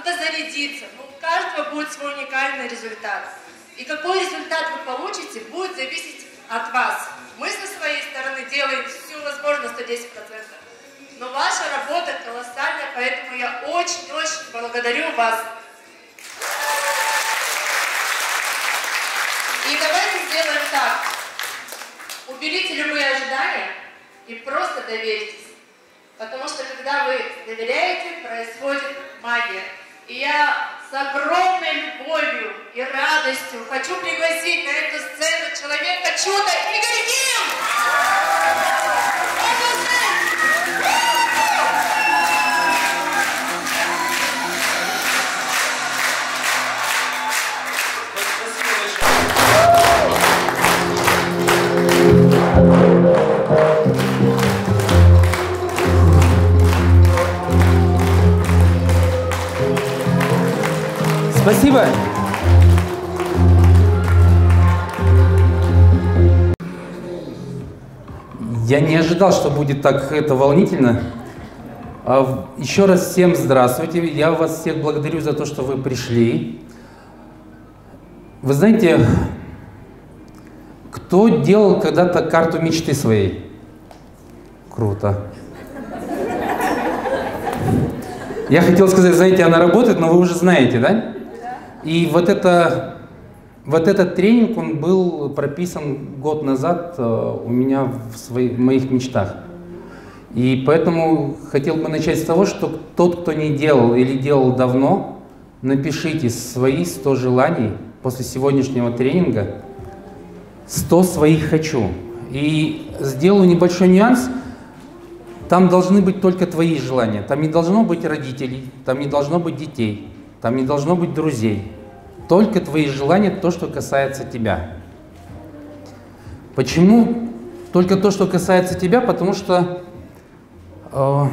а кто-то зарядится. Ну, у каждого будет свой уникальный результат. И какой результат вы получите, будет зависеть от вас. Мы со своей стороны делаем все возможно 110%. Но ваша работа колоссальная, поэтому я очень-очень благодарю вас. И давайте сделаем так. Уберите любые ожидания и просто доверьтесь. Потому что когда вы доверяете, происходит магия. И я с огромной любовью и радостью хочу пригласить на эту сцену человека чуда Игорь Ким! Спасибо. Я не ожидал, что будет так это волнительно. А, Еще раз всем здравствуйте. Я вас всех благодарю за то, что вы пришли. Вы знаете, кто делал когда-то карту мечты своей? Круто. Я хотел сказать, знаете, она работает, но вы уже знаете, да? И вот это, вот этот тренинг, он был прописан год назад э, у меня в, своих, в моих мечтах. И поэтому хотел бы начать с того, что тот, кто не делал или делал давно, напишите свои 100 желаний после сегодняшнего тренинга. 100 своих хочу. И сделаю небольшой нюанс. Там должны быть только твои желания. Там не должно быть родителей, там не должно быть детей, там не должно быть друзей. Только твои желания, то, что касается тебя. Почему только то, что касается тебя? Потому что э,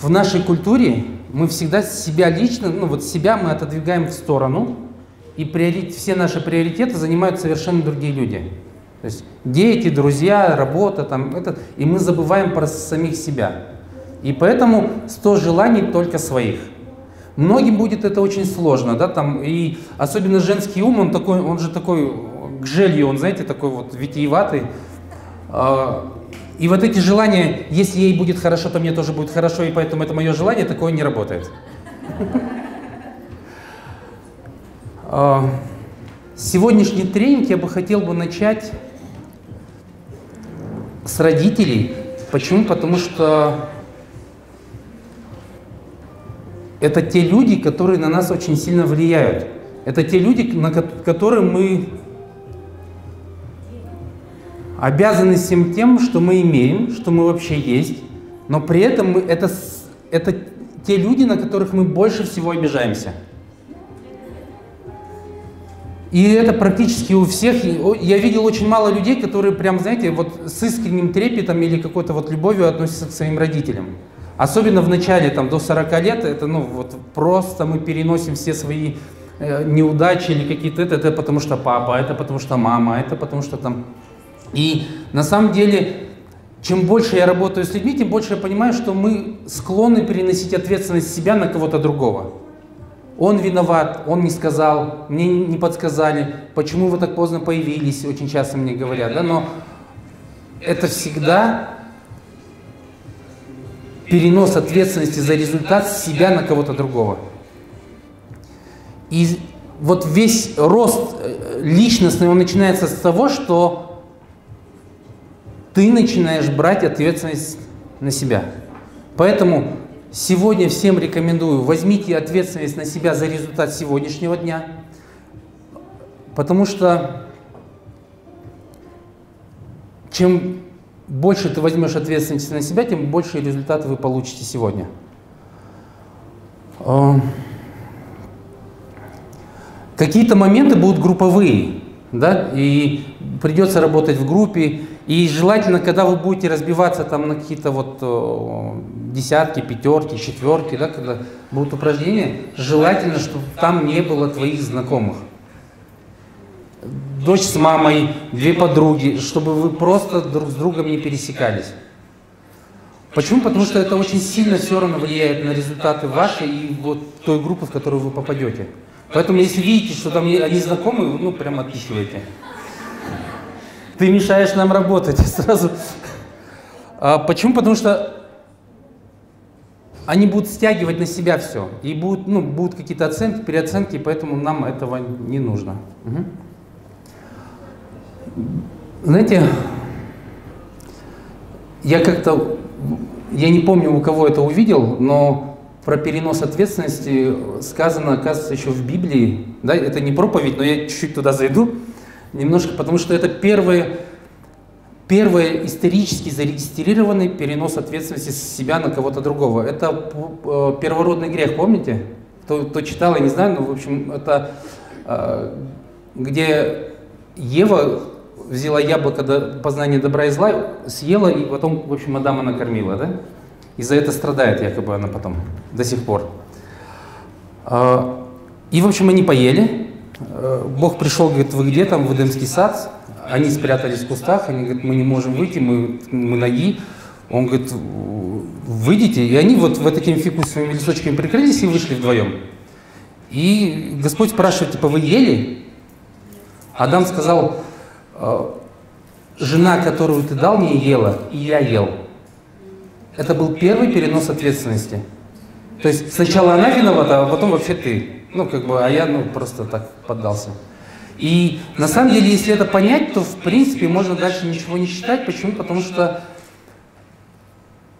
в нашей культуре мы всегда себя лично, ну вот себя мы отодвигаем в сторону, и приорит, все наши приоритеты занимают совершенно другие люди. То есть дети, друзья, работа, там, этот, и мы забываем про самих себя. И поэтому 100 желаний только своих. Многим будет это очень сложно, да, там, и особенно женский ум, он такой, он же такой, к желью, он, знаете, такой вот витиеватый. А, И вот эти желания, если ей будет хорошо, то мне тоже будет хорошо, и поэтому это мое желание, такое не работает. А, Сегодняшний тренинг я бы хотел бы начать с родителей. Почему? Потому что это те люди, которые на нас очень сильно влияют. Это те люди, на ко- которым мы обязаны всем тем, что мы имеем, что мы вообще есть, но при этом мы, это, это те люди, на которых мы больше всего обижаемся. И это практически у всех. Я видел очень мало людей, которые прям, знаете, вот с искренним трепетом или какой-то вот любовью относятся к своим родителям. Особенно в начале, там, до 40 лет, это, ну, вот просто мы переносим все свои э, неудачи или какие-то, это, это потому что папа, это потому что мама, это потому что там... И на самом деле, чем больше я работаю с людьми, тем больше я понимаю, что мы склонны переносить ответственность себя на кого-то другого. Он виноват, он не сказал, мне не подсказали, почему вы так поздно появились, очень часто мне говорят, да, но это всегда перенос ответственности за результат с себя на кого-то другого. И вот весь рост э, личностный, он начинается с того, что ты начинаешь брать ответственность на себя. Поэтому Сегодня всем рекомендую, возьмите ответственность на себя за результат сегодняшнего дня, потому что чем больше ты возьмешь ответственности на себя, тем больше результаты вы получите сегодня. А, какие-то моменты будут групповые, да, и придется работать в группе, и желательно, когда вы будете разбиваться там на какие-то вот э, десятки, пятерки, четверки, да, когда будут упражнения, желательно, чтобы там не было твоих знакомых. Дочь с мамой, две подруги, чтобы вы просто друг с другом не пересекались. Почему? Потому что это очень сильно все равно влияет на результаты ваши и вот той группы, в которую вы попадете. Поэтому если видите, что там они знакомы, ну прям отпихивайте. Ты мешаешь нам работать сразу. А, почему? Потому что они будут стягивать на себя все. И будут, ну, будут какие-то оценки, переоценки, поэтому нам этого не нужно. Угу. Знаете, я как-то, я не помню, у кого это увидел, но про перенос ответственности сказано, оказывается, еще в Библии. Да, это не проповедь, но я чуть-чуть туда зайду немножко, потому что это первый, первый исторически зарегистрированный перенос ответственности с себя на кого-то другого. Это э, первородный грех, помните? Кто, кто читал, я не знаю, но, в общем, это э, где Ева взяла яблоко до познания добра и зла, съела, и потом, в общем, Адама накормила, да? И за это страдает якобы она потом, до сих пор. А, и, в общем, они поели. А, Бог пришел, говорит, вы где там, в Эдемский сад? Они спрятались в кустах, они говорят, мы не можем выйти, мы, мы ноги. Он говорит, выйдите. И они вот в такими фикусовыми листочками прикрылись и вышли вдвоем. И Господь спрашивает, типа, вы ели? Адам сказал, жена, которую ты дал мне, ела, и я ел. Это был первый перенос ответственности. То есть сначала она виновата, а потом вообще ты. Ну, как бы, а я ну, просто так поддался. И на самом деле, если это понять, то в принципе можно дальше ничего не считать. Почему? Потому что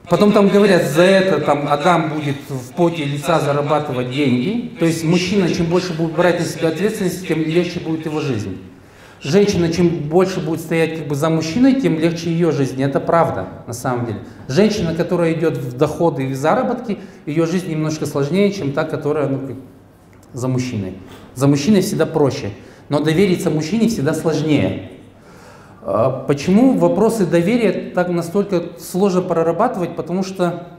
потом там говорят, за это там Адам будет в поте лица зарабатывать деньги. То есть мужчина, чем больше будет брать на себя ответственность, тем легче будет его жизнь. Женщина, чем больше будет стоять как бы за мужчиной, тем легче ее жизнь. Это правда, на самом деле. Женщина, которая идет в доходы и в заработки, ее жизнь немножко сложнее, чем та, которая ну, за мужчиной. За мужчиной всегда проще. Но довериться мужчине всегда сложнее. А почему вопросы доверия так настолько сложно прорабатывать? Потому что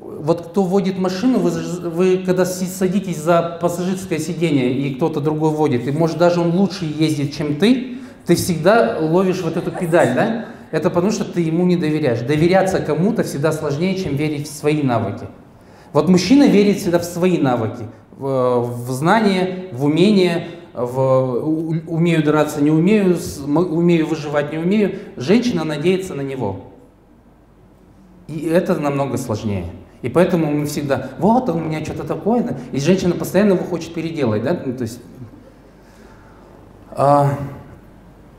вот кто водит машину, вы, вы когда садитесь за пассажирское сиденье, и кто-то другой водит, и может даже он лучше ездит, чем ты, ты всегда ловишь вот эту педаль, да? Это потому что ты ему не доверяешь. Доверяться кому-то всегда сложнее, чем верить в свои навыки. Вот мужчина верит всегда в свои навыки, в, в знания, в умения, в умею драться, не умею, умею выживать, не умею. Женщина надеется на него. И это намного сложнее. И поэтому мы всегда, вот у меня что-то такое, да? и женщина постоянно его хочет переделать, да, ну, то есть, а,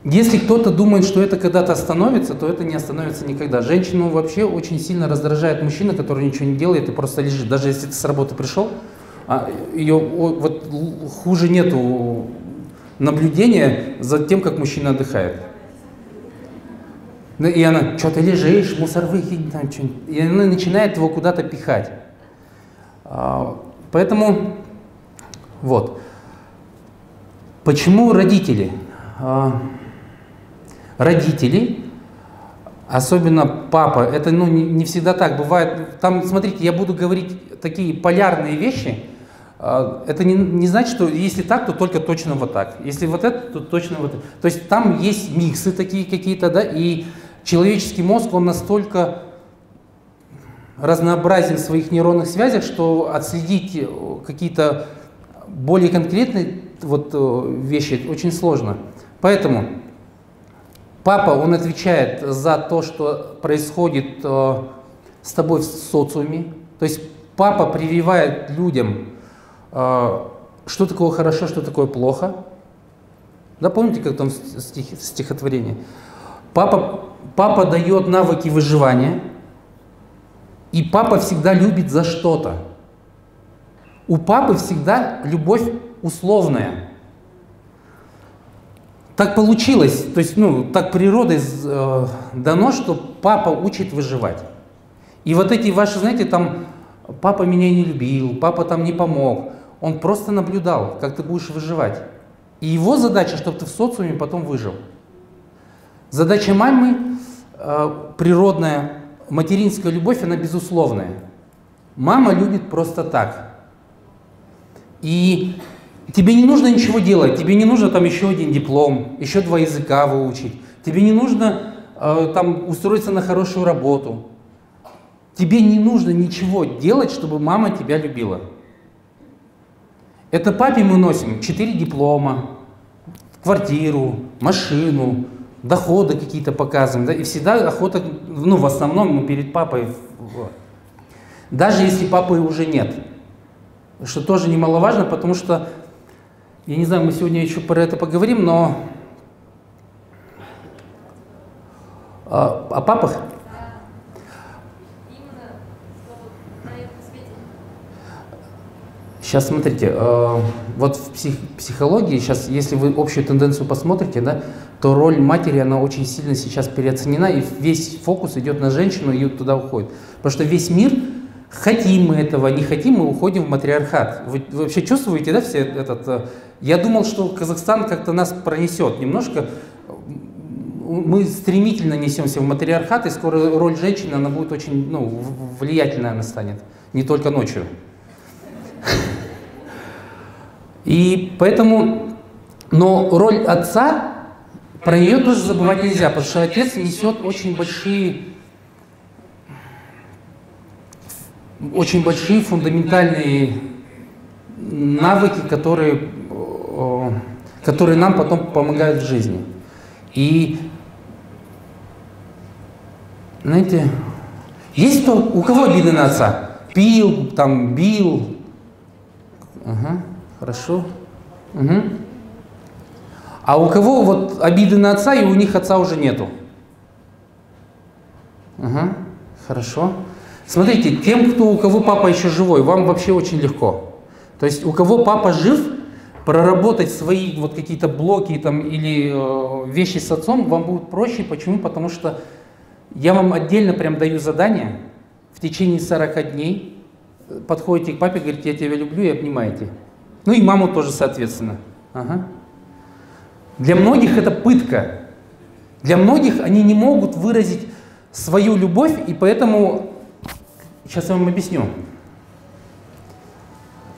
если кто-то думает, что это когда-то остановится, то это не остановится никогда. Женщину вообще очень сильно раздражает мужчина, который ничего не делает и просто лежит. Даже если ты с работы пришел, а ее вот хуже нету наблюдения за тем, как мужчина отдыхает. Ну, и она, что ты лежишь, мусор выкинь, там что И она начинает его куда-то пихать. А, поэтому, вот. Почему родители? А, родители, особенно папа, это ну, не, не всегда так бывает. Там, смотрите, я буду говорить такие полярные вещи. А, это не, не значит, что если так, то только точно вот так. Если вот это, то точно вот это. То есть там есть миксы такие какие-то, да, и Человеческий мозг, он настолько разнообразен в своих нейронных связях, что отследить э, какие-то более конкретные вот э, вещи очень сложно. Поэтому папа, он отвечает за то, что происходит э, с тобой в социуме. То есть папа прививает людям, что такое хорошо, что такое плохо. Да, помните, как там стих, стихотворение? Папа, папа дает навыки выживания. И папа всегда любит за что-то. У папы всегда любовь условная. Так получилось, то есть, ну, так природой э, дано, что папа учит выживать. И вот эти ваши, знаете, там, папа меня не любил, папа там не помог, он просто наблюдал, как ты будешь выживать. И его задача, чтобы ты в социуме потом выжил. Задача мамы э, природная, материнская любовь, она безусловная. Мама любит просто так. И тебе не нужно ничего делать, тебе не нужно там еще один диплом, еще два языка выучить, тебе не нужно э, там устроиться на хорошую работу. Тебе не нужно ничего делать, чтобы мама тебя любила. Это папе мы носим четыре диплома, квартиру, машину, доходы какие-то показываем, да, и всегда охота, ну, в основном мы перед папой, даже если папы уже нет, что тоже немаловажно, потому что, я не знаю, мы сегодня еще про это поговорим, но о, о папах Сейчас смотрите, э, вот в псих, психологии, сейчас, если вы общую тенденцию посмотрите, да, то роль матери, она очень сильно сейчас переоценена, и весь фокус идет на женщину и туда уходит. Потому что весь мир, хотим мы этого, не хотим, мы уходим в матриархат. Вы, вы вообще чувствуете, да, все этот... Э, я думал, что Казахстан как-то нас пронесет немножко, мы стремительно несемся в матриархат, и скоро роль женщины, она будет очень, ну, влиятельная она станет, не только ночью. И поэтому, но роль отца, про нее тоже забывать нельзя, потому что отец несет очень большие, очень большие фундаментальные навыки, которые, которые нам потом помогают в жизни. И, знаете, есть кто, у кого обиды на отца? Пил, там, бил. Ага. Хорошо. Угу. А у кого вот обиды на отца, и у них отца уже нету? Ага, хорошо. Смотрите, тем, кто у кого папа еще живой, вам вообще очень легко. То есть у кого папа жив, проработать свои вот какие-то блоки там, или э, вещи с отцом вам будет проще. Почему? Потому что я вам отдельно прям даю задание в течение 40 дней. Подходите к папе, говорите, я тебя люблю и обнимаете. Ну и маму тоже, соответственно. Ага. Для многих это пытка. Для многих они не могут выразить свою любовь, и поэтому, сейчас я вам объясню.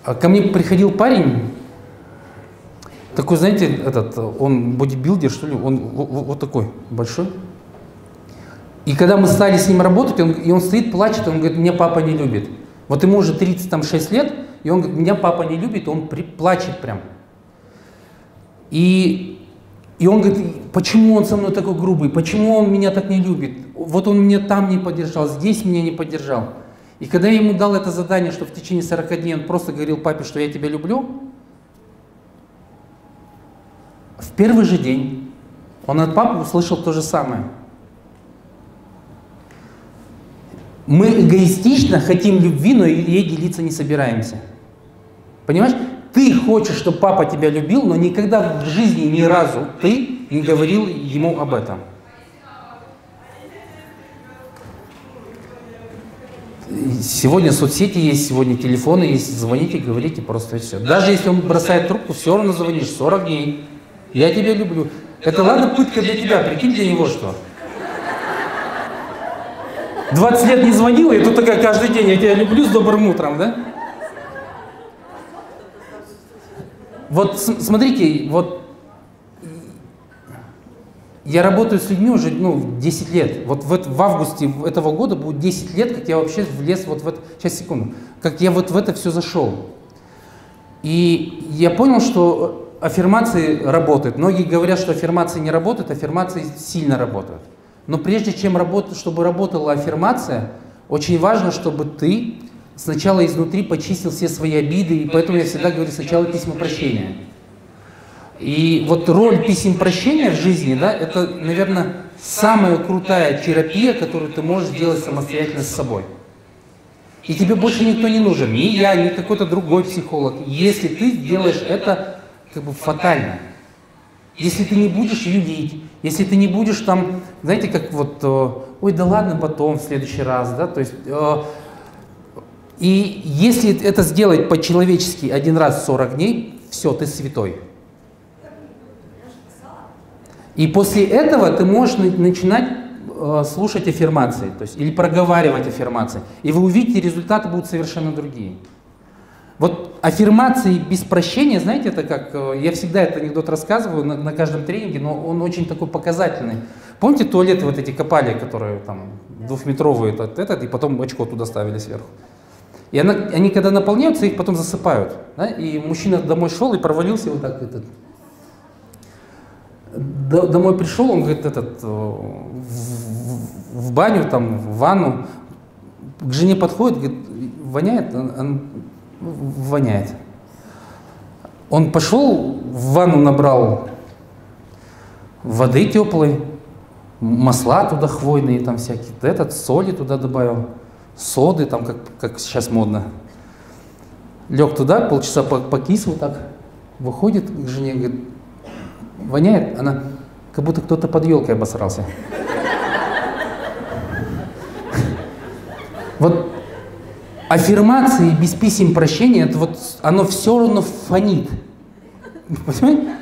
А ко мне приходил парень, такой, знаете, этот, он бодибилдер, что ли, он вот, вот такой, большой. И когда мы стали с ним работать, он, и он стоит, плачет, он говорит, меня папа не любит. Вот ему уже 36 лет, и он говорит, меня папа не любит, он при, плачет прям. И, и он говорит, почему он со мной такой грубый, почему он меня так не любит? Вот он меня там не поддержал, здесь меня не поддержал. И когда я ему дал это задание, что в течение 40 дней он просто говорил папе, что я тебя люблю, в первый же день он от папы услышал то же самое. Мы эгоистично хотим любви, но ей делиться не собираемся. Понимаешь? Ты хочешь, чтобы папа тебя любил, но никогда в жизни ни разу ты не говорил ему об этом. Сегодня соцсети есть, сегодня телефоны есть, звоните, говорите просто все. Даже если он бросает трубку, все равно звонишь 40 дней. Я тебя люблю. Это ладно пытка для тебя, прикинь для него что. 20 лет не звонила, и тут такая каждый день, я тебя люблю с добрым утром, да? Вот смотрите, вот я работаю с людьми уже ну, 10 лет. Вот в, в августе этого года будет 10 лет, как я вообще влез вот в это... Сейчас, секунду. Как я вот в это все зашел. И я понял, что аффирмации работают. Многие говорят, что аффирмации не работают, аффирмации сильно работают. Но прежде чем работать, чтобы работала аффирмация, очень важно, чтобы ты сначала изнутри почистил все свои обиды, и поэтому я всегда говорю сначала письма прощения. И вот роль писем прощения в жизни, да, это, наверное, самая крутая терапия, которую ты можешь сделать самостоятельно с собой. И тебе больше никто не нужен, ни я, ни какой-то другой психолог, если ты делаешь это как бы фатально. Если ты не будешь юлить, если ты не будешь там, знаете, как вот, э, ой, да ладно, потом, в следующий раз, да, то есть, э, и если это сделать по-человечески один раз в 40 дней, все, ты святой. И после этого ты можешь начинать э, слушать аффирмации, то есть, или проговаривать аффирмации. И вы увидите, результаты будут совершенно другие. Вот аффирмации без прощения, знаете, это как, э, я всегда этот анекдот рассказываю на, на каждом тренинге, но он очень такой показательный. Помните туалеты вот эти копали, которые там двухметровые, этот, этот и потом очко туда ставили сверху? И она, они когда наполняются, их потом засыпают. Да? И мужчина домой шел и провалился вот так этот, домой пришел, он говорит, этот, э, в, в баню, там, в ванну, к жене подходит, говорит, воняет, он, он, воняет. Он пошел в ванну, набрал воды теплой, масла туда хвойные, там всякие, этот, соли туда добавил, соды, там, как, как сейчас модно. Лег туда, полчаса покис вот так, выходит к жене, говорит, воняет, она как будто кто-то под елкой обосрался. Вот аффирмации без писем прощения, это вот оно все равно фонит. Понимаете?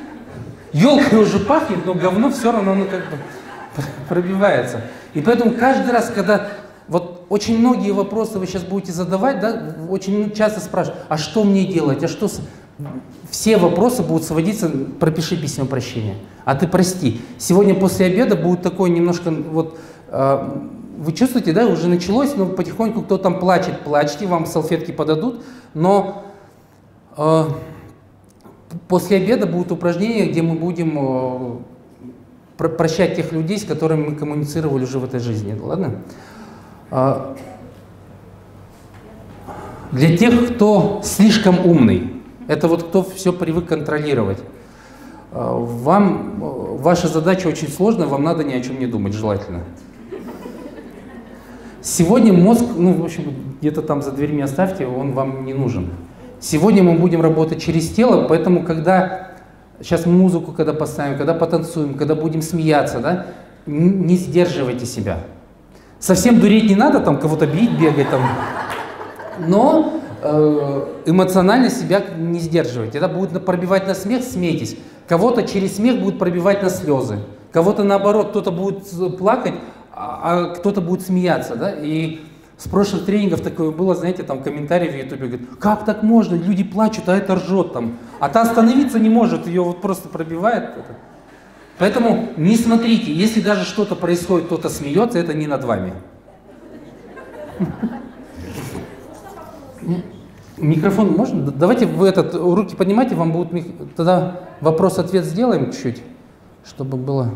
Елка уже пахнет, но говно все равно оно как бы пробивается. И поэтому каждый раз, когда вот очень многие вопросы вы сейчас будете задавать, да, очень часто спрашивают, а что мне делать, а что все вопросы будут сводиться, пропиши письмо прощения, а ты прости. Сегодня после обеда будет такой немножко, вот, э, вы чувствуете, да, уже началось, но потихоньку кто там плачет, плачьте, вам салфетки подадут, но э, после обеда будут упражнения, где мы будем э, про прощать тех людей, с которыми мы коммуницировали уже в этой жизни, ладно? Э, для тех, кто слишком умный, это вот кто все привык контролировать. А, вам, ваша задача очень сложная, вам надо ни о чем не думать, желательно. Сегодня мозг, ну, в общем, где-то там за дверьми оставьте, он вам не нужен. Сегодня мы будем работать через тело, поэтому когда, сейчас музыку когда поставим, когда потанцуем, когда будем смеяться, да, не сдерживайте себя. Совсем дуреть не надо, там кого-то бить, бегать там. Но Э, эмоционально себя не сдерживать. Это будет пробивать на смех, смейтесь. Кого-то через смех будет пробивать на слезы. Кого-то наоборот, кто-то будет плакать, а, а кто-то будет смеяться. Да? И с прошлых тренингов такое было, знаете, там комментарии в Ютубе говорят, как так можно, люди плачут, а это ржет там. А та остановиться не может, ее вот просто пробивает. Это. Поэтому не смотрите, если даже что-то происходит, кто-то смеется, это не над вами. Микрофон можно? Давайте вы этот, руки поднимайте, вам будут... Тогда вопрос-ответ сделаем чуть-чуть, чтобы было...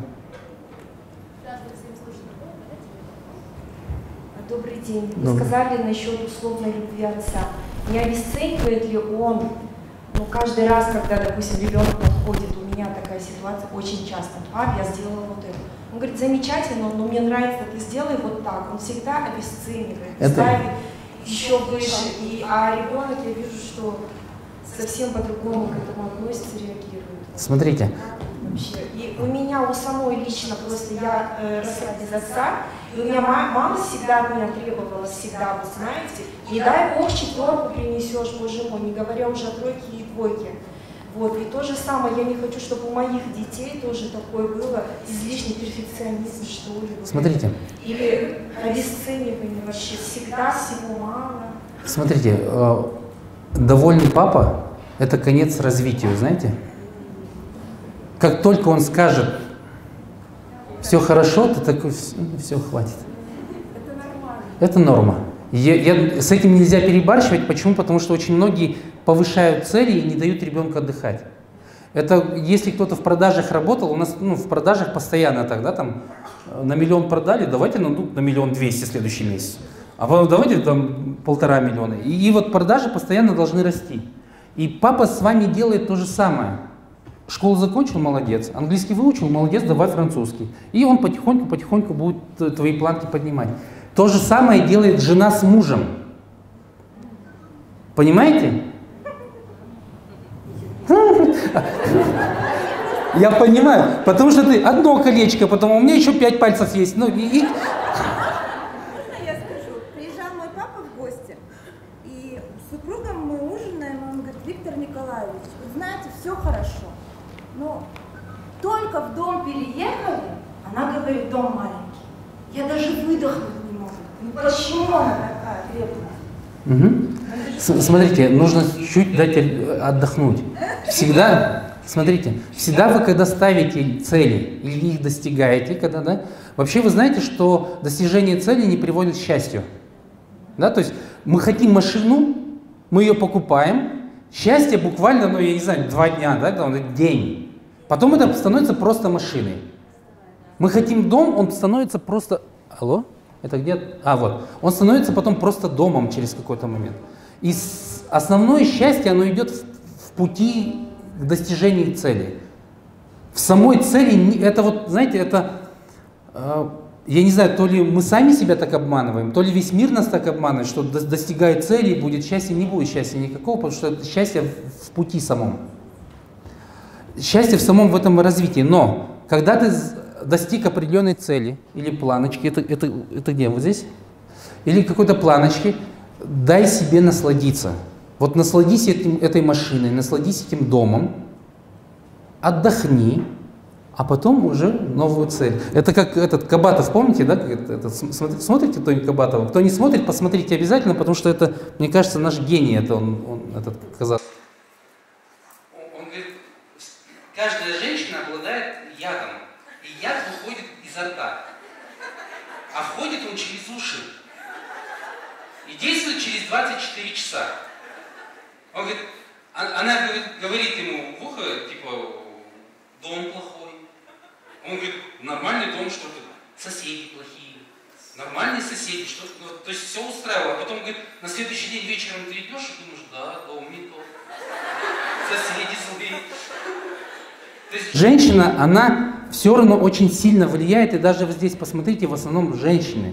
Добрый день. Вы Добрый. сказали насчет условной любви отца. Не обесценивает ли он, ну, каждый раз, когда, допустим, ребенок подходит, у меня такая ситуация очень часто, пап, я сделала вот это. Он говорит, замечательно, но мне нравится, ты сделай вот так. Он всегда обесценивает, это... ставит еще выше. И, а ребенок, я вижу, что совсем по-другому к этому относится, реагирует. Смотрите. Вообще. И у меня у самой лично, после я э, росла без отца, и у меня мама, мама всегда от меня требовала, всегда, вы знаете, не дай Бог четверку принесешь, боже мой, не говоря уже о тройке и двойке. Вот. И то же самое, я не хочу, чтобы у моих детей тоже такое было, излишний перфекционизм, что ли. Смотрите. Или обесценивание вообще, всегда всего мало. Смотрите, э, довольный папа – это конец развитию, знаете? Как только он скажет, все хорошо, ты такой, все, хватит. Это норма. Я, я, с этим нельзя перебарщивать. Почему? Потому что очень многие повышают цели и не дают ребенку отдыхать. Это если кто-то в продажах работал, у нас ну, в продажах постоянно тогда там э, на миллион продали, давайте ну, на миллион двести следующий месяц. А потом давайте там полтора миллиона. И, и вот продажи постоянно должны расти. И папа с вами делает то же самое. Школу закончил, молодец. Английский выучил, молодец, давай французский. И он потихоньку-потихоньку будет твои планки поднимать. То же самое делает жена с мужем. Понимаете? Я понимаю, потому что ты одно колечко, потом у меня еще пять пальцев есть. Ну, и, и... Можно я скажу? Приезжал мой папа в гости, и с супругом мы ужинаем, и он говорит, Виктор Николаевич, вы знаете, все хорошо, но только в дом переехали, она говорит, дом маленький, я даже выдохнуть не могу. Ну почему она такая требовательная? Мгм. С- Смотрите, нужно чуть дать отдохнуть. Всегда, смотрите, всегда вы, когда ставите цели или их достигаете, когда, да, вообще вы знаете, что достижение цели не приводит к счастью. Да, то есть мы хотим машину, мы ее покупаем, счастье буквально, ну я не знаю, два дня, да, там, день. Потом это становится просто машиной. Мы хотим дом, он становится просто... Алло? Это где? А, вот. Он становится потом просто домом через какой-то момент. И основное счастье, оно идет в, пути к достижению цели. В самой цели, это вот, знаете, это, э, я не знаю, то ли мы сами себя так обманываем, то ли весь мир нас так обманывает, что до- достигая цели будет счастье, не будет счастья никакого, потому что счастье в пути самом. Счастье в самом в этом развитии. Но когда ты достиг определенной цели или планочки, это, это, это где? Вот здесь? Или какой-то планочки, дай себе насладиться. Вот насладись этим, этой машиной, насладись этим домом, отдохни, а потом уже новую цель. Это как этот Кабатов, помните, да? как это- это, см- смотри- смотрите кто-нибудь Кабатова? Кто не смотрит, посмотрите обязательно, потому что это, мне кажется, наш гений, это он, он этот казах. Каждая женщина обладает ядом, и яд выходит изо рта, а входит он через уши и действует через 24 часа. Он говорит, а- она говорит, говорит ему в ухо, типа, дом плохой. Он говорит, нормальный дом, что-то, соседи плохие, нормальные соседи, что ну, то есть все устраивало. А потом, говорит, на следующий день вечером ты идешь и думаешь, да, дом не тот, соседи злые. Женщина, она все равно очень сильно влияет, и даже вот здесь посмотрите, в основном женщины.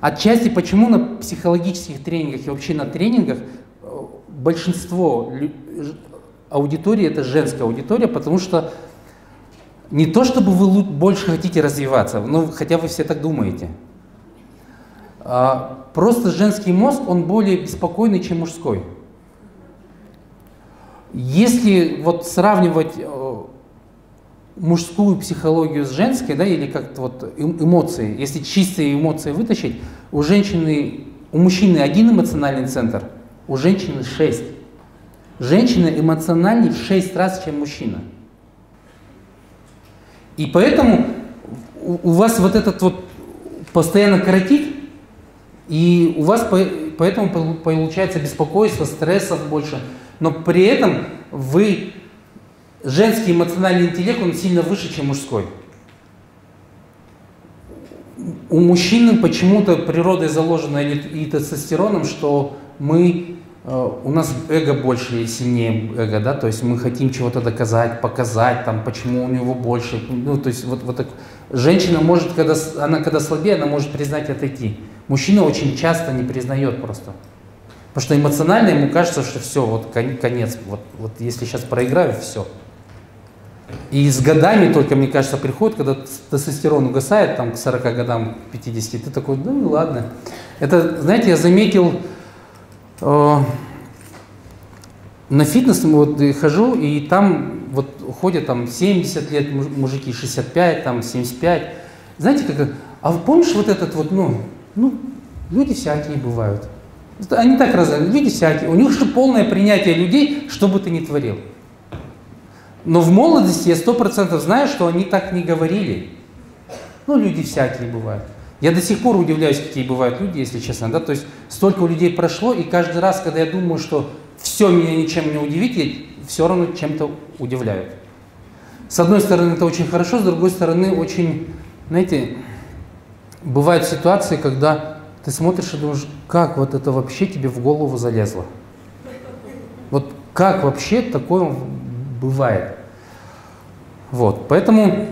Отчасти почему на психологических тренингах и вообще на тренингах э, большинство аудитории это женская аудитория, потому что не то чтобы вы больше хотите развиваться, ну хотя вы все так думаете. А, просто женский мозг, он более беспокойный, чем мужской. Если вот сравнивать э, мужскую психологию с женской, да, или как-то вот эм- эмоции, если чистые эмоции вытащить, у женщины, у мужчины один эмоциональный центр, у женщины шесть. Женщина эмоциональнее в шесть раз, чем мужчина. И поэтому у, вас вот этот вот постоянно коротит, и у вас поэтому пол- получается беспокойство, стрессов больше. Но при этом вы женский эмоциональный интеллект, он сильно выше, чем мужской. У мужчины почему-то природой заложено и тестостероном, что мы, э, у нас эго больше и сильнее эго, да, то есть мы хотим чего-то доказать, показать, там, почему у него больше, ну, то есть вот, вот так. Женщина может, когда, она когда слабее, она может признать и отойти. Мужчина очень часто не признает просто. Потому что эмоционально ему кажется, что все, вот кон- конец, вот, вот если сейчас проиграю, все. И с годами только, мне кажется, приходит, когда тестостерон угасает, там, к 40 годам, к 50, ты такой, ну ладно. Это, знаете, я заметил, э, на фитнес вот и хожу, и там вот ходят там 70 лет муж- мужики, 65, там 75. Знаете, как, а помнишь вот этот вот, ну, ну, люди всякие бывают. Они так раз, люди всякие. У них же полное принятие людей, что бы ты ни творил. Но в молодости я сто процентов знаю, что они так не говорили. Ну, люди всякие бывают. Я до сих пор удивляюсь, какие бывают люди, если честно. Да? То есть столько людей прошло, и каждый раз, когда я думаю, что все меня ничем не удивит, я все равно чем-то удивляют. С одной стороны, это очень хорошо, с другой стороны, очень, знаете, бывают ситуации, когда ты смотришь и думаешь, как вот это вообще тебе в голову залезло. Вот как вообще такое бывает. Вот, поэтому,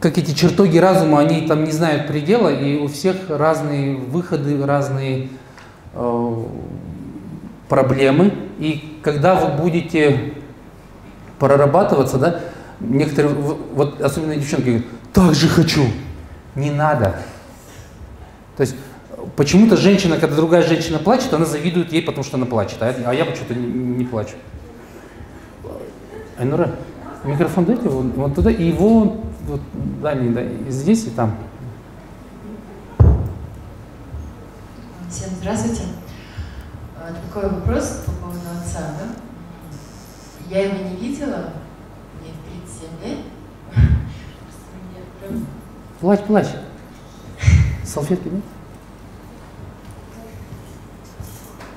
как эти чертоги разума, они там не знают предела, и у всех разные выходы, разные э, проблемы, и когда вы будете прорабатываться, да, некоторые, вот особенно девчонки говорят, так же хочу. Не надо. То есть почему-то женщина, когда другая женщина плачет, она завидует ей, потому что она плачет, а, а я почему-то не, не плачу. Айнура, микрофон дайте вот, вот туда, и его вот, дальний, да, и здесь, и там. Всем здравствуйте. А, такой вопрос по поводу отца, да? Я его не видела, мне 37 лет. Плачь, плачь. Салфетки, нет?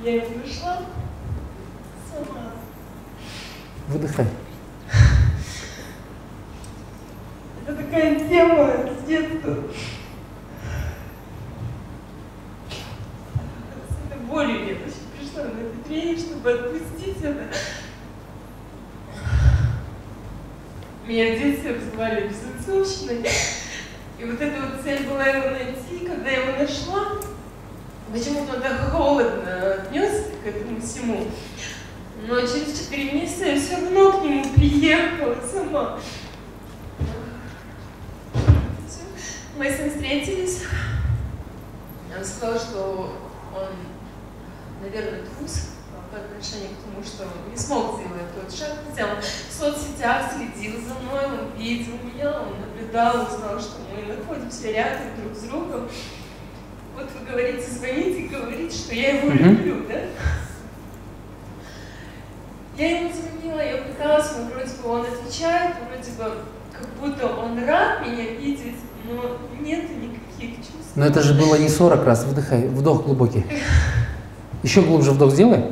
Я нашла сама. Выдыхай. Это такая тема с детства. С этой болью я очень пришла на этот тренинг, чтобы отпустить это. Меня в детстве обзывали безотцовщиной. И вот эта вот цель была его найти, когда я его нашла. Почему-то он так холодно отнесся к этому всему. Но через четыре месяца я все равно к нему приехала сама. Мы с ним встретились. Он сказал, что он, наверное, трус по отношению к тому, что не смог сделать тот шаг, хотя он в соцсетях следил за мной, он видел меня, он наблюдал, узнал, что мы находимся рядом друг с другом. Вот вы говорите, звоните говорите, что я его люблю, да? Я ему звонила, я пыталась, но вроде бы он отвечает, вроде бы как будто он рад меня видеть, но нет никаких чувств. Но это же было не 40 раз. Выдыхай, вдох глубокий. Еще глубже вдох сделай.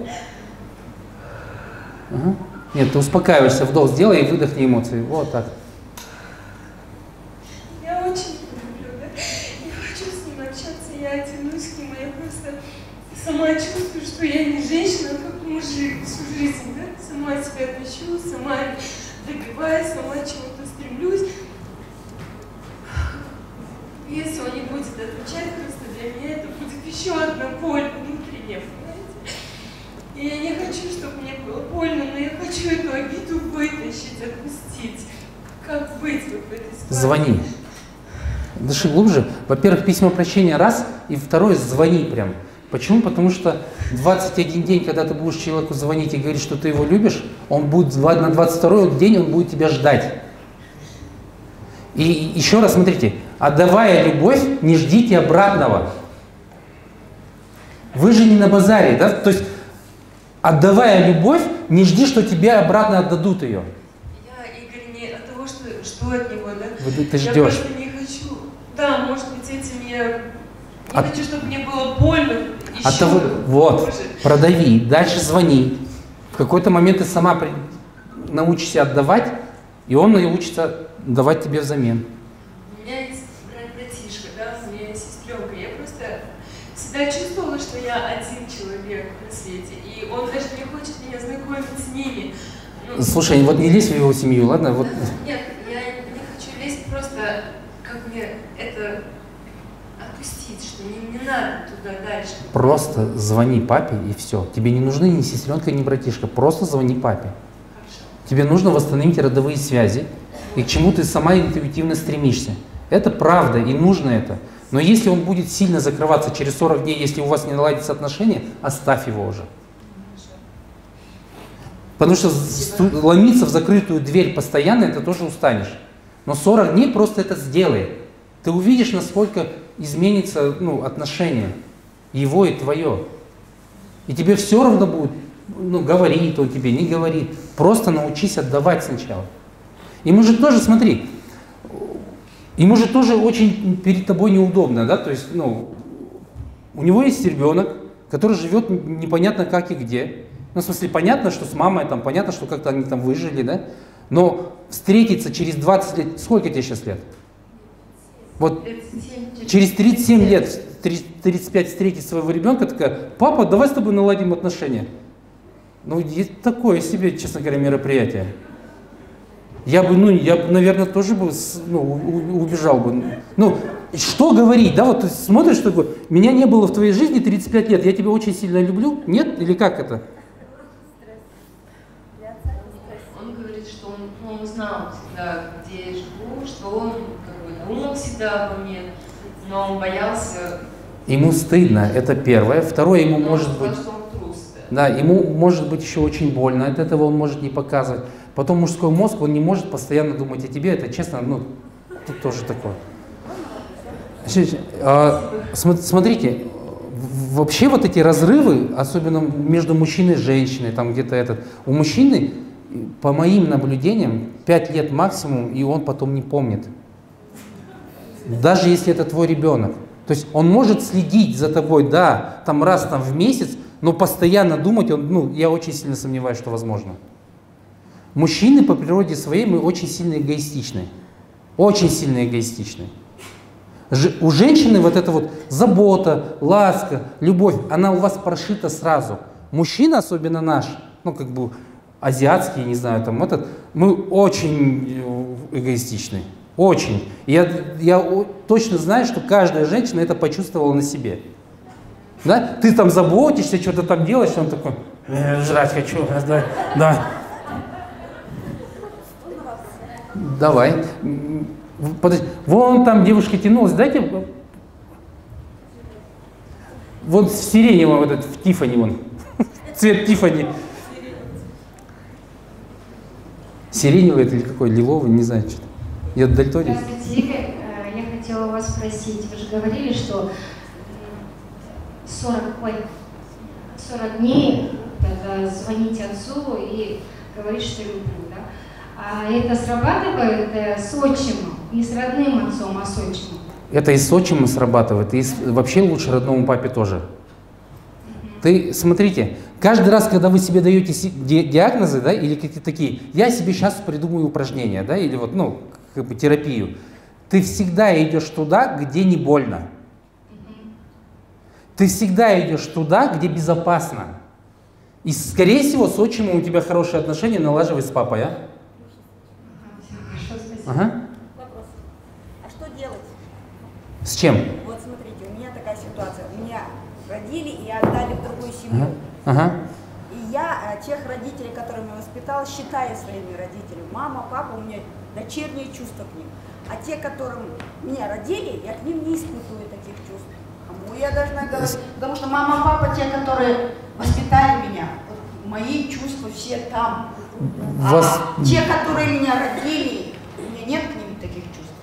Ага. Нет, ты успокаиваешься, вдох сделай и выдохни эмоции. Вот так. Я очень люблю, да? Я хочу с ним общаться, я тянусь к нему, я просто сама чувствую, что я не женщина, а как мужик всю жизнь, да? Сама себя тащу, сама добиваюсь, сама чего-то стремлюсь. Если он не будет отвечать, просто для меня это будет еще одна боль внутренняя? И я не хочу, чтобы мне было больно, но я хочу эту обиду вытащить, отпустить. Как быть вот в этой ситуации? Звони. Дыши глубже. Во-первых, письмо прощения раз, и второе, звони прям. Почему? Потому что 21 день, когда ты будешь человеку звонить и говорить, что ты его любишь, он будет на 22 день он будет тебя ждать. И еще раз смотрите, отдавая любовь, не ждите обратного. Вы же не на базаре, да? То есть, отдавая любовь, не жди, что тебе обратно отдадут ее. Я, Игорь, не от того, что, что от него, да? Ты Я ждешь. просто не хочу. Да, может быть, этим я не От- хочу, чтобы мне было больно. Еще От того, вот, хуже. продави, дальше звони. В какой-то момент ты сама при- научишься отдавать, и он научится давать тебе взамен. У меня есть брат-братишка, да, у меня есть сестренка. Я просто всегда чувствовала, что я один человек на свете. И он даже не хочет меня знакомить с ними. Ну, Слушай, вот не лезь в его семью, ладно? Вот Нет, я не хочу лезть, просто как мне это отпустить, что не, не надо туда дальше. просто звони папе и все. Тебе не нужны ни сестренка, ни братишка. Просто звони папе. Хорошо. Тебе нужно восстановить родовые связи, и к чему ты сама интуитивно стремишься. Это правда, и нужно это. Но если он будет сильно закрываться через 40 дней, если у вас не наладятся отношения, оставь его уже. Потому что ломиться в закрытую дверь постоянно, это тоже устанешь. Но 40 дней просто это сделай. Ты увидишь, насколько изменится ну, отношение его и твое. И тебе все равно будет, ну, говорит он тебе, не говорит. Просто научись отдавать сначала. Ему же тоже, смотри, ему же тоже очень перед тобой неудобно, да, то есть, ну, у него есть ребенок, который живет непонятно как и где. Ну, в смысле, понятно, что с мамой, там, понятно, что как-то они там выжили, да, но встретиться через 20 лет, сколько тебе сейчас лет? Вот 37, через 37 лет, 30 35 встретить своего ребенка, такая, папа, давай с тобой наладим отношения. Ну, есть такое себе, честно говоря, мероприятие. Я бы, ну, я бы, наверное, тоже бы, ну, убежал бы. Ну, что говорить, да, вот ты смотришь такой, меня не было в твоей жизни 35 лет, я тебя очень сильно люблю, нет, или как это? Знал всегда, где я живу, что он как бы думал всегда обо мне, но он боялся. Ему стыдно, это первое. Второе, ему но может сказал, быть... трус, да. Да, ему может быть еще очень больно, от этого он может не показывать. Потом мужской мозг, он не может постоянно думать о тебе, это честно, ну, тут тоже такое. А, см- Смотрите, вообще вот эти разрывы, особенно между мужчиной и женщиной, там где-то этот, у мужчины, по моим наблюдениям, 5 лет максимум, и он потом не помнит. Даже если это твой ребенок. То есть он может следить за тобой, да, там раз там в месяц, но постоянно думать, он, ну, я очень сильно сомневаюсь, что возможно. Мужчины по природе своей мы очень сильно эгоистичны. Очень сильно эгоистичны. Ж- у женщины вот эта вот забота, ласка, любовь, она у вас прошита сразу. Мужчина, особенно наш, ну как бы азиатский, не знаю, там этот, мы очень э, эгоистичны. Очень. Я, я точно знаю, что каждая женщина это почувствовала на себе. Да? Ты там заботишься, что-то там делаешь, он такой, «Э, жрать хочу, да, да. Давай. Подожди. Вон там девушка тянулась. Дайте. Вот в сиреневом, вот этот, в Тифани вон. Цвет Тифани. Сиреневый это или какой? Лиловый, не знаю что. Я дальтоник. Здравствуйте. Э, Я хотела вас спросить, вы же говорили, что м, 40, ой, 40 дней тогда звонить отцу и говорить, что люблю, да? А это срабатывает э, с отчимом, не с родным отцом, а с отчимом? Это и с отчимом срабатывает, и с- вообще лучше родному папе тоже. Ты смотрите, каждый раз, когда вы себе даете диагнозы, да, или какие-то такие, я себе сейчас придумаю упражнения, да, или вот, ну, как бы терапию, ты всегда идешь туда, где не больно. Ты всегда идешь туда, где безопасно. И, скорее всего, с отчимом у тебя хорошие отношения налаживай с папой, а? Ага. Вопрос. А что делать? С чем? Вот смотрите, у меня такая ситуация. Меня родили и отдали в другую семью. Ага. И я э, тех родителей, которые меня воспитал, считаю своими родителями. Мама, папа, у меня дочерние чувства к ним. А те, которым меня родили, я к ним не испытываю таких чувств. Кому я должна говорить? Потому что мама, папа, те, которые воспитали меня, вот мои чувства все там. Вас- А те, которые меня родили, у меня нет к ним таких чувств.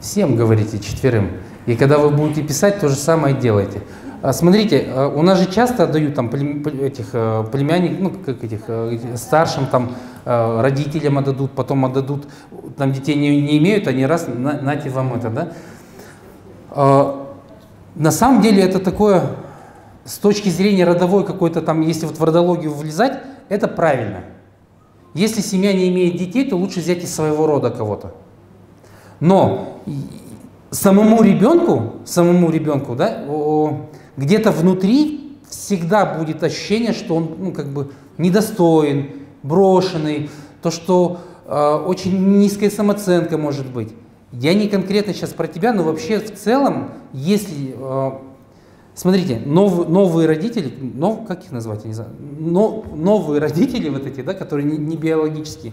Всем говорите, четверым. И когда вы будете писать, то же самое делайте. А, Смотрите, а, у нас же часто отдают там этих э, племянник, ну как этих э, старшим там э, родителям отдадут, потом отдадут, там детей не, не имеют, они раз на, нате вам это, да. А, На самом деле это такое, с точки зрения родовой какой-то там, если вот в родологию влезать, это правильно. Если семья не имеет детей, то лучше взять из своего рода кого-то. Но самому ребенку, самому ребенку, да, где-то внутри всегда будет ощущение, что он, ну, как бы недостоин, брошенный, то, что э, очень низкая самооценка может быть. Я не конкретно сейчас про тебя, но вообще в целом, если э, Смотрите, нов- новые родители, нов, как их назвать, я не знаю, но, новые родители вот эти, да, которые не, не биологические,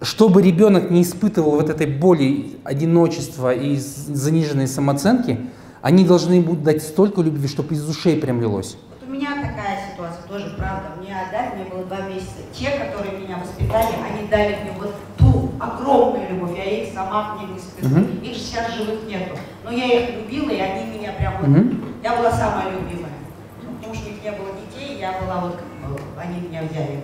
чтобы ребенок не испытывал вот этой боли, одиночества и заниженной самооценки, они должны будут дать столько любви, чтобы из ушей прям лилось. Вот у меня такая ситуация тоже, правда. Мне отдали, мне было два месяца. Те, которые меня воспитали, они дали мне вот ту огромную любовь. Я их сама к ним испытываю. Мгм. Их же сейчас живых нету. Но я их любила, и они меня прям вот... Мгм. Я была самая любимая. Ну, Потому что у них не было детей, я была вот, как бы, они меня взяли.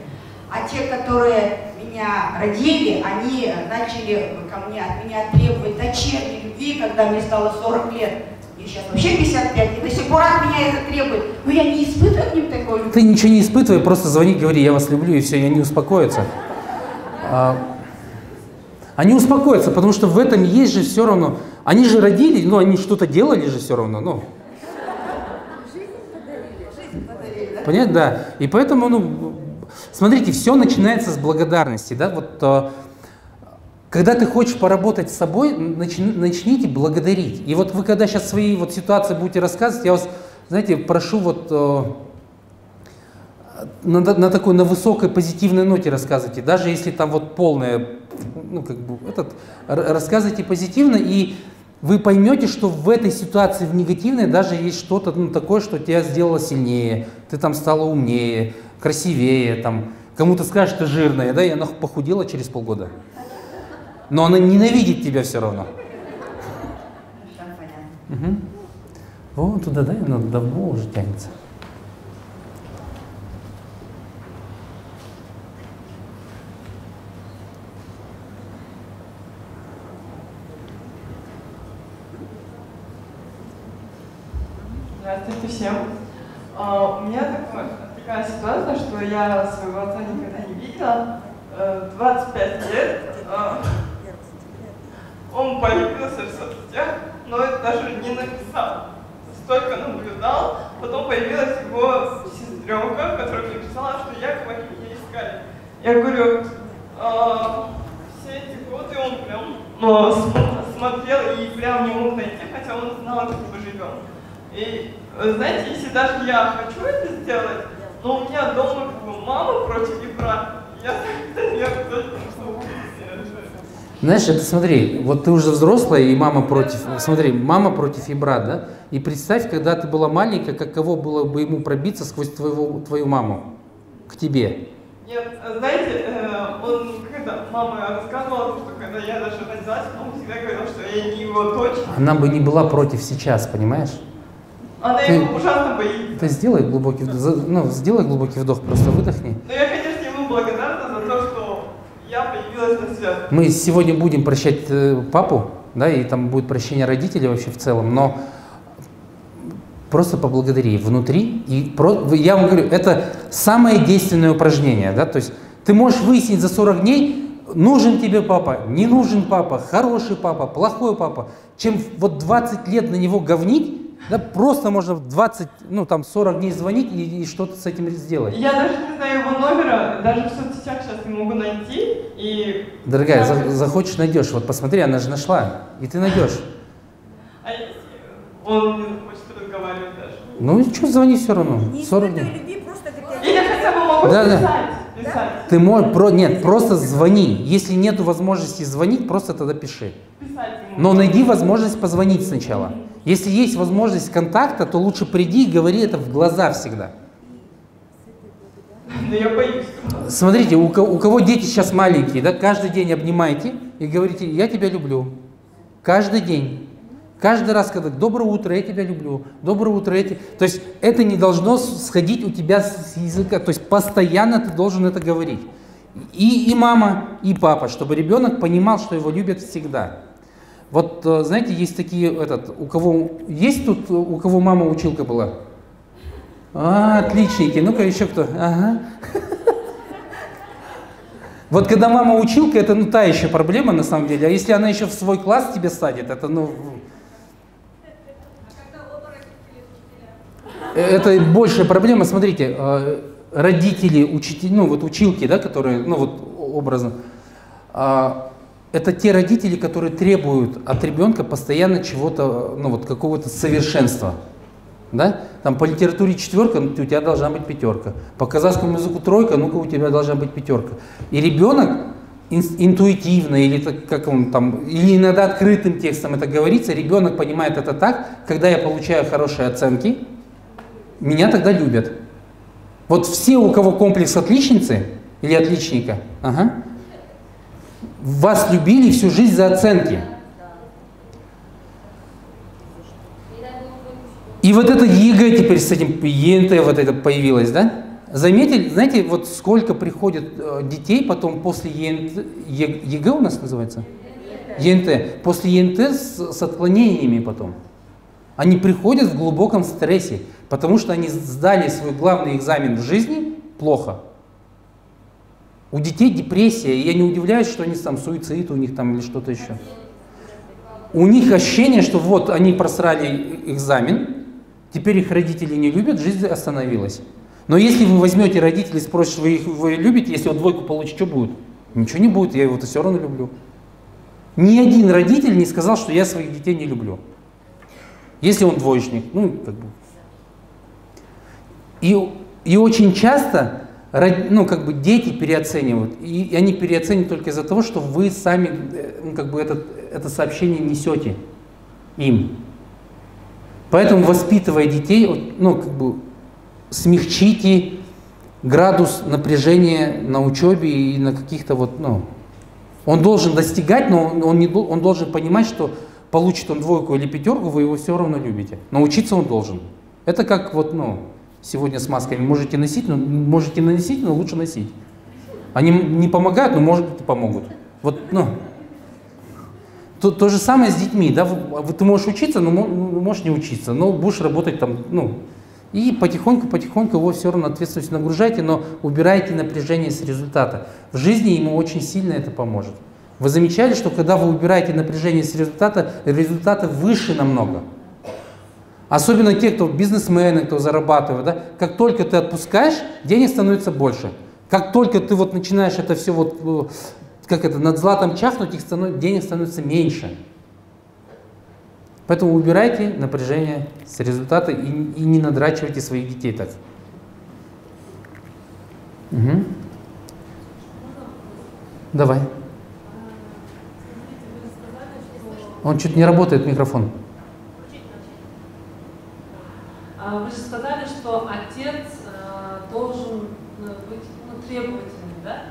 А те, которые меня родили, они начали ко мне, от меня требовать дочерней любви, когда мне стало 40 лет. Сейчас вообще 55, и до сих пор от меня это требует. Но я не испытываю к ним такой любви. Ты ничего не испытывай, просто звони, говори, я вас люблю, и все, и они успокоятся. А, они успокоятся, потому что в этом есть же все равно. Они же родили, ну они что-то делали же все равно, ну. Понятно, да. И поэтому, ну, смотрите, все начинается с благодарности, да. Вот э, когда ты хочешь поработать с собой, начни, начните благодарить. И вот вы когда сейчас свои вот ситуации будете рассказывать, я вас, знаете, прошу вот э, на, на такой, на высокой позитивной ноте рассказывайте, даже если там вот полное, ну как бы, этот, рассказывайте позитивно, и вы поймете, что в этой ситуации, в негативной, даже есть что-то ну, такое, что тебя сделало сильнее, ты там стала умнее, красивее, там, кому-то скажешь, ты жирная, да, и она похудела через полгода но она ненавидит тебя все равно. Угу. Вон туда, да, она давно уже тянется. Здравствуйте всем. Uh, у меня такое, такая ситуация, что я своего отца никогда не видела. Uh, 25 лет. Uh, он появился в соцсетях, но это даже не написал. Столько наблюдал, потом появилась его сестренка, которая мне писала, что якобы они меня искали. Я говорю, а, все эти годы он прям ну, смотрел и прям не мог найти, хотя он знал, как мы живем. И знаете, если даже я хочу это сделать, но у меня дома как бы мама против и брат, я так не знаешь, это смотри, вот ты уже взрослая, и мама против, смотри, мама против и брат, да? И представь, когда ты была маленькая, каково было бы ему пробиться сквозь твоего, твою маму к тебе. Нет, знаете, э, он, когда мама рассказывала, что когда я даже родилась, он всегда говорил, что я не его дочь. Она бы не была против сейчас, понимаешь? Она ты, его ужасно боится. Ты сделай глубокий вдох, ну, сделай глубокий вдох, просто выдохни. Ну, я, конечно, ему благодарна за то, что я появилась на свет. Мы сегодня будем прощать э, папу, да, и там будет прощение родителей вообще в целом, но просто поблагодари внутри. И про, я вам говорю, это самое действенное упражнение, да, то есть ты можешь выяснить за 40 дней, нужен тебе папа, не нужен папа, хороший папа, плохой папа, чем вот 20 лет на него говнить, да, просто можно в 20, ну там 40 дней звонить и, и что-то с этим сделать. Я даже не знаю его номера, даже в соцсетях сейчас не могу найти. И Дорогая, за, захочешь, найдешь. Вот посмотри, она же нашла, и ты найдешь. А он не хочет разговаривать даже. Ну и что, звони все равно. 40 дней. любви, просто говорят, Или хотя бы могу Да, да. писать. писать. Ты можешь, про, нет, просто звони. Если нет возможности звонить, просто тогда пиши. Писать ему. Но найди возможность позвонить сначала. Если есть возможность контакта, то лучше приди и говори это в глаза всегда. Но я боюсь. Смотрите, у, ко- у кого дети сейчас маленькие, да, каждый день обнимайте и говорите, я тебя люблю. Каждый день. Каждый раз, когда доброе утро, я тебя люблю, доброе утро, я тебя... То есть это не должно сходить у тебя с языка, то есть постоянно ты должен это говорить. И, и мама, и папа, чтобы ребенок понимал, что его любят всегда. Вот, э, знаете, есть такие, этот, у кого, есть тут, у кого мама училка была? А, отличники, ну-ка еще кто? Ага. Вот когда мама училка, это ну та еще проблема на самом деле. А если она еще в свой класс тебе садит, это ну... Э, Это большая проблема. Смотрите, э, родители, учитель, ну вот училки, да, которые, ну вот образно, а, это те родители, которые требуют от ребенка постоянно чего-то, ну вот какого-то совершенства. Да? Там по литературе четверка, ну, у тебя должна быть пятерка. По казахскому языку тройка, ну-ка у тебя должна быть пятерка. И ребенок ин- интуитивно или как он там, или иногда открытым текстом это говорится, ребенок понимает это так, когда я получаю хорошие оценки, меня тогда любят. Вот все, у кого комплекс отличницы или отличника, ага, вас любили всю жизнь за оценки. И вот это ЕГЭ теперь с этим ЕНТ вот это появилось, да? Заметили, знаете, вот сколько приходит э, детей потом после ЕНТ, ЕГЭ у нас называется? ЕНТ. После ЕНТ с, с отклонениями потом. Они приходят в глубоком стрессе, потому что они сдали свой главный экзамен в жизни плохо. У детей депрессия, и я не удивляюсь, что они там суицид у них там или что-то еще. У них ощущение, что вот они просрали экзамен, теперь их родители не любят, жизнь остановилась. Но если вы возьмете родителей, спросите, вы их вы любите, если он двойку получит, что будет? Ничего не будет, я его-то все равно люблю. Ни один родитель не сказал, что я своих детей не люблю. Если он двоечник, ну, как бы. И, и очень часто ну, как бы дети переоценивают. И, они переоценивают только из-за того, что вы сами э, ну, как бы этот, это сообщение несете им. Поэтому, воспитывая детей, ну, как бы смягчите градус напряжения на учебе и на каких-то вот, ну, он должен достигать, но он, не, он должен понимать, что получит он двойку или пятерку, вы его все равно любите. Но учиться он должен. Это как вот, ну, сегодня с масками. Можете носить, но можете наносить, но лучше носить. Они не помогают, но может и помогут. Вот, ну, то, то же самое с детьми, да, ты можешь учиться, но можешь не учиться, но будешь работать там, ну, и потихоньку-потихоньку его все равно ответственность нагружайте, но убирайте напряжение с результата. В жизни ему очень сильно это поможет. Вы замечали, что когда вы убираете напряжение с результата, результаты выше намного. Особенно те, кто бизнесмены, кто зарабатывает, да, как только ты отпускаешь, денег становится больше. Как только ты вот начинаешь это все вот, э, как это, над златом чахнуть, их становится, денег становится меньше. Поэтому убирайте напряжение с результата и, и не надрачивайте своих детей так. Угу. Давай. Он чуть не работает микрофон. А, вы же сказали, что отец э, должен э, быть ну, требовательным, да?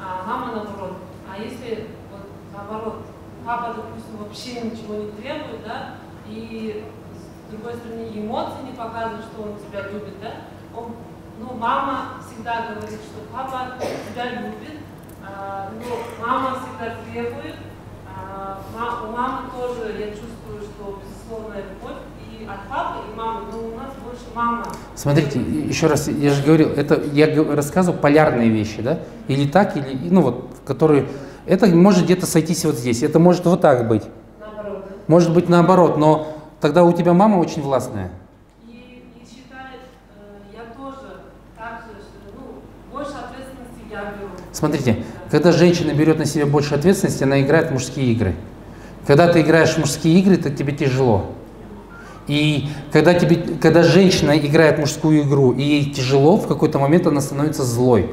А мама наоборот. А если вот наоборот, папа, допустим, вообще ничего не требует, да, и с другой стороны эмоции не показывает, что он тебя любит, да, он, ну, мама всегда говорит, что папа тебя любит, а, но мама всегда требует, а, у мамы тоже, я чувствую, что безусловная любовь, и от папы, и мамы, но у нас больше мама. Смотрите, еще раз, я же говорил, это я рассказывал полярные вещи, да, или так, или, ну вот, которые это может где-то сойтись вот здесь, это может вот так быть. Наоборот? Может быть наоборот, но тогда у тебя мама очень властная. И, и считает, э, я тоже так же, ну, больше ответственности я беру. Смотрите, когда женщина берет на себя больше ответственности, она играет в мужские игры. Когда ты играешь в мужские игры, то тебе тяжело. И когда, тебе, когда женщина играет мужскую игру, и ей тяжело, в какой-то момент она становится злой.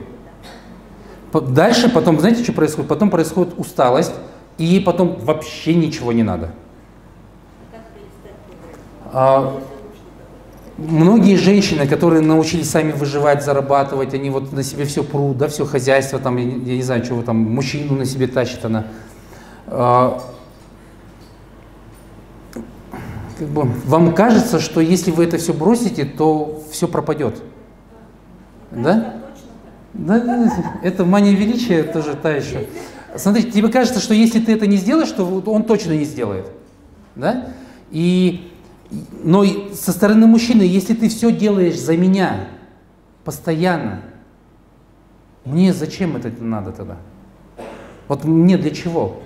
Дальше потом, знаете, что происходит? Потом происходит усталость, и ей потом вообще ничего не надо. А, многие женщины, которые научились сами выживать, зарабатывать, они вот на себе все прут, да, все хозяйство, там, я, я не знаю, чего там, мужчину на себе тащит она. А, как бы, вам кажется, что если вы это все бросите, то все пропадет. Да? Да, это мания величия тоже та еще. Смотрите, тебе кажется, что если ты это не сделаешь, то он точно не сделает. Да? И, но со стороны мужчины, если ты все делаешь за меня, постоянно, мне зачем это надо тогда? Вот мне для чего?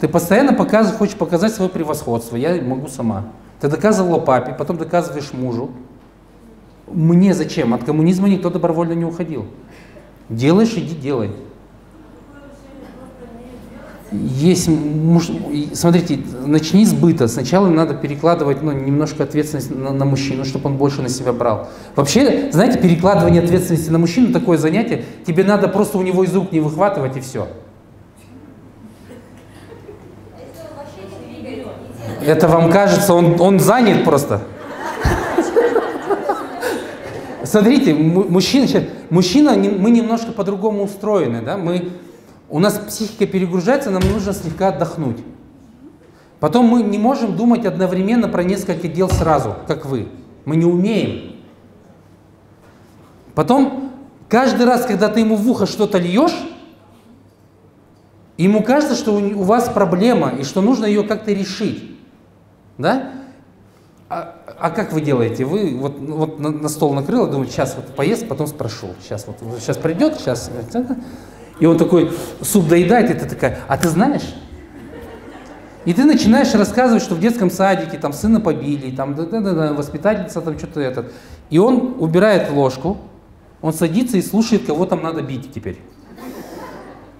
Ты постоянно показываешь, хочешь показать свое превосходство, я могу сама. Ты доказывала папе, потом доказываешь мужу. Мне зачем? От коммунизма никто добровольно не уходил. Делаешь, иди делай. Есть муж... Смотрите, начни с быта. Сначала надо перекладывать ну, немножко ответственность на, на мужчину, чтобы он больше на себя брал. Вообще, знаете, перекладывание ответственности на мужчину такое занятие. Тебе надо просто у него из рук не выхватывать и все. Это вам кажется, он, он занят просто. Смотрите, мужчина, мужчина, мы немножко по-другому устроены, да, мы, у нас психика перегружается, нам нужно слегка отдохнуть. Потом мы не можем думать одновременно про несколько дел сразу, как вы. Мы не умеем. Потом, каждый раз, когда ты ему в ухо что-то льешь, ему кажется, что у вас проблема и что нужно ее как-то решить. Да? А, а как вы делаете? Вы вот, вот на, на стол накрыл, думаете, сейчас вот поест, потом спрошу. Сейчас вот сейчас придет, сейчас. И он такой суп доедает, и ты такая, а ты знаешь? И ты начинаешь рассказывать, что в детском садике там сына побили, там да, да, да, воспитательница там что-то этот. И он убирает ложку, он садится и слушает, кого там надо бить теперь.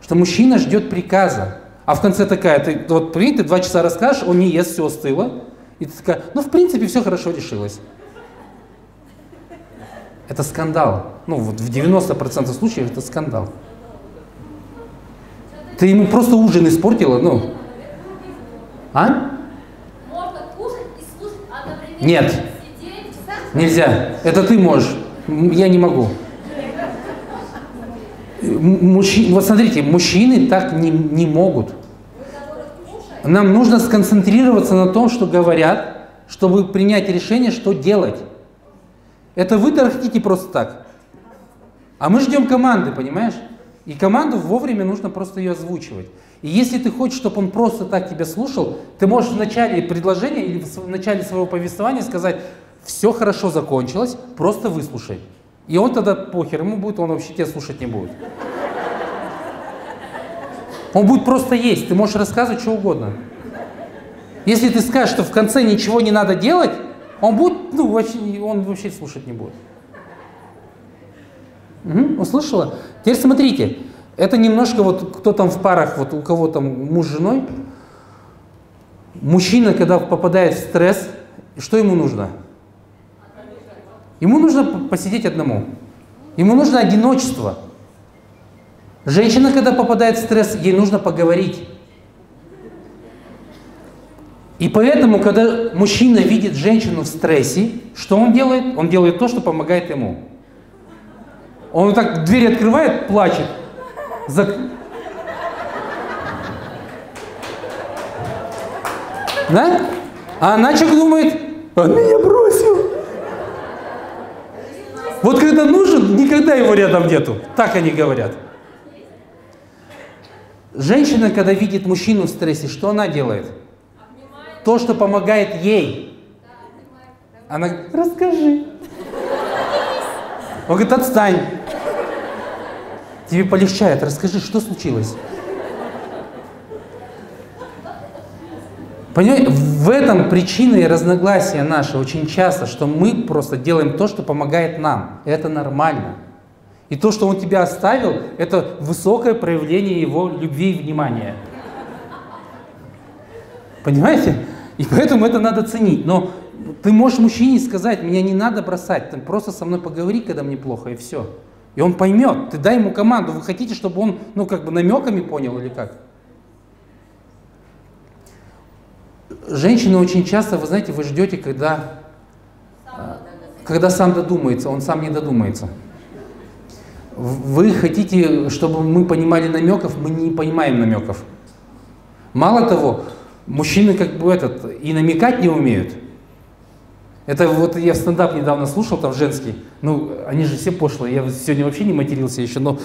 Что мужчина ждет приказа. А в конце такая, ты вот прикинь, ты два часа расскажешь, он не ест, все остыло. И ты такая, ну в принципе все хорошо решилось. Это скандал. Ну вот в 90% случаев это скандал. Ты ему просто ужин испортила, ну. А? Можно кушать и слушать одновременно. Нет. Сидеть. Нельзя. Это ты можешь. Я не могу. Мужчи- Вот смотрите, мужчины так не, не могут. Нам нужно сконцентрироваться на том, что говорят, чтобы принять решение, что делать. Это вы хотите просто так. А мы ждем команды, понимаешь? И команду вовремя нужно просто ее озвучивать. И если ты хочешь, чтобы он просто так тебя слушал, ты можешь в начале предложения или в начале своего повествования сказать, все хорошо закончилось, просто выслушай. И он тогда похер, ему будет, он вообще тебя слушать не будет. Он будет просто есть, ты можешь рассказывать что угодно. Если ты скажешь, что в конце ничего не надо делать, он будет, ну, вообще, он вообще слушать не будет. Угу, услышала? Теперь смотрите, это немножко вот кто там в парах, вот у кого там муж с женой. Мужчина, когда попадает в стресс, что ему нужно? Ему нужно посидеть одному. Ему нужно одиночество. Женщина, когда попадает в стресс, ей нужно поговорить. И поэтому, когда мужчина видит женщину в стрессе, что он делает? Он делает то, что помогает ему. Он так дверь открывает, плачет. Зак- Да? А она что думает? Он меня бросил. Вот когда нужен, никогда его рядом нету. Так они говорят. Женщина, когда видит мужчину в стрессе, что она делает? То, что помогает ей. Она говорит, расскажи. Он говорит, отстань. Тебе полегчает, расскажи, что случилось. Понимаете, в этом причина и разногласия наши очень часто, что мы просто делаем то, что помогает нам. Это нормально. И то, что он тебя оставил, это высокое проявление его любви и внимания. Понимаете? И поэтому это надо ценить. Но ты можешь мужчине сказать, меня не надо бросать, ты просто со мной поговори, когда мне плохо, и все. И он поймет. Ты дай ему команду. Вы хотите, чтобы он, ну, как бы намеками понял или как? Женщины очень часто, вы знаете, вы ждете, когда, а, когда сам додумается, он сам не додумается. Вы хотите, чтобы мы понимали намеков, мы не понимаем намеков. Мало того, мужчины как бы этот и намекать не умеют. Это вот я стендап недавно слушал, там женский. Ну, они же все пошлые. Я сегодня вообще не матерился еще, но...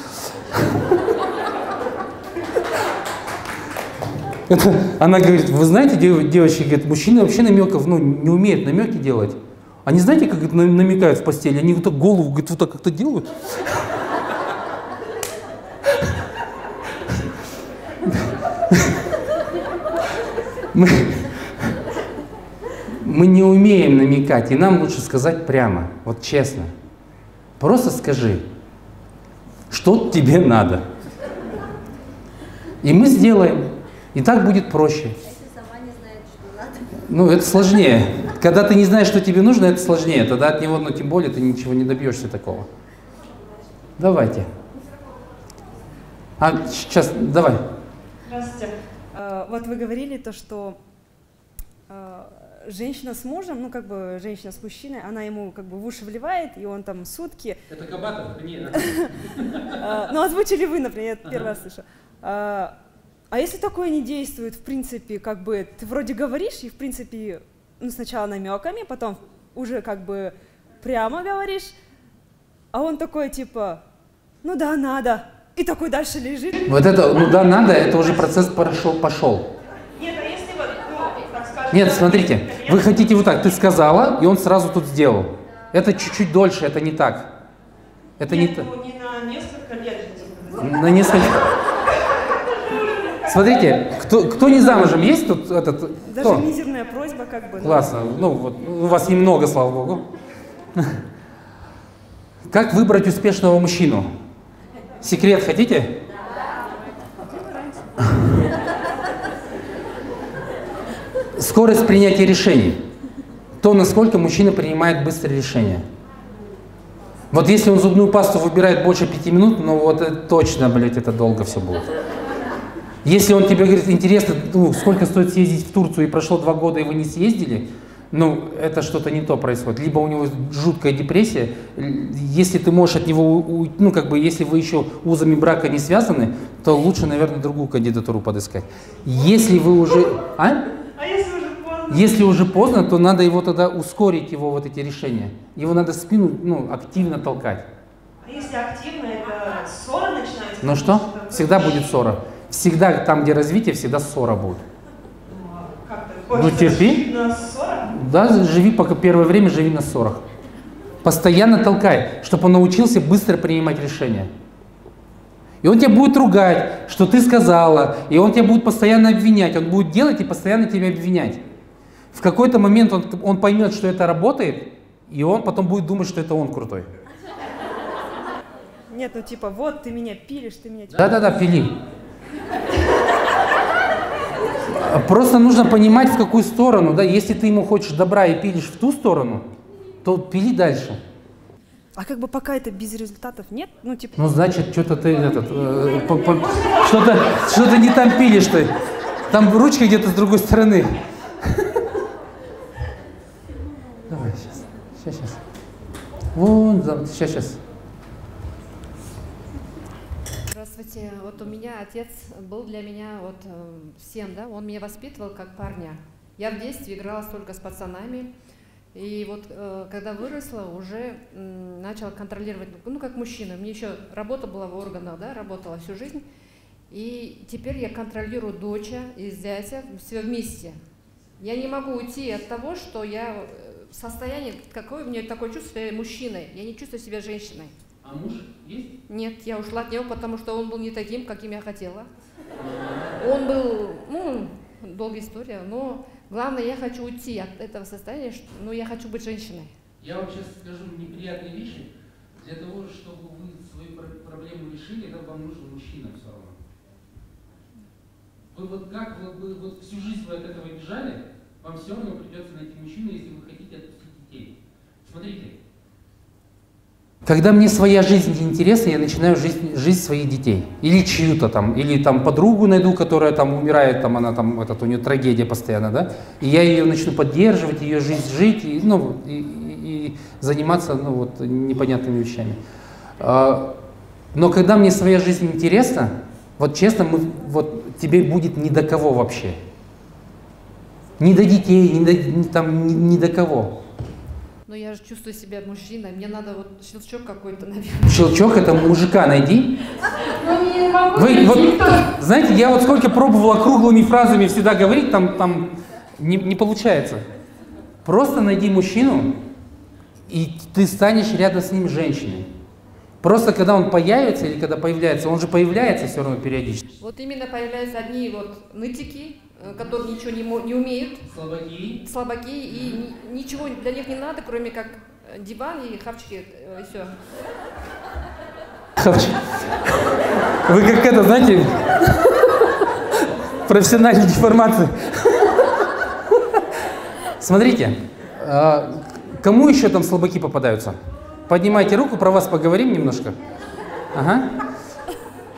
Она говорит, вы знаете, дев- девочки, говорит, мужчины вообще намеков, ну, не умеют намеки делать. Они знаете, как намекают в постели? Они вот так голову, говорит, вот так как-то делают. Мы, мы не умеем намекать, и нам лучше сказать прямо, вот честно. Просто скажи, что тебе надо. И мы сделаем. И так будет проще. Если сама не знает, что надо. Ну, это сложнее. Когда ты не знаешь, что тебе нужно, это сложнее. Тогда от него, ну, тем более, ты ничего не добьешься такого. Давайте. А, сейчас, давай. Вот вы говорили то, что э, женщина с мужем, ну как бы женщина с мужчиной, она ему как бы в уши вливает, и он там сутки. Это Кабатов? Нет. Э, Ну озвучили вы, например, я первый раз слышу. Э, А если такое не действует, в принципе, как бы ты вроде говоришь, и в принципе, ну сначала намеками, потом уже как бы прямо говоришь, а он такой типа, ну да, надо, и такой дальше лежит. Вот это, ну да, надо, это уже процесс пошел. пошел. Нет, а если вот, ну, так скажем... Нет, смотрите, вы хотите вот так, ты сказала, и он сразу тут сделал. Это чуть-чуть дольше, это не так. Это не нет, так. ну, не на несколько лет типа, На несколько... Смотрите, кто, кто не замужем, есть тут этот... Даже Кто? мизерная просьба как бы. ну, Классно. Ну вот, у вас немного, слава богу. Как выбрать успешного мужчину? Секрет хотите? Да. Скорость принятия решений. То, насколько мужчина принимает быстрые решения. Вот если он зубную пасту выбирает больше пяти минут, ну вот это точно, блядь, это долго все будет. Если он тебе говорит, интересно, ну, сколько стоит съездить в Турцию, и прошло два года, и вы не съездили, ну, это что-то не то происходит. Либо у него жуткая депрессия, если ты можешь от него, ну, как бы, если вы еще узами брака не связаны, то лучше, наверное, другую кандидатуру подыскать. Если вы уже... А? А если уже поздно? Если уже поздно, то надо его тогда ускорить, его вот эти решения. Его надо спину, ну, активно толкать. А если активно, это ссора начинается? Ну что? Всегда будет ссора. Всегда там, где развитие, всегда ссора будет. Ну, терпи. на? Да, живи пока первое время, живи на ссорах. Постоянно толкай, чтобы он научился быстро принимать решения. И он тебя будет ругать, что ты сказала, и он тебя будет постоянно обвинять, он будет делать и постоянно тебя обвинять. В какой-то момент он, он поймет, что это работает, и он потом будет думать, что это он крутой. Нет, ну типа, вот ты меня пилишь, ты меня... Да-да-да, пили. Просто нужно понимать, в какую сторону. Да? Если ты ему хочешь добра и пилишь в ту сторону, то пили дальше. А как бы пока это без результатов нет, ну типа... Ну, значит, что-то ты этот, э, что-то, что-то не там пилишь ты. Там ручка где-то с другой стороны. Давай, сейчас. Сейчас, сейчас. Вон, сейчас, сейчас. Здравствуйте. Вот у меня отец был для меня вот э, всем, да, он меня воспитывал как парня. Я в детстве играла только с пацанами, и вот э, когда выросла, уже начала контролировать, ну как мужчина. Мне еще работа была в органах, да, работала всю жизнь, и теперь я контролирую доча и зятя все вместе. Я не могу уйти от того, что я э, в состоянии, какое у меня такое чувство, что я мужчиной, я не чувствую себя женщиной. А муж есть? Нет, я ушла от него, потому что он был не таким, каким я хотела. Он был, ну, долгая история, но главное, я хочу уйти от этого состояния, что, ну, я хочу быть женщиной. Я вам сейчас скажу неприятные вещи. Для того, чтобы вы свою пр- проблему решили, да, вам нужен мужчина все равно. Вы вот как вот, вы, вот всю жизнь вы от этого бежали, вам все равно придется найти мужчину, если вы хотите отпустить детей. Смотрите. Когда мне своя жизнь интересна, я начинаю жизнь, жизнь своих детей. Или чью-то там, или там подругу найду, которая там умирает, там она там, этот, у нее трагедия постоянно, да, и я ее начну поддерживать, ее жизнь жить, и, ну, и, и- заниматься, ну, вот, непонятными вещами. А, Но когда мне своя жизнь интересна, вот честно, мы, вот тебе будет ни до кого вообще. Ни до детей, ни до, там, ни, ни до кого. Но я же чувствую себя мужчиной, мне надо вот щелчок какой-то, наверное. Щелчок это мужика найди. Ну, Вы, вот, знаете, я вот сколько пробовал округлыми фразами всегда говорить, там, там не, не получается. Просто найди мужчину, и ты станешь рядом с ним женщиной. Просто когда он появится или когда появляется, он же появляется все равно периодически. Вот именно появляются одни вот нытики, которые ничего не, не умеют. Слабаки. Слабаки, и ни- ничего для них не надо, кроме как э, диван и хавчики, э, и все. Вы как это, знаете, профессиональная деформация. Смотрите, а, кому еще там слабаки попадаются? Поднимайте руку, про вас поговорим немножко. Ага.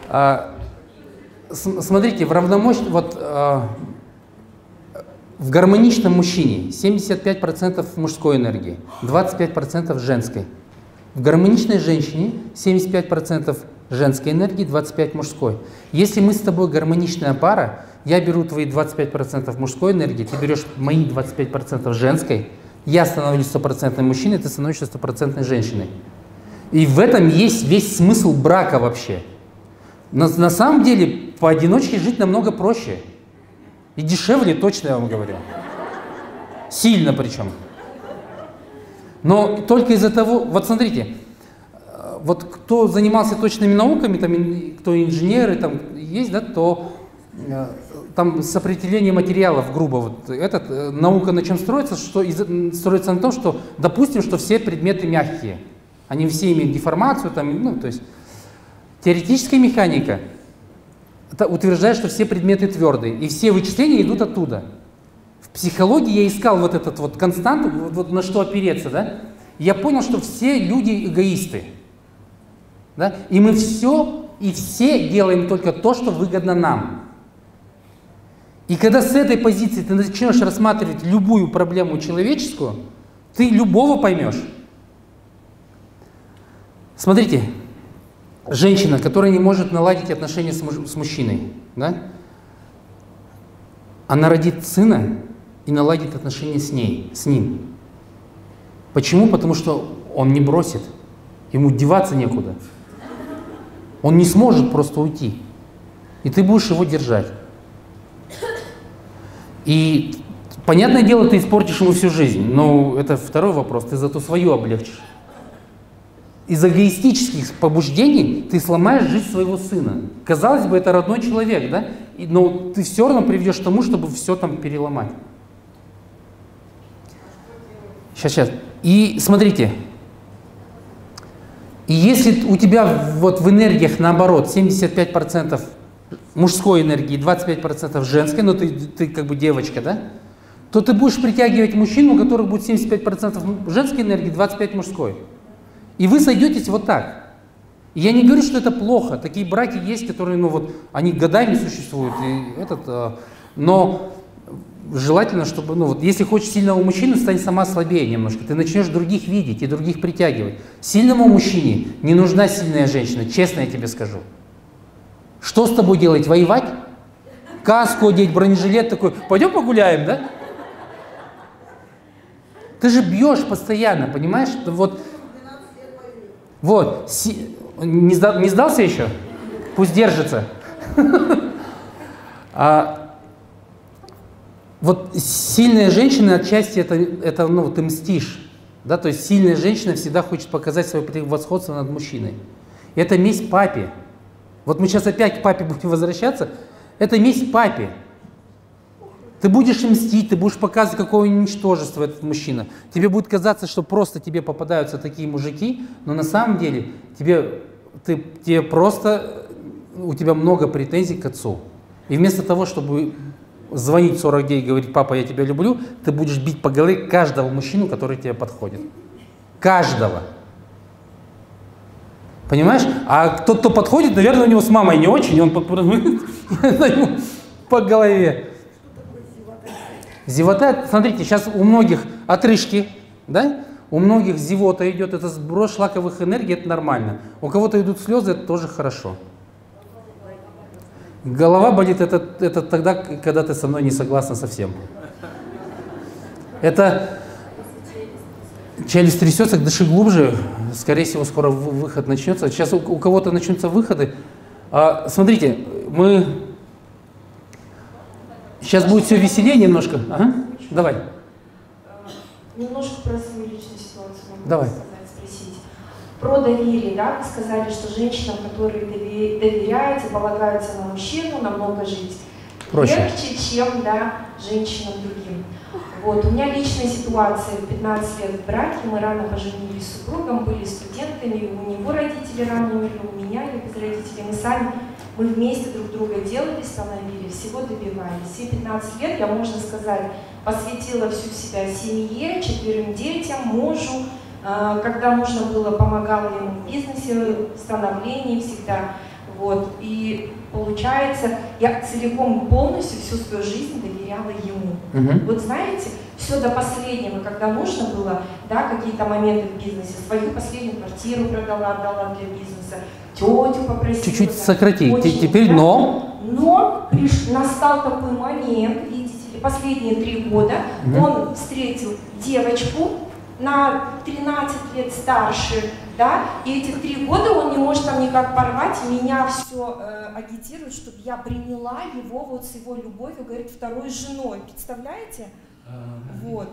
А, смотрите, в равномощном, вот а, в гармоничном мужчине 75% мужской энергии, 25% женской. В гармоничной женщине 75% женской энергии, 25% мужской. Если мы с тобой гармоничная пара, я беру твои 25% мужской энергии, ты берешь мои 25% женской, я становлюсь стопроцентным мужчиной, ты становишься стопроцентной женщиной. И в этом есть весь смысл брака вообще. На, на самом деле, поодиночке жить намного проще. И дешевле, точно я вам говорю. Сильно причем. Но только из-за того, вот смотрите, э, вот кто занимался точными науками, там, кто инженеры там есть, да, то э, там сопротивление материалов, грубо, вот этот, э, наука на чем строится, что из- строится на том, что, допустим, что все предметы мягкие, они все имеют деформацию, там, ну, то есть теоретическая механика утверждает, что все предметы твердые, и все вычисления идут оттуда. В психологии я искал вот этот вот константу, вот, вот на что опереться, да? Я понял, что все люди эгоисты. Да? И мы все и все делаем только то, что выгодно нам. И когда с этой позиции ты начнешь рассматривать любую проблему человеческую, ты любого поймешь. Смотрите, женщина, которая не может наладить отношения с, муж, с мужчиной, да? она родит сына и наладит отношения с ней, с ним. Почему? Потому что он не бросит, ему деваться некуда. Он не сможет просто уйти. И ты будешь его держать. И понятное дело, ты испортишь ему всю жизнь, но это второй вопрос, ты зато свою облегчишь. Из эгоистических побуждений ты сломаешь жизнь своего сына. Казалось бы, это родной человек, да? Но ты все равно приведешь к тому, чтобы все там переломать. Сейчас, сейчас. И смотрите, и если у тебя вот в энергиях наоборот 75% мужской энергии, 25% женской, но ты, ты как бы девочка, да? То ты будешь притягивать мужчину, у которого будет 75% женской энергии, 25% мужской. И вы сойдетесь вот так. Я не говорю, что это плохо. Такие браки есть, которые, ну вот, они годами существуют. И этот, э, но желательно, чтобы, ну вот, если хочешь сильного мужчину, стань сама слабее немножко. Ты начнешь других видеть и других притягивать. Сильному мужчине не нужна сильная женщина, честно я тебе скажу. Что с тобой делать? Воевать? Каску одеть, бронежилет такой. Пойдем погуляем, да? Ты же бьешь постоянно, понимаешь? Вот, вот. Си... Не, сда... не сдался еще? Пусть держится. А, вот сильная женщина отчасти это, это ну, ты мстишь. Да? То есть сильная женщина всегда хочет показать свое превосходство над мужчиной. Это месть папе. Вот мы сейчас опять к папе будем возвращаться. Это месть папе. Ты будешь мстить, ты будешь показывать, какое ничтожество этот мужчина. Тебе будет казаться, что просто тебе попадаются такие мужики, но на самом деле тебе, ты, тебе просто, у тебя много претензий к отцу. И вместо того, чтобы звонить 40 дней и говорить, папа, я тебя люблю, ты будешь бить по голове каждого мужчину, который тебе подходит. Каждого. Понимаешь? А тот, кто подходит, наверное, у него с мамой не очень, и он по голове. Зевота, смотрите, сейчас у многих отрыжки, да? У многих зевота идет, это сброс шлаковых энергий, это нормально. У кого-то идут слезы, это тоже хорошо. Голова болит, это, это тогда, когда ты со мной не согласна совсем. Это челюсть трясется, дыши глубже, скорее всего, скоро выход начнется. Сейчас у, у кого-то начнутся выходы. А, смотрите, мы... Сейчас будет все веселее немножко. Ага. Давай. Немножко про свою личную ситуацию могу Давай. сказать, спросить. Про доверие, да, вы сказали, что женщинам, которые доверяют и полагаются на мужчину, намного жить Проще. легче, чем да, женщинам другим. Вот, у меня личная ситуация, в 15 лет в браке, мы рано поженились с супругом, были студентами, у него родители рано умерли, у меня или без родителей, мы сами, мы вместе друг друга делали, становились, всего добивались. Все 15 лет, я, можно сказать, посвятила всю себя семье, четверым детям, мужу, а, когда нужно было, помогала ему в бизнесе, в становлении всегда. Вот. И получается, я целиком полностью всю свою жизнь доверяла ему. Угу. Вот знаете, все до последнего, когда нужно было, да, какие-то моменты в бизнесе, свою последнюю квартиру продала, отдала для бизнеса, тетю попросила. Чуть-чуть да, сократи. очень, Теперь да. но. Но приш, настал такой момент, видите ли, последние три года Мгм. он встретил девочку на 13 лет старше, да, и эти три года он не может там никак порвать, меня все агитирует, чтобы я приняла его вот с его любовью, говорит, второй женой, представляете? Вот.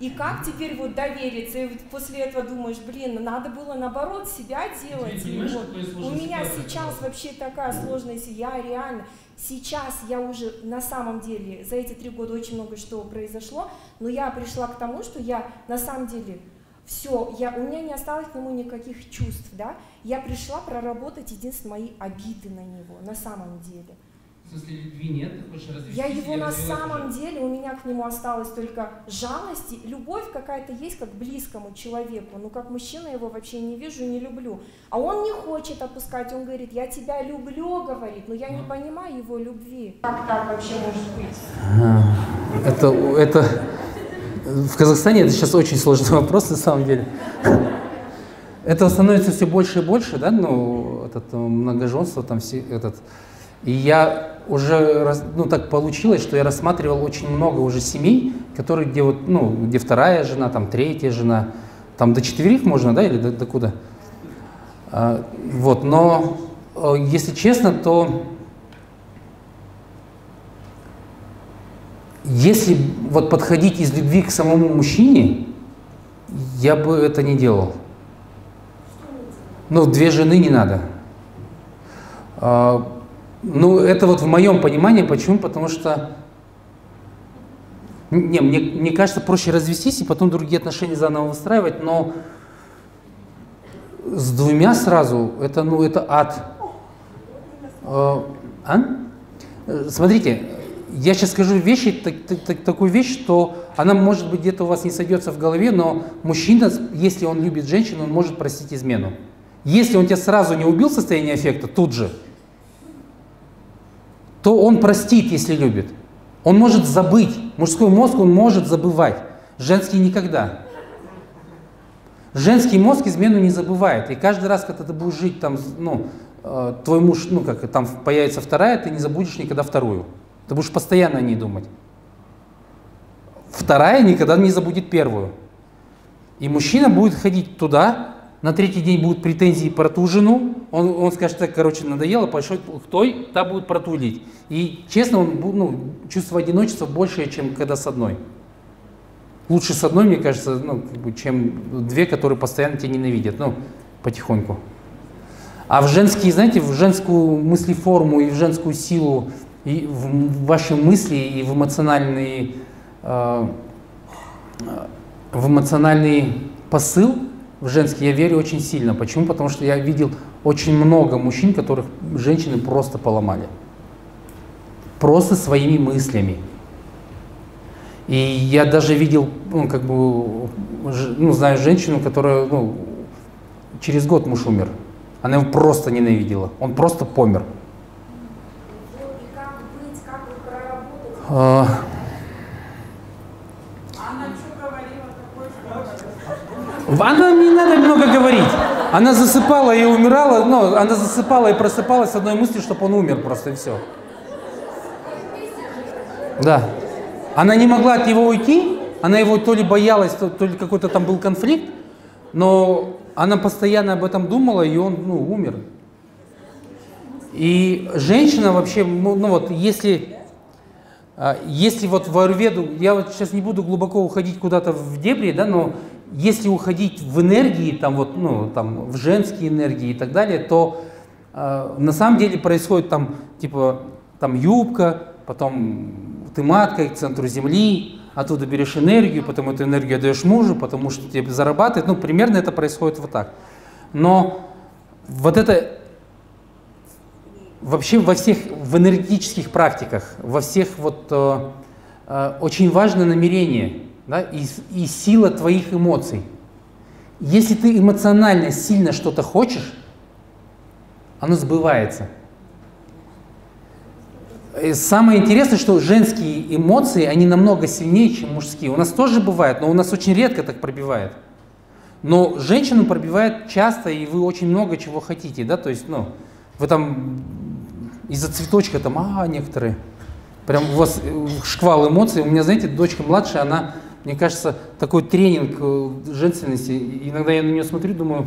И как теперь вот довериться? И после этого думаешь, блин, надо было наоборот себя делать. Понимаешь, вот у меня ситуация сейчас вообще такая сложная, си- я реально, сейчас я уже на самом деле, за эти три года очень много что произошло, но я пришла к тому, что я на самом деле все, я, у меня не осталось к нему никаких чувств, да, я пришла проработать единственные мои обиды на него, на самом деле. В смысле, любви нет? Ты хочешь развестись? Я его на самом уже? деле, у меня к нему осталось только жалость. Любовь какая-то есть как к близкому человеку. Ну, как мужчина его вообще не вижу не люблю. А он не хочет опускать, он говорит, я тебя люблю, говорит, но я не понимаю его любви. Как так вообще может быть? А, Это, это в Казахстане это сейчас очень сложный вопрос на самом деле. Этого становится все больше и больше, да, ну, этот многоженство там все, этот. И я уже, ну, так получилось, что я рассматривал очень много уже семей, которые, где вот, ну, где вторая жена, там, третья жена, там до четверых можно, да, или до, до куда? А, вот, но, э, если честно, то Если вот подходить из любви к самому мужчине, я бы это не делал. Ну, две жены не надо. Ну, это вот в моем понимании. Почему? Потому что не, мне, мне кажется, проще развестись и потом другие отношения заново выстраивать, но с двумя сразу это, ну, это ад. А? а? Э, Смотрите, я сейчас скажу вещи, так- так- так- такую вещь, что она, может быть, где-то у вас не сойдется в голове, но мужчина, если он любит женщину, он может простить измену. Если он тебя сразу не убил в состоянии аффекта, тут же, то он простит, если любит. Он может забыть. Мужской мозг он может забывать. Женский никогда. Женский мозг измену не забывает. И каждый раз, когда ты будешь жить там, ну, э, твой муж, ну как, там появится вторая, ты не забудешь никогда вторую. Ты будешь постоянно о ней думать. Вторая никогда не забудет первую. И мужчина будет ходить туда, на третий день будут претензии про ту жену, он, он скажет, так, короче, надоело, пошел к той, та будет про ту лить. И честно, он будет, ну, чувство одиночества больше, чем когда с одной. Лучше с одной, мне кажется, ну, как бы, чем две, которые постоянно тебя ненавидят, ну, потихоньку. А в женские, знаете, в женскую мыслеформу и в женскую силу, и в ваши мысли, и в эмоциональный, э, в эмоциональный посыл в женский я верю очень сильно. Почему? Потому что я видел очень много мужчин, которых женщины просто поломали. Просто своими мыслями. И я даже видел, ну, как бы, ну, знаю женщину, которая, ну, через год муж умер. Она его просто ненавидела. Он просто помер. И как быть, как вот проработать? А, Она что говорила такое, что Она не надо много говорить. Она засыпала и умирала, ну, она засыпала и просыпалась с одной мыслью, чтобы он умер просто и все. Да. Она не могла от него уйти, она его то ли боялась, то, то ли какой-то там был конфликт, но она постоянно об этом думала, и он, ну, умер. И женщина вообще, ну ну вот, если, а, если вот в аюрведу, я вот сейчас не буду глубоко уходить куда-то в дебри, да, но если уходить в энергии, там вот, ну, там, в женские энергии и так далее, то э, на самом деле происходит там, типа, там юбка, потом ты маткой к центру Земли, оттуда берешь энергию, потом эту энергию даешь мужу, потому что тебе зарабатывает, ну, примерно это происходит вот так. Но вот это вообще во всех в энергетических практиках, во всех вот э, э, очень важно намерение да, и, и сила твоих эмоций. Если ты эмоционально сильно что-то хочешь, оно сбывается. И самое интересное, что женские эмоции, они намного сильнее, чем мужские. У нас тоже бывает, но у нас очень редко так пробивает. Но женщину пробивает часто, и вы очень много чего хотите, да, то есть, ну, вы там из-за цветочка там, а, некоторые, прям у вас э, шквал эмоций. У меня, знаете, дочка младшая, она, мне кажется, такой тренинг э, женственности. Иногда я на нее смотрю, думаю,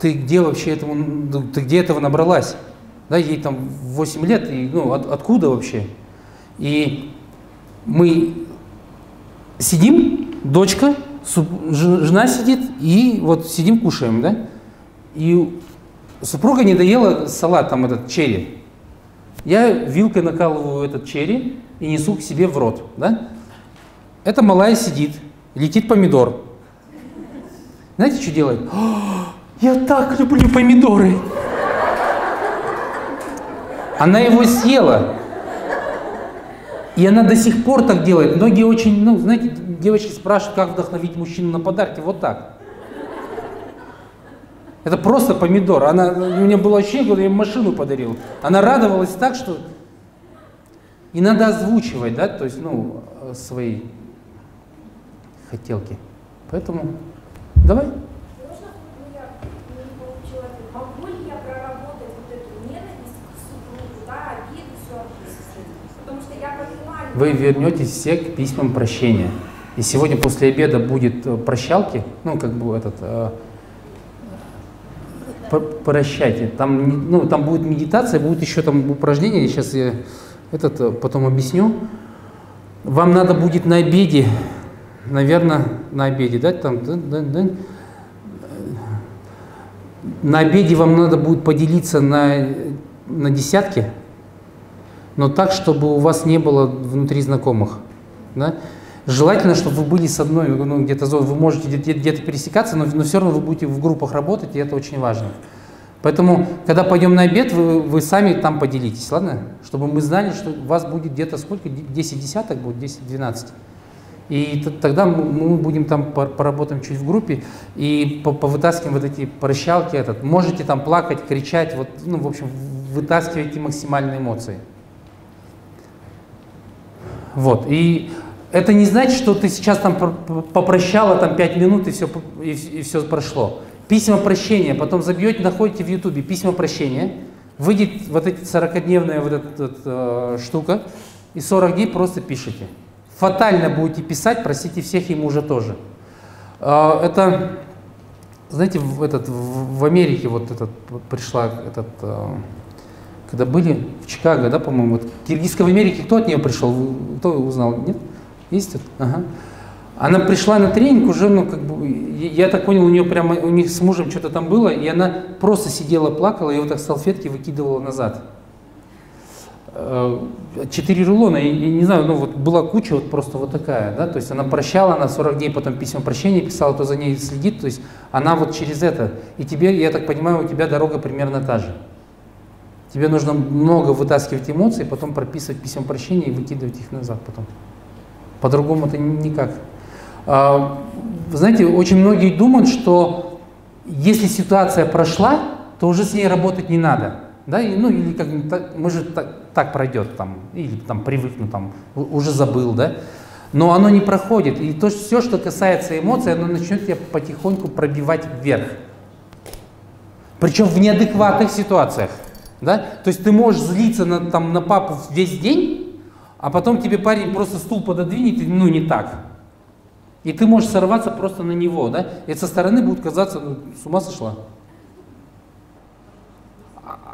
ты где вообще этому, ну, ты где этого набралась? Да, ей там 8 лет, и, ну, от- откуда вообще? И мы сидим, дочка, суп- жена сидит, и вот сидим, кушаем, да? И супруга не доела салат, там этот черри. Я вилкой накалываю этот черри и несу к себе в рот, да? Эта малая сидит, летит помидор. Знаете, что делает? «А, Я так люблю помидоры. Она его съела. И она до сих пор так делает. Многие очень, ну, знаете, девочки спрашивают, как вдохновить мужчину на подарки. Вот так. Это просто помидор. Она, у меня было ощущение, когда я ей машину подарил. Она радовалась так, что... И надо озвучивать, да, то есть, ну, свои хотелки. Поэтому давай. Вы вернетесь все к письмам прощения. И сегодня после обеда будет э, прощалки, ну, как бы этот, э, прощайте. Там, ну, там будет медитация, будет еще там упражнение, сейчас я этот э, потом объясню. Вам надо будет на обеде, наверное, на обеде, да, там, да, да, да. На обеде вам надо будет поделиться на, на десятки, но так, чтобы у вас не было внутри знакомых. Да? Желательно, чтобы вы были с одной, ну, где-то вы можете где-то пересекаться, но, но все равно вы будете в группах работать, и это очень важно. Поэтому, когда пойдем на обед, вы, вы сами там поделитесь, ладно? Чтобы мы знали, что у вас будет где-то сколько, 10 десяток будет, 10-12. И тогда мы будем там поработаем чуть в группе и повытаскиваем вот эти прощалки этот. Можете там плакать, кричать, вот, ну, в общем, вытаскивайте максимальные эмоции. Вот. И это не значит, что ты сейчас там попрощала там 5 минут и все, и, и все прошло. Письма прощения, потом забьете, находите в Ютубе письма прощения, выйдет вот эта 40-дневная вот эта вот, э, штука, и 40 дней просто пишите. Фатально будете писать, просите всех, ему уже тоже. Э, это, знаете, в, этот, в, Америке вот этот пришла этот... Э, когда были в Чикаго, да, по-моему, вот, Киргизская в Америке, кто от нее пришел? Кто узнал? Нет? Есть тут? Ага. Она пришла на тренинг уже, ну, как бы, я так понял, у нее прямо, у них с мужем что-то там было, и она просто сидела, плакала, и вот так салфетки выкидывала назад. Э, четыре рулона, я, я не знаю, ну вот была куча вот просто вот такая, да, то есть она прощала, на 40 дней потом письма прощения писала, то за ней следит, то есть она вот через это, и тебе, я так понимаю, у тебя дорога примерно та же. Тебе нужно много вытаскивать эмоций, потом прописывать письма прощения и выкидывать их назад потом. По-другому это никак. А, знаете, очень многие думают, что если ситуация прошла, то уже с ней работать не надо. Да? И, ну, или как мы же так, так пройдет, там, или там привыкну, там, уже забыл, да? Но оно не проходит. И то, все, что касается эмоций, оно начнет тебя потихоньку пробивать вверх. Причем в неадекватных ситуациях. Да? То есть ты можешь злиться на, там, на папу весь день, а потом тебе парень просто стул пододвинет, ну не так. И ты можешь сорваться просто на него, да? И со стороны будет казаться, ну, с ума сошла.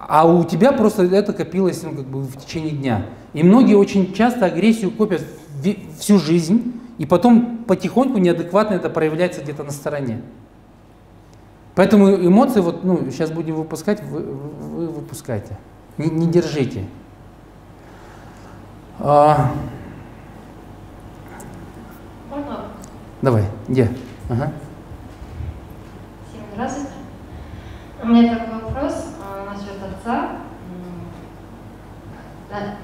А у тебя просто это копилось ну, как бы в течение дня. И многие очень часто агрессию копят всю жизнь, и потом потихоньку неадекватно это проявляется где-то на стороне. Поэтому эмоции, вот, ну, сейчас будем выпускать, вы, вы выпускайте. Не, не держите. А... Можно? Давай, где? Ага. Всем здравствуйте. У меня такой вопрос а, отца. Да.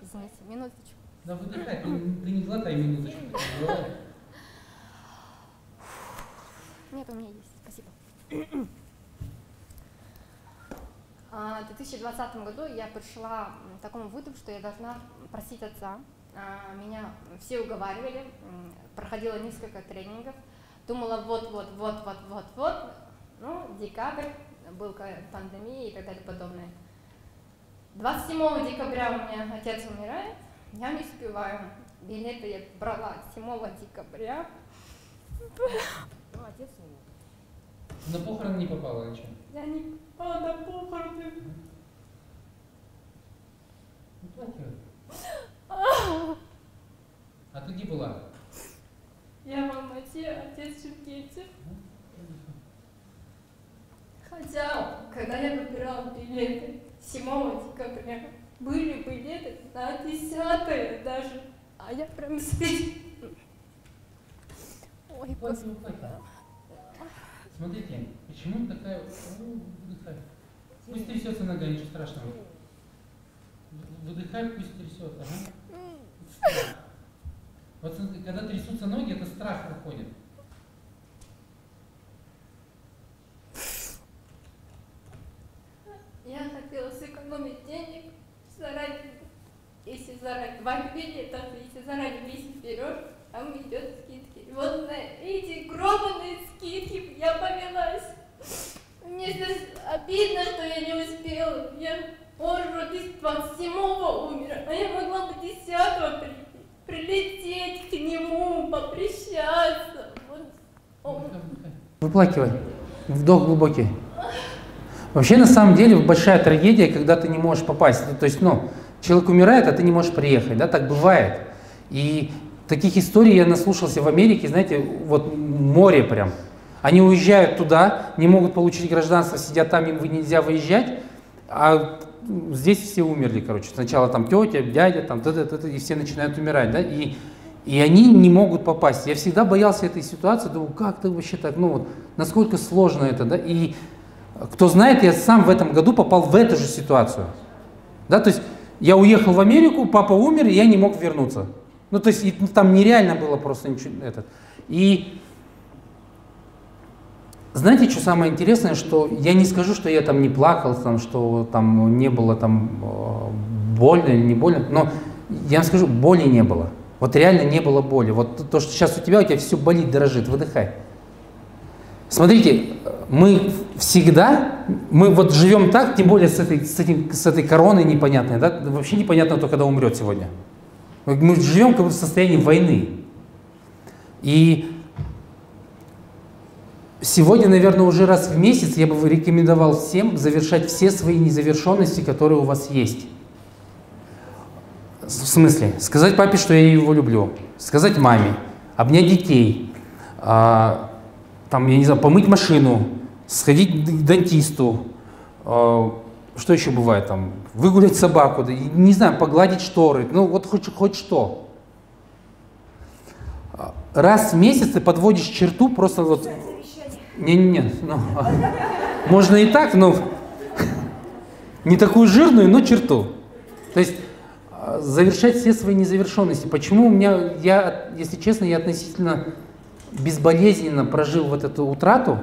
Извините, минуточку. Да выдыхай, ты, ты не глотай минуточку. Нет, у меня есть, спасибо. А, в 2020 году я пришла к такому выводу, что я должна просить отца. А, меня все уговаривали, проходила несколько тренингов, думала вот-вот-вот-вот-вот-вот. Ну, декабрь, был пандемия и так далее подобное. 27 декабря у меня отец умирает, я не успеваю. Билеты я брала 7 декабря. Ну, отец умер. На похороны не попала ничего? Я не попала на похороны. Ну. А ты где была? Я в Алмате, отец в. Хотя, когда я выбирала билеты 7 декабря, были билеты на 10 даже. А я прям сидела. Ой, господи. Смотрите, почему такая... Выдыхай. Пусть трясется нога, ничего страшного. Выдыхай, пусть трясет. Ага. Вот когда трясутся ноги, это страх выходит. Я хотела сэкономить денег заранее. Если заранее, в обеде, даже если заранее месяц вперед, там идет скидки. И вот на эти гробаные скидки я повелась. Мне сейчас обидно, что я не успела. Я, он вроде 27-го умер, а я могла бы 10-го прийти, прилететь к нему, попрощаться. Вот он Выплакивай. Вдох глубокий. Вообще, на самом деле, большая трагедия, когда ты не можешь попасть. То есть, ну, человек умирает, а ты не можешь приехать, да, так бывает. И таких историй я наслушался в Америке, знаете, вот море прям. Они уезжают туда, не могут получить гражданство, сидят там, им нельзя выезжать, а здесь все умерли, короче. Сначала там тетя, дядя, там, т -т -т -т, и все начинают умирать, да, и, и они не могут попасть. Я всегда боялся этой ситуации, думал, как ты вообще так, ну вот, насколько сложно это, да, и кто знает, я сам в этом году попал в эту же ситуацию, да, то есть я уехал в Америку, папа умер, и я не мог вернуться. Ну, то есть и, там нереально было просто ничего, этот. И знаете, что самое интересное, что я не скажу, что я там не плакал, там, что там не было там э, больно или не больно, но я вам скажу, боли не было. Вот реально не было боли. Вот то, что сейчас у тебя, у тебя все болит, дрожит, выдыхай. Смотрите, мы всегда, мы вот живем так, тем более с этой, с, этим, с этой короной непонятной, да, вообще непонятно, кто когда умрет сегодня. Мы живем как в состоянии войны. И сегодня, наверное, уже раз в месяц я бы рекомендовал всем завершать все свои незавершенности, которые у вас есть. В смысле? Сказать папе, что я его люблю. Сказать маме. Обнять детей. А, там, я не знаю, помыть машину. Сходить к дантисту. А, что еще бывает там? Выгулять собаку. Да, не знаю, погладить шторы. Ну, вот хоть, хоть что. Раз в месяц ты подводишь черту просто вот... Не-не-не, ну, можно и так, но не такую жирную, но черту. То есть завершать все свои незавершенности. Почему у меня, я, если честно, я относительно безболезненно прожил вот эту утрату,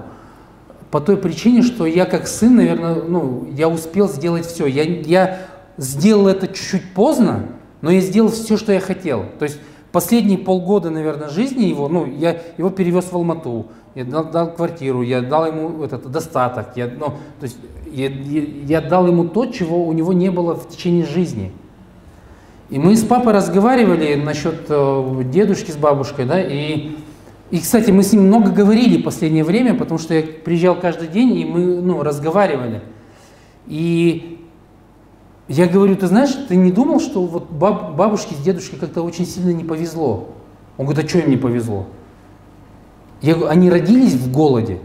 по той причине, что я как сын, наверное, ну, я успел сделать все. Я, я сделал это чуть-чуть поздно, но я сделал все, что я хотел. То есть последние полгода, наверное, жизни его, ну, я его перевез в Алмату, я дал, дал квартиру, я дал ему этот достаток, я, ну, то есть я, я, я дал ему то, чего у него не было в течение жизни. И мы с папой разговаривали насчет э, дедушки с бабушкой, да, и, и, кстати, мы с ним много говорили в последнее время, потому что я приезжал каждый день, и мы, ну, разговаривали. И я говорю, ты знаешь, ты не думал, что вот баб, бабушке с дедушкой как-то очень сильно не повезло? Он говорит, а что им не повезло? Я говорю, они родились в голоде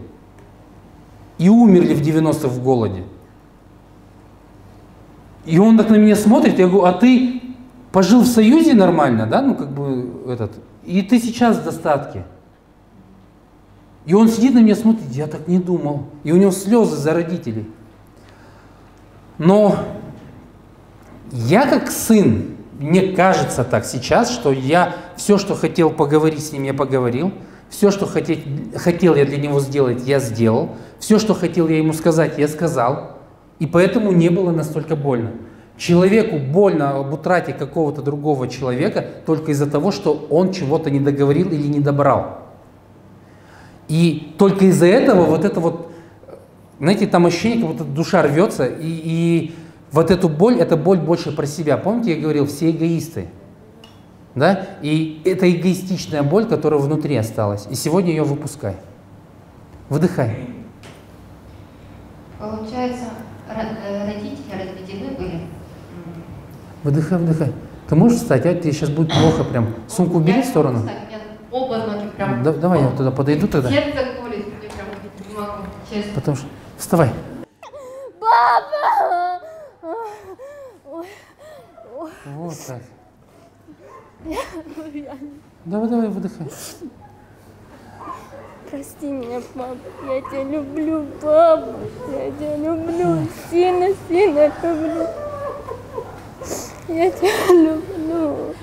и умерли в 90-х в голоде. И он так на меня смотрит, я говорю, а ты пожил в Союзе нормально, да, ну как бы этот, и ты сейчас в достатке. И он сидит на меня смотрит, я так не думал. И у него слезы за родителей. Но я как сын, мне кажется так сейчас, что я все, что хотел поговорить с ним, я поговорил. Все, что хотел, хотел я для него сделать, я сделал. Все, что хотел я ему сказать, я сказал. И поэтому не было настолько больно. Человеку больно об утрате какого-то другого человека только из-за того, что он чего-то не договорил или не добрал. И только из-за этого вот это вот, знаете, там ощущение, как будто душа рвется, и, и вот эту боль, это боль больше про себя. Помните, я говорил, все эгоисты. Да? И это эгоистичная боль, которая внутри осталась. И сегодня ее выпускай. Выдыхай. Получается, э, родители разведены были? Выдыхай, выдыхай. Ты можешь встать, а тебе сейчас будет плохо прям. Сумку убери в сторону. Оба ноги прям. Да, давай я туда подойду тогда. Сердце колет, я прям не могу, честно. Потому что... Вставай. Ой. Вот так. Давай, давай, выдыхай. Прости меня, папа. Я тебя люблю, папа. Я тебя люблю. Сильно-сильно люблю. Я тебя люблю.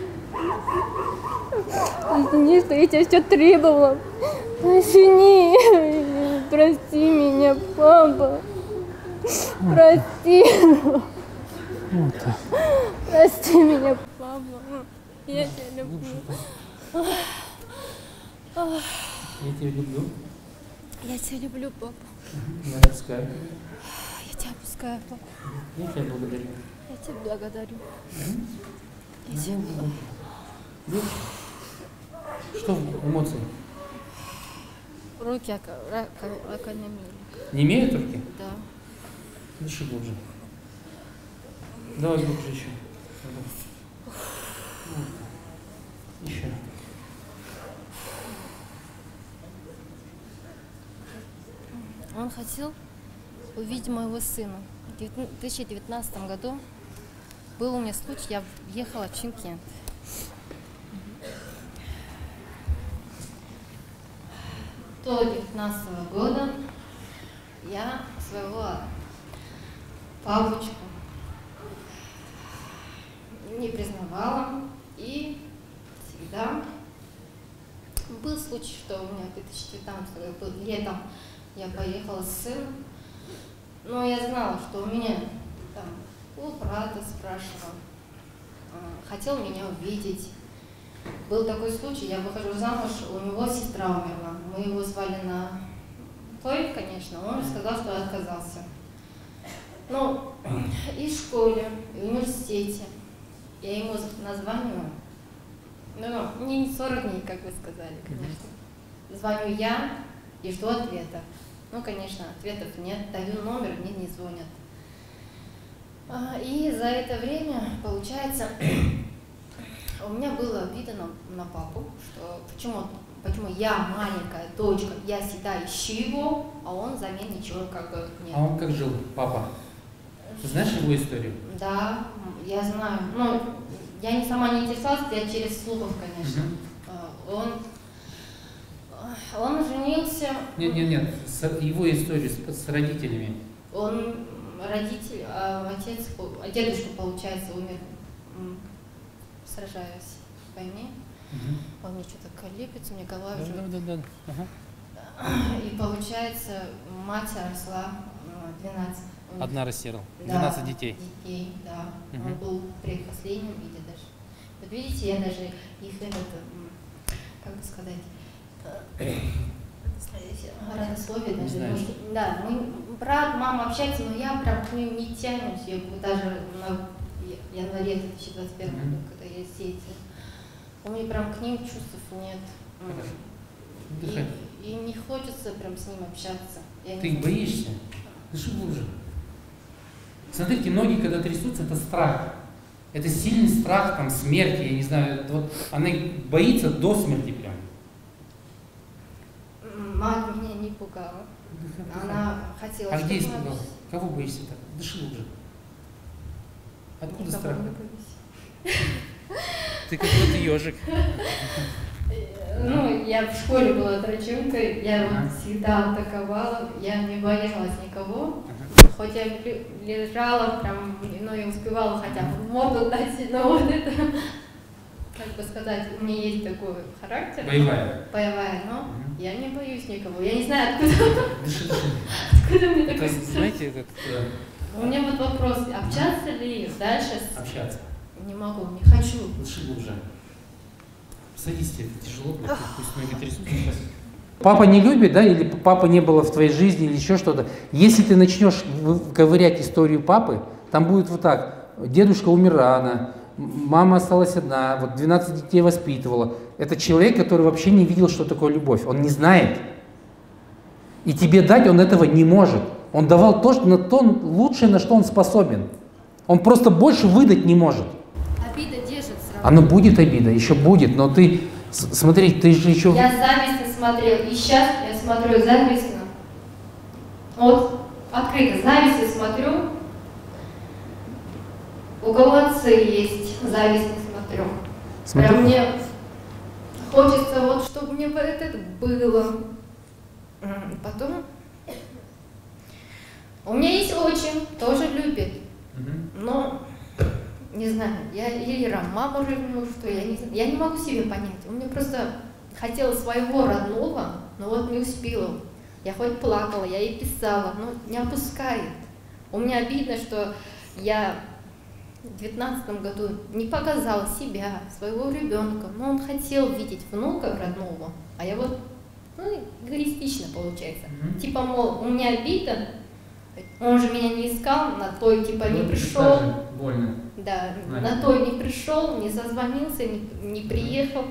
Извини, что я тебя все требовала. Извини. Прости меня, папа. Прости. Прости меня, папа. Я тебя люблю. Я тебя люблю. Я тебя люблю, папа. Я отпускаю. Я тебя опускаю, папа. Я тебя благодарю. Я тебя благодарю. Я тебя благодарю. Что эмоции? Руки ока- ока- окаменели. Не имеют руки? Да. Дыши глубже. Давай глубже еще. Еще. Он хотел увидеть моего сына. В 2019 году был у меня случай, я ехала в Чимкент. До 19 года. Я своего папочку не признавала. И всегда был случай, что у меня в 2019 году летом. Я поехала с сыном, но я знала, что у меня там у брата спрашивал, а, хотел меня увидеть. Был такой случай, я выхожу замуж, у него сестра умерла. Мы его звали на той, конечно, он сказал, что отказался. Ну, и в школе, и в университете я ему названиваю. Ну, не 40 дней, как вы сказали, конечно. Звоню я и жду ответа. Ну, конечно, ответов нет, даю номер, мне не звонят. А, И за это время, получается, у меня было обида на, папу, что почему, почему я маленькая дочка, я всегда ищу его, а он за меня ничего как бы нет. А он как жил, папа? Ты знаешь его историю? Да, я знаю. Ну, я не сама не интересовалась, я через слухов, конечно. А, Он, он женился, Нет, нет, нет. с- его историю с, с родителями. он родитель, а отец, а дедушка, получается, умер, сражаясь в войне. Мгм. Он мне что-то колеблется, мне голова Да, уже. да, да, да. Ага. И получается, мать росла э, 12. у них- Одна. Да, 12 детей. Детей, да. Он Мгм. был предпоследним виде даже. Вот видите, я даже их этот, как бы сказать, родословие Не даже. знаешь. может, Да, мы, брат, мама общаются, но я прям к ним не тянусь. Я даже на январе 2021 Мгм. года, когда я сеятель, у меня прям к ним чувств нет. Дыхай. И, и не хочется прям с ним общаться. Я не Ты знаю. боишься? Дыши глубже. Смотрите, ноги, когда трясутся, это страх. Это сильный страх, там, смерти, я не знаю. Вот она боится до смерти Мать меня не пугала. Она хотела, А где чтобы мы испугал? общались. Кого боишься так? Дыши глубже. Откуда Никого страх? Ты какой-то ежик. Ну, я в школе была драчункой, я Ага. вот всегда атаковала, я не боялась никого. Хоть я ле- лежала прям, но я успевала хотя бы в морду дать, но вот это, как бы сказать, у меня есть такой характер. Боевая. Боевая, но я не боюсь никого. Я не знаю, откуда, Дыши, дыши. откуда мне такой знаете, этот, э, У меня вот вопрос, общаться ли дальше с... общаться. Не могу, не хочу. Дыши глубже. Садись, тебе тяжело, пусть ноги трясутся. сейчас. Папа не любит, да, или папа не было в твоей жизни, или еще что-то. Если ты начнешь ковырять историю папы, там будет вот так. Дедушка умер рано, мама осталась одна, вот 12 детей воспитывала. Это человек, который вообще не видел, что такое любовь. Он не знает. И тебе дать он этого не может. Он давал то, что, на то лучшее, на что он способен. Он просто больше выдать не может. Обида держит сразу. Оно будет обида, еще будет, но ты, смотри, ты же еще... Я завистно смотрел, и сейчас я смотрю завистно. Вот, открыто, завистно смотрю. У кого отцы есть, завистно смотрю. Смотри. Прям мне хочется вот, чтобы мне вот это было. Потом у меня есть отчим, тоже любит, но не знаю, я или мама ревную, что я не знаю, я не могу себе понять. У меня просто хотела своего родного, но вот не успела. Я хоть плакала, я ей писала, но не опускает. У меня обидно, что я в девятнадцатом году не показала себя, своего ребенка. Но он хотел видеть внука родного, а я вот ну, эгоистично получается. Типа, мол, у меня обида, он же меня не искал, на той типа не Вот пришел. Больно. Да, Знаю. на той не пришел, не созвонился, не, не приехал.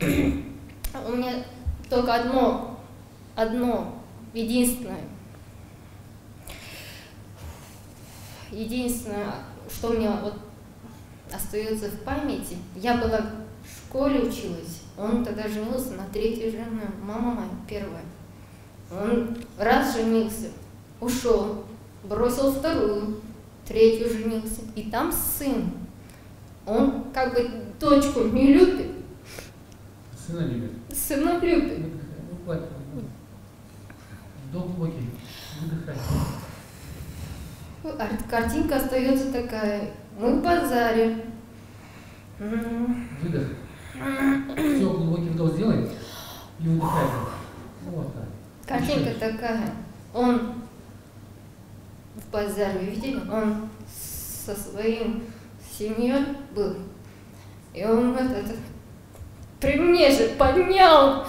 У меня только одно, одно, единственное, единственное, что мне вот остается в памяти, я была в школе училась, он тогда женился на третьей жене, мама моя первая. Он раз женился, ушел, бросил вторую, третью женился, и там сын. Он как бы дочку не любит, Сына любит. сына любит. Вдох глубокий. Выдыхай. Картинка остается такая. Мы в базаре. Выдох. Все, глубокий вдох сделай. И выдыхай. Вот так. Картинка такая. Он в базаре, видели? Он со своим семьей был. И он этот, при мне же поднял,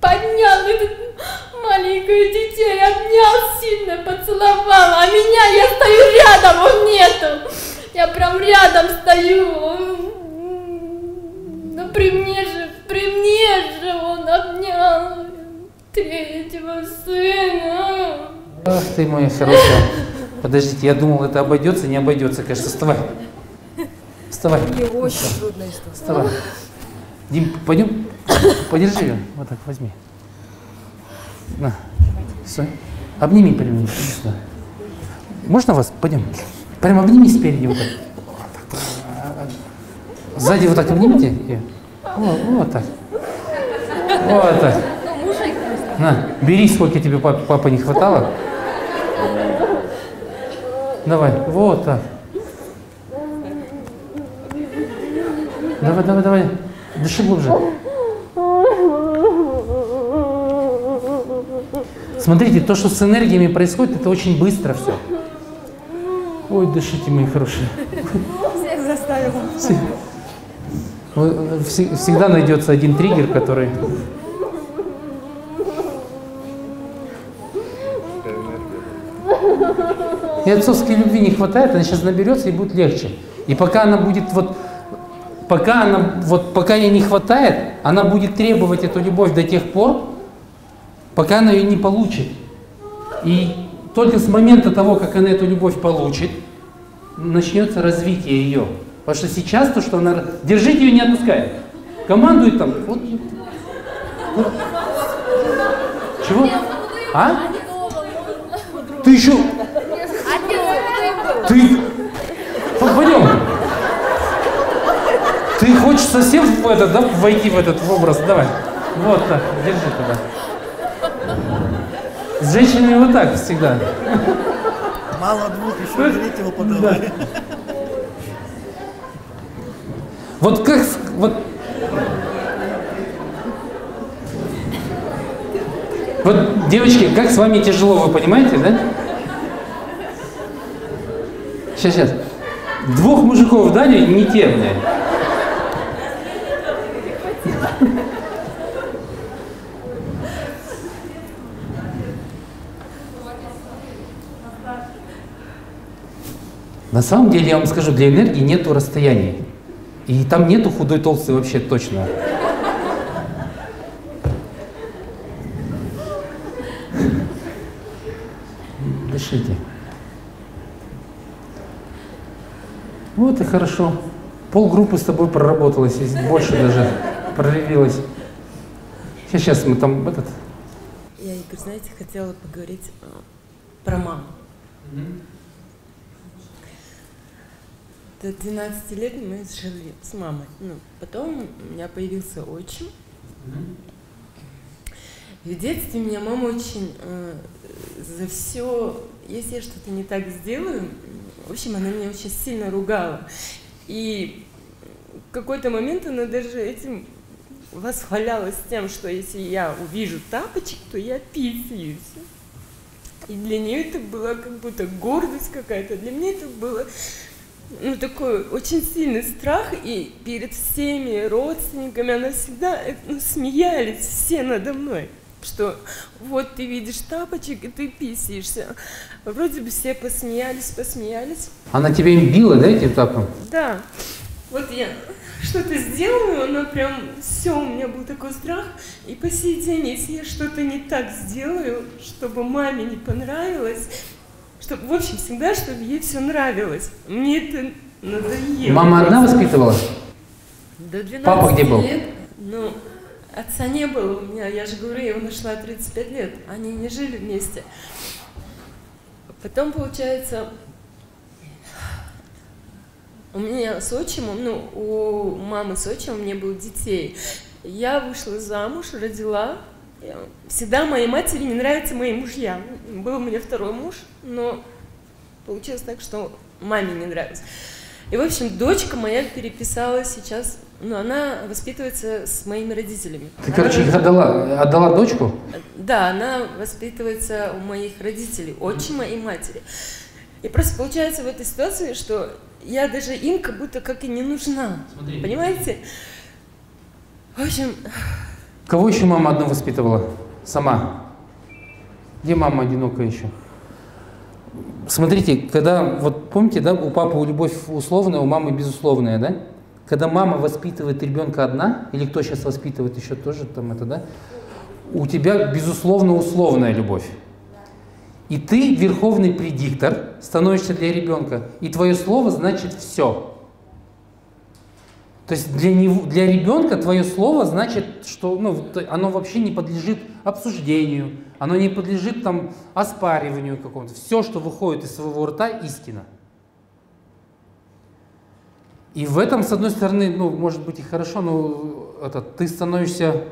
поднял этот маленькое детей, обнял сильно, поцеловал, а меня, я стою рядом, он нету. Я прям рядом стою. он, Ну при мне же, при мне же он обнял третьего сына. Ах ты моя хорошая. Подождите, я думал, это обойдется, не обойдется, кажется. Вставай. Вставай. Мне очень трудно. Вставай. Дим, пойдем. Подержи ее. Вот так возьми. На. Стой. Обними прямо. сюда. Можно вас? Пойдем. Прям обними спереди вот так. Сзади вот так обнимите. Вот, вот так. Вот так. На, бери, сколько тебе пап- папа не хватало. Давай, вот так. Давай, давай, давай. Дыши глубже. Смотрите, то, что с энергиями происходит, это очень быстро все. Ой, дышите, мои хорошие. Всех заставила. Вс- Всегда найдется один триггер, который... И отцовской любви не хватает, она сейчас наберется и будет легче. И пока она будет вот, пока она вот, пока ей не хватает, она будет требовать эту любовь до тех пор, пока она ее не получит. И только с момента того, как она эту любовь получит, начнется развитие ее. Потому что сейчас то, что она... Держите ее, не отпускай. Командует там. Вот. Вот. Чего? А? Ты еще... Ты... Пойдем. Ты хочешь совсем в этот, да, войти в этот образ? Давай. Вот так, держи туда. С женщинами вот так всегда. Мало двух, еще третьего подавай. Вот как, вот, вот, девочки, как с вами тяжело, вы понимаете, да? Сейчас, сейчас. Двух мужиков дали, не те, блядь. На самом деле, я вам скажу, для энергии нету расстояний. И там нету худой, толстый вообще точно. Дышите. Вот и хорошо. Полгруппы с тобой проработалась, и больше даже проревелась. Сейчас, сейчас мы там этот... Я, Игорь, знаете, хотела поговорить э, про маму. До 12 лет мы жили с мамой. Ну, потом у меня появился отчим. В детстве меня мама очень э, за все, если я что-то не так сделаю, в общем, она меня очень сильно ругала. И в какой-то момент она даже этим восхвалялась тем, что если я увижу тапочек, то я писаюсь. И для нее это была как будто гордость какая-то. Для меня это было ну, такой очень сильный страх, и перед всеми родственниками она всегда э, ну, смеялись все надо мной, что вот ты видишь тапочек, и ты писаешься. Вроде бы все посмеялись, посмеялись. Она тебя им била, да, этим тапом? Да. Вот я что-то сделаю, она прям все, у меня был такой страх. И по сей день, если я что-то не так сделаю, чтобы маме не понравилось, чтобы, в общем, всегда, чтобы ей все нравилось. Мне это надоело. Мама одна воспитывала? До 12 Папа где был? лет. Ну, отца не было у меня, я же говорю, я его нашла 35 лет. Они не жили вместе. Потом, получается, у меня с отчимом, ну, у мамы с отчимом не было детей. Я вышла замуж, родила. Всегда моей матери не нравятся мои мужья. Был у меня второй муж, но получилось так, что маме не нравится. И, в общем, дочка моя переписалась сейчас, ну, она воспитывается с моими родителями. Ты, короче, их отдала, отдала дочку? Да, она воспитывается у моих родителей, отчима и матери. И просто получается в этой ситуации, что я даже им как будто как и не нужна. Смотри. Понимаете? В общем... Кого еще мама одна воспитывала? Сама. Где мама одинокая еще? Смотрите, когда, вот помните, да, у папы любовь условная, у мамы безусловная, да? Когда мама воспитывает ребенка одна, или кто сейчас воспитывает еще тоже там это, да? У тебя, безусловно, условная любовь. И ты, верховный предиктор, становишься для ребенка, и твое слово значит все. То есть для, него, для ребенка твое слово значит, что ну, оно вообще не подлежит обсуждению, оно не подлежит там, оспариванию какому-то. Все, что выходит из своего рта, истина. И в этом, с одной стороны, ну, может быть и хорошо, но это, ты становишься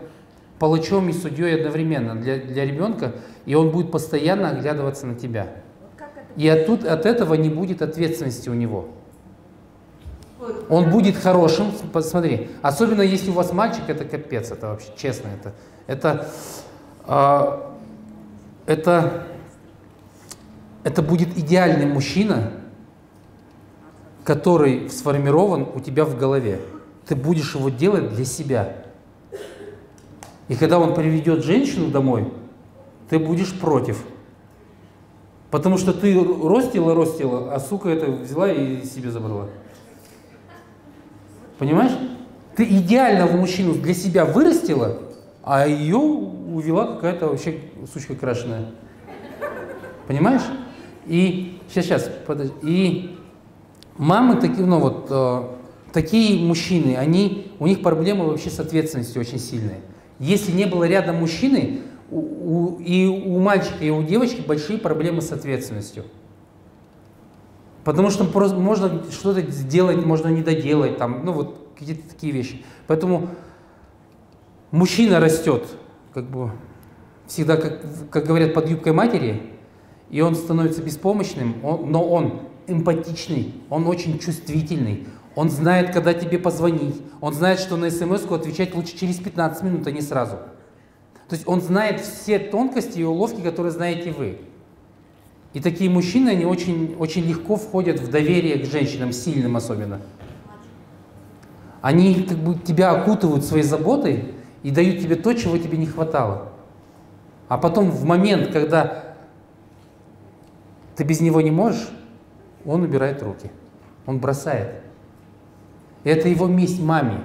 палачом и судьей одновременно для, для ребенка, и он будет постоянно оглядываться на тебя. И от, от этого не будет ответственности у него. Он будет хорошим, посмотри, особенно если у вас мальчик, это капец, это вообще честно, это, это, э, это, это будет идеальный мужчина, который сформирован у тебя в голове. Ты будешь его делать для себя. И когда он приведет женщину домой, ты будешь против. Потому что ты ростила, ростила, а сука это взяла и себе забрала. Понимаешь? Ты идеального мужчину для себя вырастила, а ее увела какая-то вообще сучка крашеная. Понимаешь? И сейчас, сейчас, подожди. И мамы такие, ну вот, э, такие мужчины, они, у них проблемы вообще с ответственностью очень сильные. Если не было рядом мужчины, у, у, и у мальчика, и у девочки большие проблемы с ответственностью. Потому что просто можно что-то сделать, можно не доделать, там, ну вот какие-то такие вещи. Поэтому мужчина растет, как бы, всегда, как, как говорят, под юбкой матери, и он становится беспомощным, он, но он эмпатичный, он очень чувствительный, он знает, когда тебе позвонить, он знает, что на смс отвечать лучше через 15 минут, а не сразу. То есть он знает все тонкости и уловки, которые знаете вы. И такие мужчины, они очень, очень легко входят в доверие к женщинам, сильным особенно. Они как бы тебя окутывают своей заботой и дают тебе то, чего тебе не хватало. А потом в момент, когда ты без него не можешь, он убирает руки, он бросает. Это его месть маме.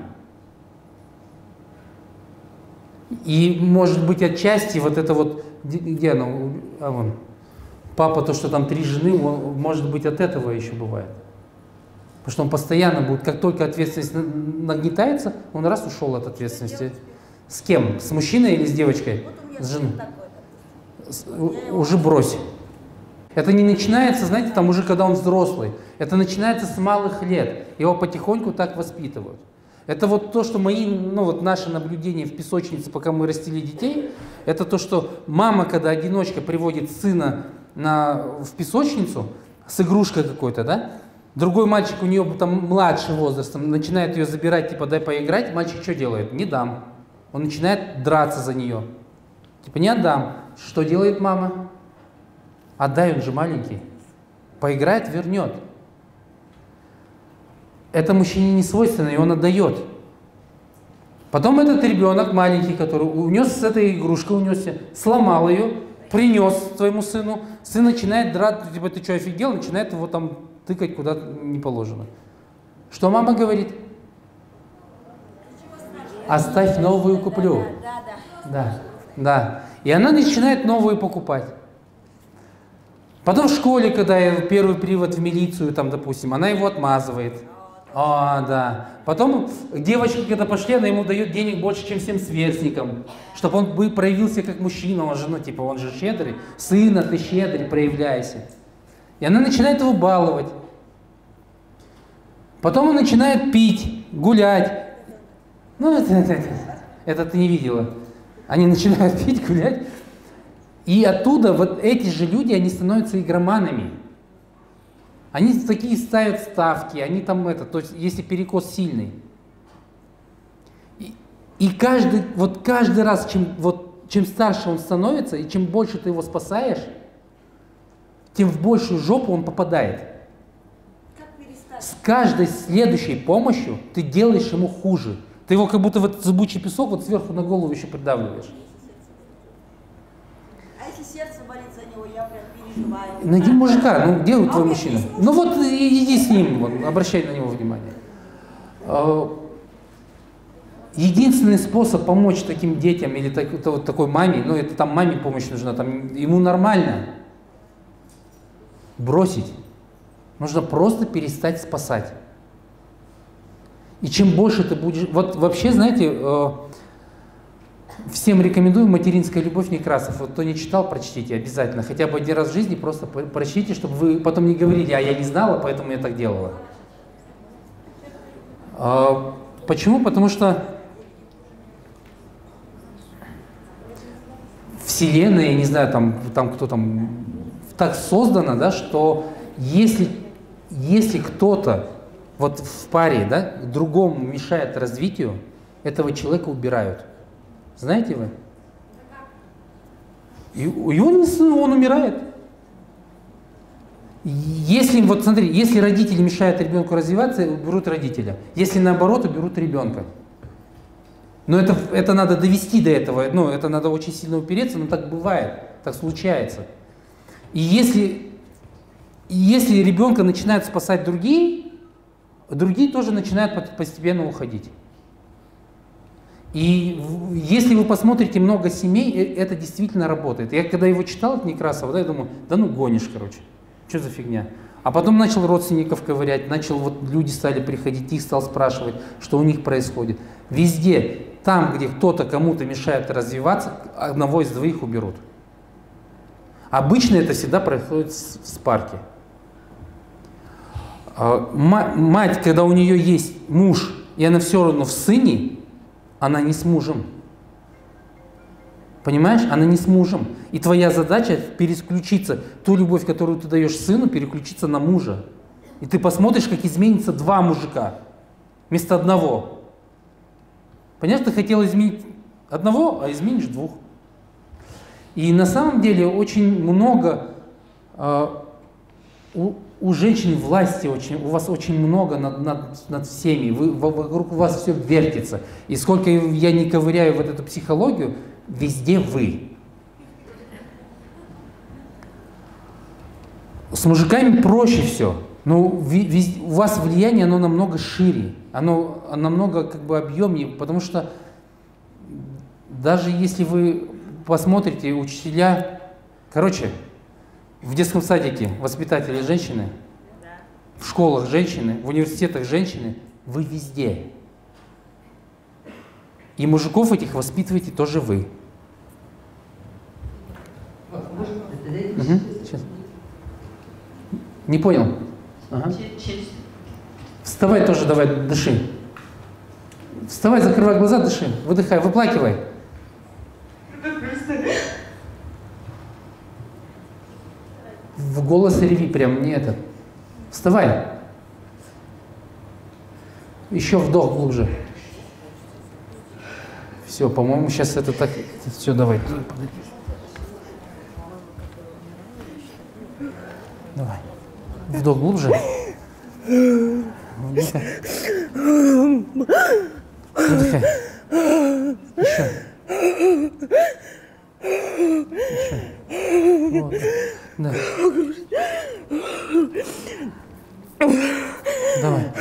И может быть отчасти вот это вот, где она, а вон, папа, то, что там три жены, он, может быть, от этого еще бывает. Потому что он постоянно будет, как только ответственность нагнетается, он раз ушел от ответственности. С кем? С мужчиной или с девочкой? с женой. Уже брось. Это не начинается, знаете, там уже когда он взрослый. Это начинается с малых лет. Его потихоньку так воспитывают. Это вот то, что мои, ну вот наши наблюдения в песочнице, пока мы растили детей, это то, что мама, когда одиночка приводит сына на, в песочницу с игрушкой какой-то, да, другой мальчик у нее там младше возрастом, начинает ее забирать, типа дай поиграть, мальчик что делает? Не дам. Он начинает драться за нее. Типа не отдам. Что делает мама? Отдай, он же маленький. Поиграет, вернет. Это мужчине не свойственно, и он отдает. Потом этот ребенок маленький, который унес с этой игрушкой, унес, сломал ее, принес твоему сыну, сын начинает драться, типа, ты что, офигел? Начинает его там тыкать куда не положено. Что мама говорит? Оставь новую куплю. Да, да. И она начинает новую покупать. Потом в школе, когда первый привод в милицию, там, допустим, она его отмазывает. А, да. Потом девочки, когда пошли, она ему дает денег больше, чем всем сверстникам, чтобы он бы проявился как мужчина, он же, ну, типа, он же щедрый. Сына, ты щедрый, проявляйся. И она начинает его баловать. Потом он начинает пить, гулять. Ну, это, это, это, это ты не видела. Они начинают пить, гулять. И оттуда вот эти же люди, они становятся игроманами. Они такие ставят ставки, они там это, то есть если перекос сильный. И, и каждый, вот каждый раз, чем, вот, чем старше он становится, и чем больше ты его спасаешь, тем в большую жопу он попадает. С каждой следующей помощью ты делаешь ему хуже. Ты его как будто вот зыбучий песок вот сверху на голову еще придавливаешь. А если сердце болит за него, я прям переживаю. Найди мужика, ну где твой мужчина? Ну вот иди с ним, вот, обращай на него внимание. А, Единственный способ помочь таким детям или так, это вот такой маме, ну это там маме помощь нужна, там ему нормально бросить. Нужно просто перестать спасать. И чем больше ты будешь... Вот вообще, знаете, э, всем рекомендую «Материнская любовь» Некрасов. Вот кто не читал, прочтите обязательно. Хотя бы один раз в жизни просто прочтите, чтобы вы потом не говорили, а я не знала, поэтому я так делала. А, почему? Потому что Вселенная, я не знаю, там, там кто там, так создана, да, что если, если кто-то вот в паре, да, другому мешает развитию, этого человека убирают. Знаете вы? И, и он, он умирает. Если, вот смотри, если родители мешают ребенку развиваться, уберут родителя. Если наоборот, уберут ребенка. Но это, это надо довести до этого, ну, это надо очень сильно упереться, но так бывает, так случается. И если, если ребенка начинают спасать другие, другие тоже начинают постепенно уходить. И если вы посмотрите много семей, э, это действительно работает. Я когда его читал от Некрасова, да, я думаю, да ну гонишь, короче, что за фигня. А потом начал родственников ковырять, начал, вот люди стали приходить, их стал спрашивать, что у них происходит. Везде, там, где кто-то кому-то мешает развиваться, одного из двоих уберут. Обычно это всегда происходит в парке. А, мать, когда у нее есть муж, и она все равно в сыне, она не с мужем. Понимаешь? Она не с мужем. И твоя задача переключиться, ту любовь, которую ты даешь сыну, переключиться на мужа. И ты посмотришь, как изменится два мужика вместо одного. Понимаешь, ты хотел изменить одного, а изменишь двух. И на самом деле очень много э, у, у женщин власти очень, у вас очень много над, над, над всеми, вы, вокруг вас все вертится. И сколько я не ковыряю вот эту психологию, везде вы. С мужиками проще все. Но у вас влияние, оно намного шире, оно намного как бы объемнее, потому что даже если вы посмотрите, учителя, короче, в детском садике воспитатели женщины, в школах женщины, в университетах женщины, вы везде. И мужиков этих воспитываете тоже вы. Угу, сейчас. Не понял? Ага. Вставай тоже, давай, дыши. Вставай, закрывай глаза, дыши, выдыхай, выплакивай. В голос реви прям, не этот. Вставай. Еще вдох глубже. Все, по-моему, сейчас это так... Все, давай. Давай. Вдох глубже. Выдыхай. Еще. Вот. Да. Давай.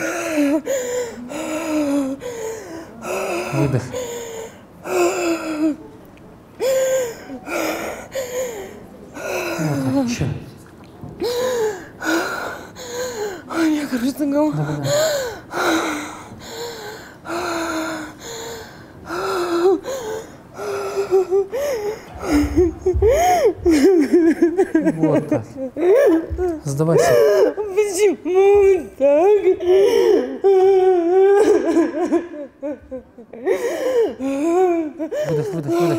Выдох. Вот так, еще. Ой, меня кружится голова. Давай, давай. Вот так. Сдавайся. Почему так? Выдох, выдох, выдох.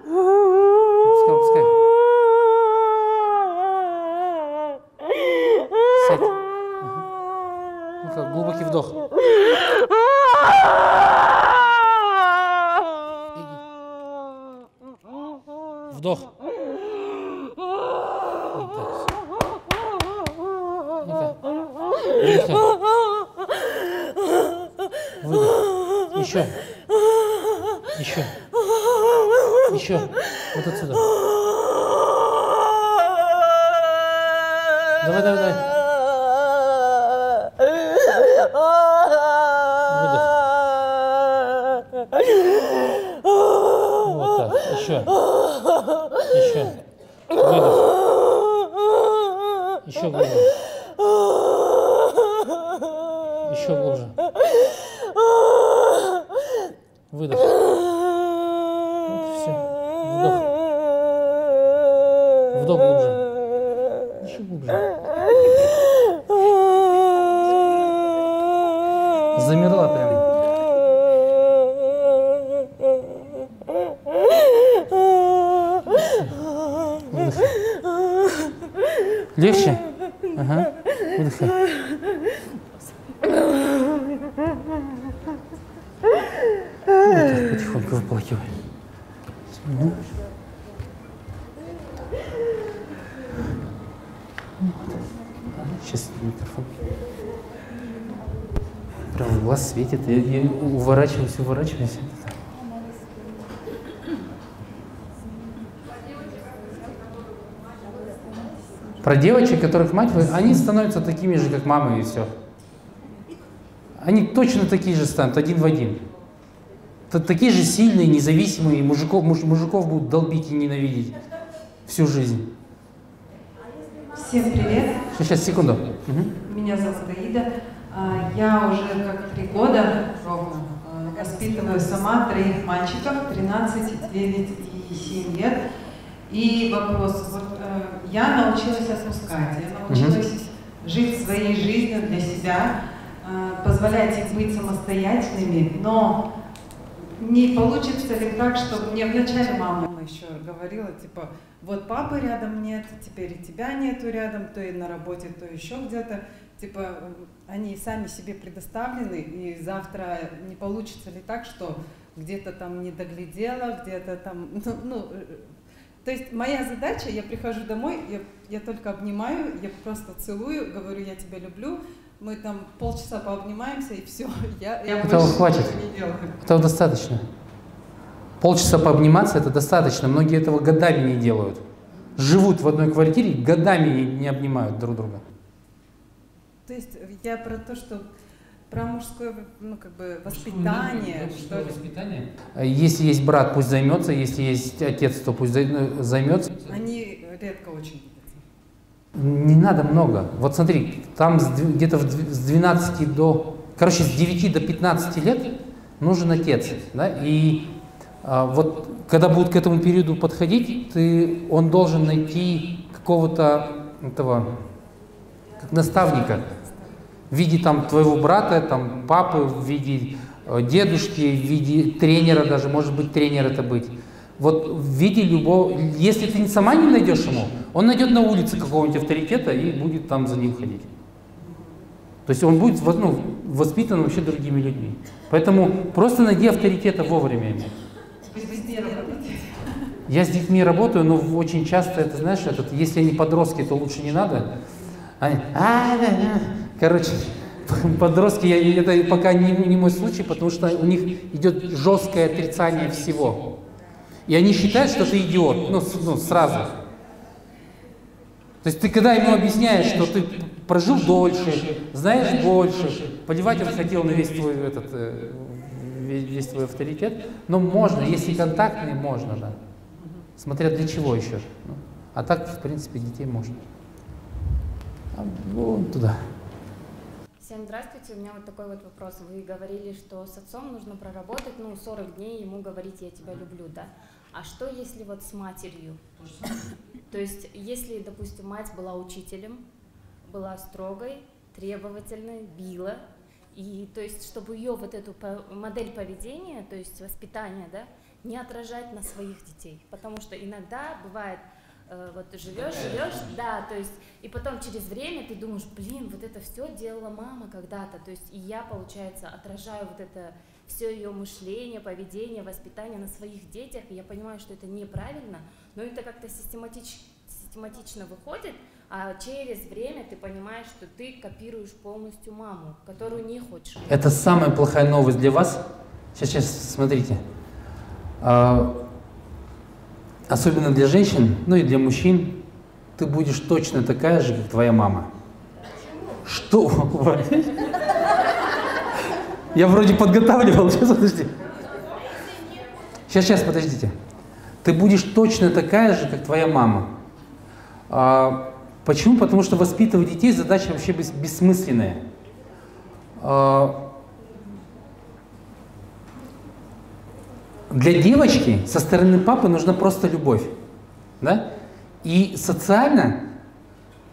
Пускай, пускай. Сядь. Ага. Ну как, глубокий вдох. Вдох. Вот так. Ну-ка. Выдох. Еще. Еще. Еще. Вот отсюда. Давай, давай, давай. Вот так. Еще. Еще. Выдох. Еще глубже. Еще глубже. Выдох. Вот все. Вдох. Вдох глубже. Еще глубже. Замерла прям. Выдох. Легче? Ага. Выдыхай. Потихоньку выплакивай. Мгм. Сейчас микрофон. Прям глаз светит. Я, я уворачиваюсь, уворачиваюсь. Про девочек, которых мать, они становятся такими же, как мамы и все. Они точно такие же станут, один в один. Такие же сильные, независимые, мужиков, муж- мужиков будут долбить и ненавидеть всю жизнь. Всем привет. Сейчас, секунду. Мгм. Меня зовут Аида. А, Я уже как три года ровно а, воспитываю сама троих мальчиков, 13, 9 и 7 лет. И вопрос, вот э, я научилась отпускать, я научилась жить своей жизнью для себя, э, позволять им быть самостоятельными, но не получится ли так, что мне вначале мама еще говорила, типа, вот папы рядом нет, теперь и тебя нету рядом, то и на работе, то еще где-то, типа, они сами себе предоставлены, и завтра не получится ли так, что где-то там не доглядела, где-то там, ну, ну, то есть моя задача, я прихожу домой, я, я только обнимаю, я просто целую, говорю, я тебя люблю, мы там полчаса пообнимаемся и все, я, я Этого хватит. ничего не делаю. Этого достаточно. Полчаса пообниматься это достаточно. Многие этого годами не делают. Живут в одной квартире, годами не, не обнимают друг друга. То есть я про то, что про мужское, ну как бы воспитание, что ли. Если есть брат, пусть займется, если есть отец, то пусть зай- займется. Они редко очень. Не надо много. Вот смотри, там где-то с 12 до, короче, с 9 до 15 лет нужен отец, да, и А, вот когда будут к этому периоду подходить, ты, он должен найти какого-то этого, как наставника, в виде там твоего брата, там папы, в виде э, дедушки, в виде тренера даже, может быть тренер это быть. Вот в виде любого, если ты сама не найдешь ему, он найдет на улице какого-нибудь авторитета и будет там за ним ходить. То есть он будет ну, воспитан вообще другими людьми. Поэтому просто найди авторитета вовремя ему. Я с детьми работаю, но очень часто это, знаешь, этот, если они подростки, то лучше не надо. Они, а, да, да. Короче, подростки, я, это пока не, не мой случай, потому что у них идет жесткое отрицание всего. И они считают, что ты идиот, ну, ну сразу. То есть ты когда ему объясняешь, что ты прожил дольше, знаешь больше, поливать он хотел на весь твой этот, э, весь твой авторитет, но можно, если контактный, можно, да. Смотря для чего еще. А так, в принципе, детей можно. А вон туда. Всем здравствуйте, у меня вот такой вот вопрос. Вы говорили, что с отцом нужно проработать, ну, 40 дней ему говорить «я тебя люблю», да? А что если вот с матерью? То есть, если, допустим, мать была учителем, была строгой, требовательной, била, и то есть, чтобы ее вот эту модель поведения, то есть воспитания, да, не отражать на своих детей. Потому что иногда бывает, э, вот живешь, живешь, да, то есть, и потом через время ты думаешь, блин, вот это все делала мама когда-то, то есть, и я, получается, отражаю вот это все ее мышление, поведение, воспитание на своих детях, и я понимаю, что это неправильно, но это как-то систематич, систематично выходит, а через время ты понимаешь, что ты копируешь полностью маму, которую не хочешь. Это самая плохая новость для вас. Сейчас, сейчас, смотрите. А, особенно для женщин, ну и для мужчин, ты будешь точно такая же, как твоя мама. Что? Я вроде подготавливал, сейчас подожди. Сейчас, сейчас, подождите. Ты будешь точно такая же, как твоя мама. А, почему? Потому что воспитывать детей задача вообще бессмысленная. А, Для девочки со стороны папы нужна просто любовь. Да? И социально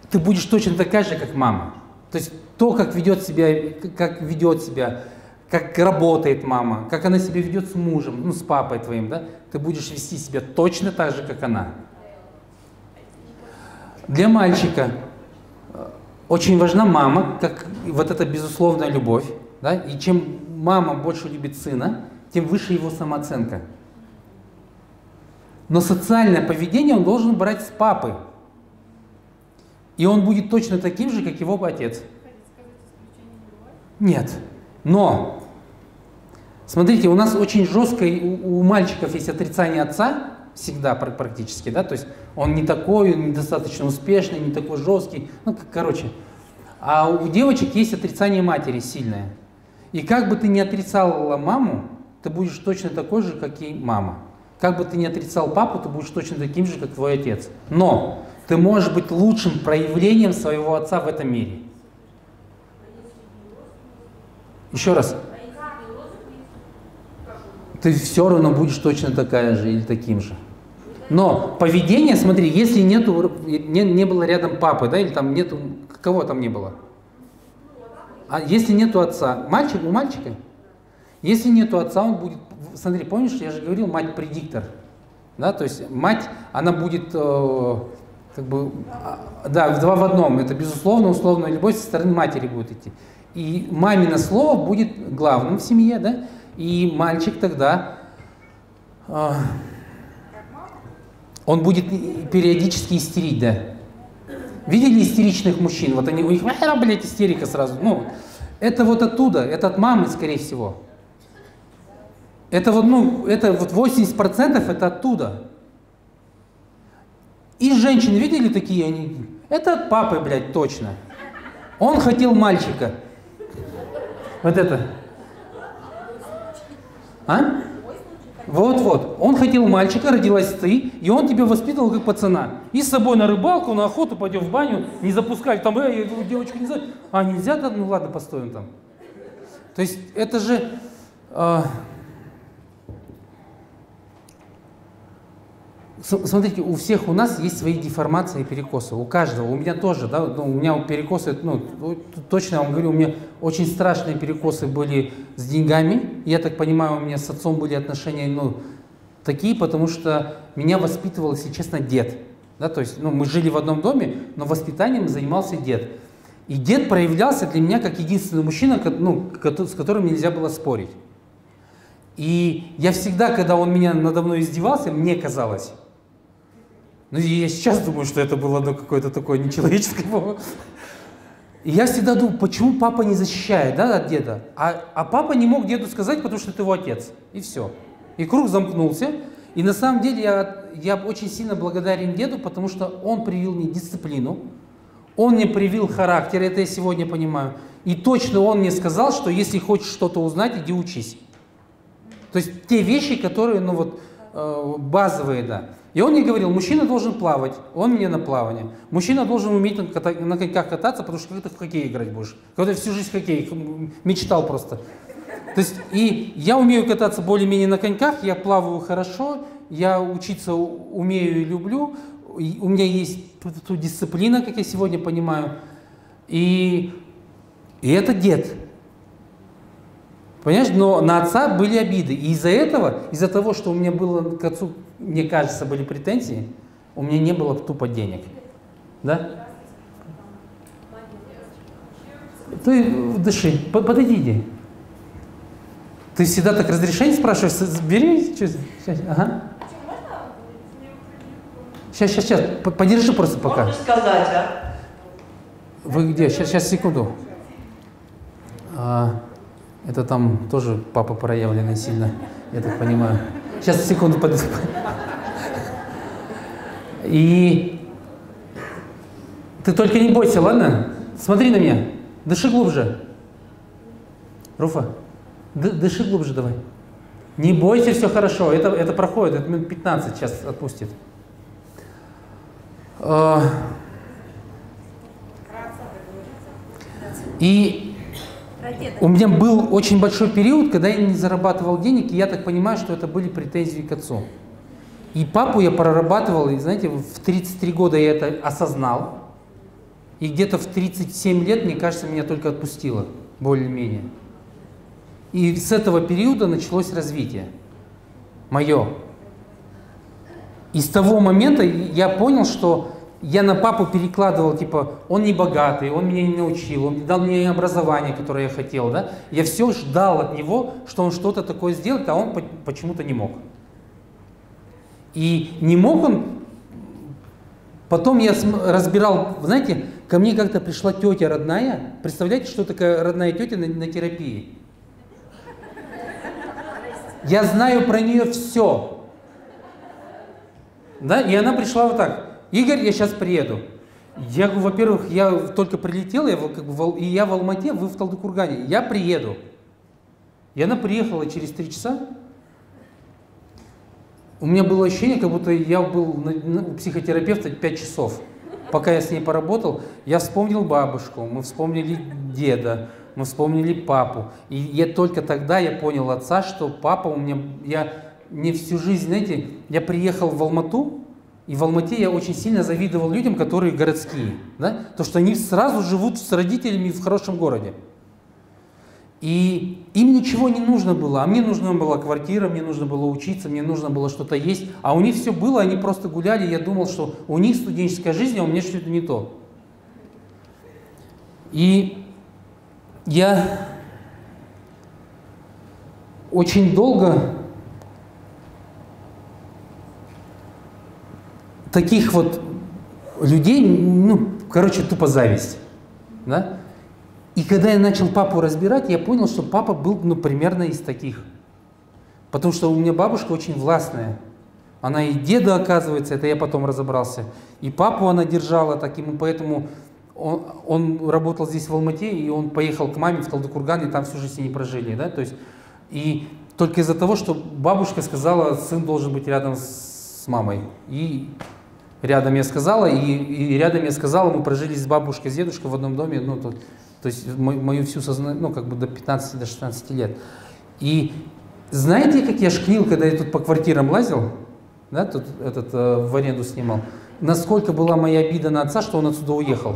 ты будешь точно такая же, как мама. То есть то, как ведет себя, как ведет себя, как работает мама, как она себя ведет с мужем, ну, с папой твоим, да, ты будешь вести себя точно так же, как она. Для мальчика э, очень важна мама, как вот эта безусловная любовь, да, и чем мама больше любит сына, тем выше его самооценка. Но социальное поведение он должен брать с папы. И он будет точно таким же, как его отец. Нет. Но, смотрите, у нас очень жестко, у, у мальчиков есть отрицание отца, всегда практически, да, то есть он не такой, он недостаточно успешный, не такой жесткий, ну, короче. А у девочек есть отрицание матери сильное. И как бы ты ни отрицала маму, ты будешь точно такой же, как и мама. Как бы ты ни отрицал папу, ты будешь точно таким же, как твой отец. Но ты можешь быть лучшим проявлением своего отца в этом мире. Еще раз. Ты все равно будешь точно такая же или таким же. Но поведение, смотри, если нету, не, не было рядом папы, да, или там нету, кого там не было? А если нету отца, мальчик у мальчика, если нету отца, он будет... Смотри, помнишь, я же говорил, мать предиктор. Да, то есть мать, она будет э, как бы, э, да, два в одном. Это безусловно, условная любовь со стороны матери будет идти. И мамино слово будет главным в семье, да, и мальчик тогда, э, он будет периодически истерить, да. Видели истеричных мужчин? Вот они, у них, блядь, истерика сразу. Ну, это вот оттуда, это от мамы, скорее всего. Это вот, ну, это вот 80% это оттуда. И женщины, видели такие они? Это от папы, блядь, точно. Он хотел мальчика. Вот это. А? Вот-вот. Он хотел мальчика, родилась ты, и он тебя воспитывал как пацана. И с собой на рыбалку, на охоту пойдем в баню, не запускали. Там, э, девочку не знаю. А, нельзя? Да, ну ладно, постоим там. То есть это же... Э, Смотрите, у всех у нас есть свои деформации и перекосы. У каждого. У меня тоже, да, ну, у меня перекосы, ну, точно я вам говорю, у меня очень страшные перекосы были с деньгами. Я так понимаю, у меня с отцом были отношения, ну, такие, потому что меня воспитывал, если честно, дед. Да, то есть, ну, мы жили в одном доме, но воспитанием занимался дед. И дед проявлялся для меня как единственный мужчина, ну, с которым нельзя было спорить. И я всегда, когда он меня надо мной издевался, мне казалось, ну, я сейчас думаю, что это было ну, какое-то такое нечеловеческое. И я всегда думал, почему папа не защищает да, от деда? А, а папа не мог деду сказать, потому что это его отец. И все. И круг замкнулся. И на самом деле я, я очень сильно благодарен деду, потому что он привил мне дисциплину, он мне привил характер, это я сегодня понимаю. И точно он мне сказал, что если хочешь что-то узнать, иди учись. То есть те вещи, которые, ну вот, э, базовые, да. И он мне говорил, мужчина должен плавать, он мне на плавание. Мужчина должен уметь на, коньках кататься, потому что как ты в хоккей играть будешь? Когда всю жизнь в хоккей мечтал просто. То есть, и я умею кататься более-менее на коньках, я плаваю хорошо, я учиться умею и люблю, и у меня есть тут дисциплина, как я сегодня понимаю, и, и это дед. Понимаешь, но на отца были обиды. И из-за этого, из-за того, что у меня было к отцу, мне кажется, были претензии, у меня не было тупо денег. Да? Ты дыши, подойди, иди. Ты всегда так разрешение спрашиваешь? Бери. Сейчас, ага. Сейчас, сейчас, сейчас. Подержи просто пока. Можешь сказать, а? Вы где? Сейчас, сейчас, секунду. А, это там тоже папа проявленный сильно, я так понимаю. Сейчас, секунду, под... И ты только не бойся, ладно? Смотри на меня. Дыши глубже. Руфа. Дыши глубже давай. Не бойся, все хорошо. Это, это проходит, это минут 15 сейчас отпустит. А, и у меня был очень большой период, когда я не зарабатывал денег, и я так понимаю, что это были претензии к отцу. И папу я прорабатывал, и знаете, в 33 года я это осознал. И где-то в 37 лет, мне кажется, меня только отпустило, более-менее. И с этого периода началось развитие мое. И с того момента я понял, что я на папу перекладывал, типа, он не богатый, он меня не научил, он не дал мне образование, которое я хотел, да. Я все ждал от него, что он что-то такое сделает, а он почему-то не мог. И не мог он, потом я разбирал, знаете, ко мне как-то пришла тетя родная, представляете, что такое родная тетя на, на терапии? Я знаю про нее все. Да, и она пришла вот так. Игорь, я сейчас приеду. Я говорю, во-первых, я только прилетел, я, как бы, и я в Алмате, вы в Талдыкургане. Я приеду. И она приехала через три часа. У меня было ощущение, как будто я был у психотерапевта пять часов. Пока я с ней поработал, я вспомнил бабушку, мы вспомнили деда, мы вспомнили папу. И я только тогда я понял отца, что папа у меня, я не всю жизнь, знаете, я приехал в Алмату, и в Алмате я очень сильно завидовал людям, которые городские. Да? То, что они сразу живут с родителями в хорошем городе. И им ничего не нужно было, а мне нужна была квартира, мне нужно было учиться, мне нужно было что-то есть. А у них все было, они просто гуляли, я думал, что у них студенческая жизнь, а у меня что-то не то. И я очень долго таких вот людей, ну, короче, тупо зависть. Да? И когда я начал папу разбирать, я понял, что папа был, ну, примерно из таких. Потому что у меня бабушка очень властная. Она и деда, оказывается, это я потом разобрался. И папу она держала таким, поэтому он, он работал здесь в Алмате, и он поехал к маме в Талдыкурган, и там всю жизнь не прожили, да, то есть, и только из-за того, что бабушка сказала, сын должен быть рядом с мамой, и рядом я сказала, и, и рядом я сказала, мы прожили с бабушкой, с дедушкой в одном доме, ну, то, то есть мою всю сознание, ну, как бы до 15, до 16 лет. И знаете, как я шклил, когда я тут по квартирам лазил, да, тут этот э, в аренду снимал, насколько была моя обида на отца, что он отсюда уехал.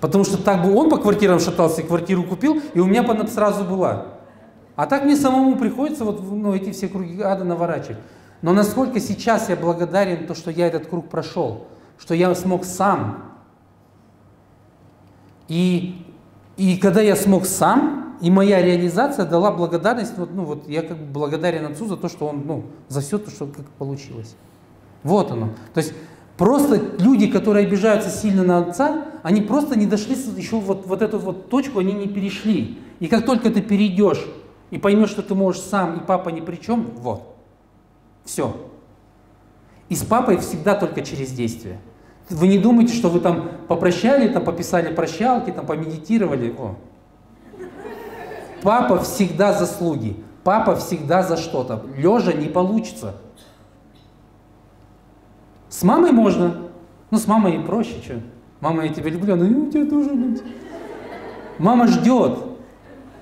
Потому что так бы он по квартирам шатался, квартиру купил, и у меня бы сразу была. А так мне самому приходится вот ну, эти все круги ада наворачивать. Но насколько сейчас я благодарен, то, что я этот круг прошел, что я смог сам. И, и когда я смог сам, и моя реализация дала благодарность, вот, ну вот я как бы благодарен отцу за то, что он, ну, за все то, что как получилось. Вот оно. То есть просто люди, которые обижаются сильно на отца, они просто не дошли еще вот, вот эту вот точку, они не перешли. И как только ты перейдешь и поймешь, что ты можешь сам, и папа ни при чем, вот, все. И с папой всегда только через действие. Вы не думайте, что вы там попрощали, там пописали прощалки, там помедитировали. О. Папа всегда заслуги. Папа всегда за что-то. Лежа не получится. С мамой можно. Ну, с мамой проще, что. Мама, я тебя люблю, она, я тебя тоже люблю. Мама ждет.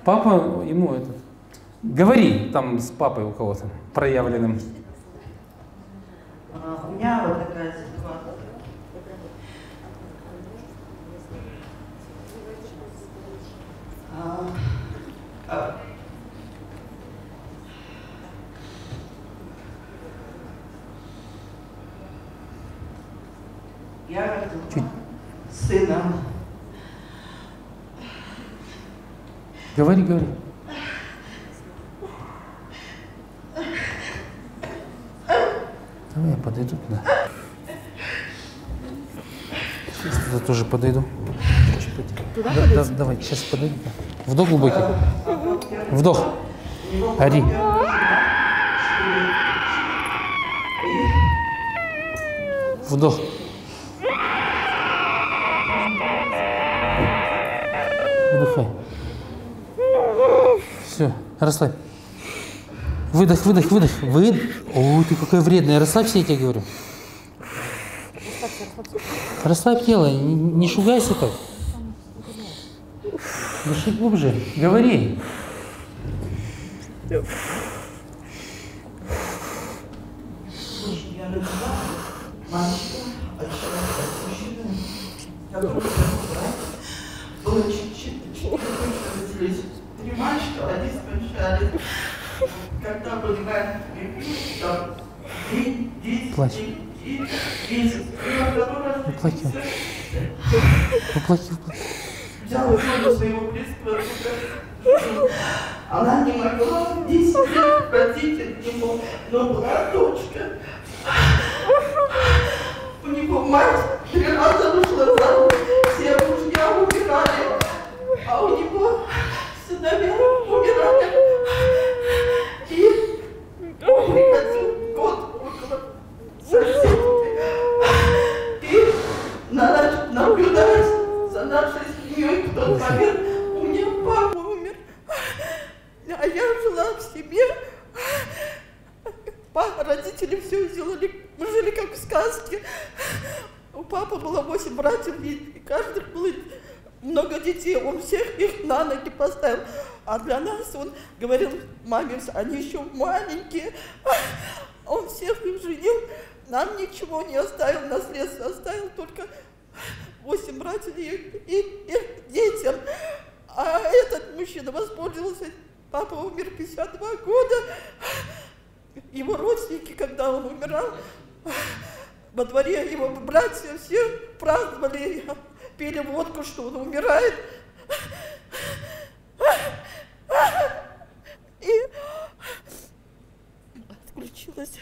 Папа ему этот. Говори там с папой у кого-то проявленным. А, у меня вот такая ситуация. А, а, я родила сына. Говори, говори. Давай я подойду туда. Сейчас туда тоже подойду. Туда Да, да, давай, сейчас подойду. Вдох глубокий. Вдох. Ори. Вдох. Выдыхай. Все, расслабь. Выдох, выдох, выдох. Вы... О, ты какая вредная. Расслабься, я тебе говорю. Расслабь тело, не, шугайся так. Дыши глубже. Говори. Три мальчика, один скончались. Когда маленькие, там, десять, Плачь. месяц. Своего близкого друга. Она не могла 10 лет родить от него, но была дочка. У него мать три раза вышла замуж, все мужья умирали, а у него сыновья умирали. Сказке. У папы было восемь братьев, и каждый было много детей. Он всех их на ноги поставил. А для нас он говорил маме, они еще маленькие. Он всех их женил, нам ничего не оставил, наследство оставил только восемь братьев и, их детям. А этот мужчина воспользовался, папа умер в 52 года. Его родственники, когда он умирал, во дворе его братья все праздновали, пили водку, что он умирает. И отключилась.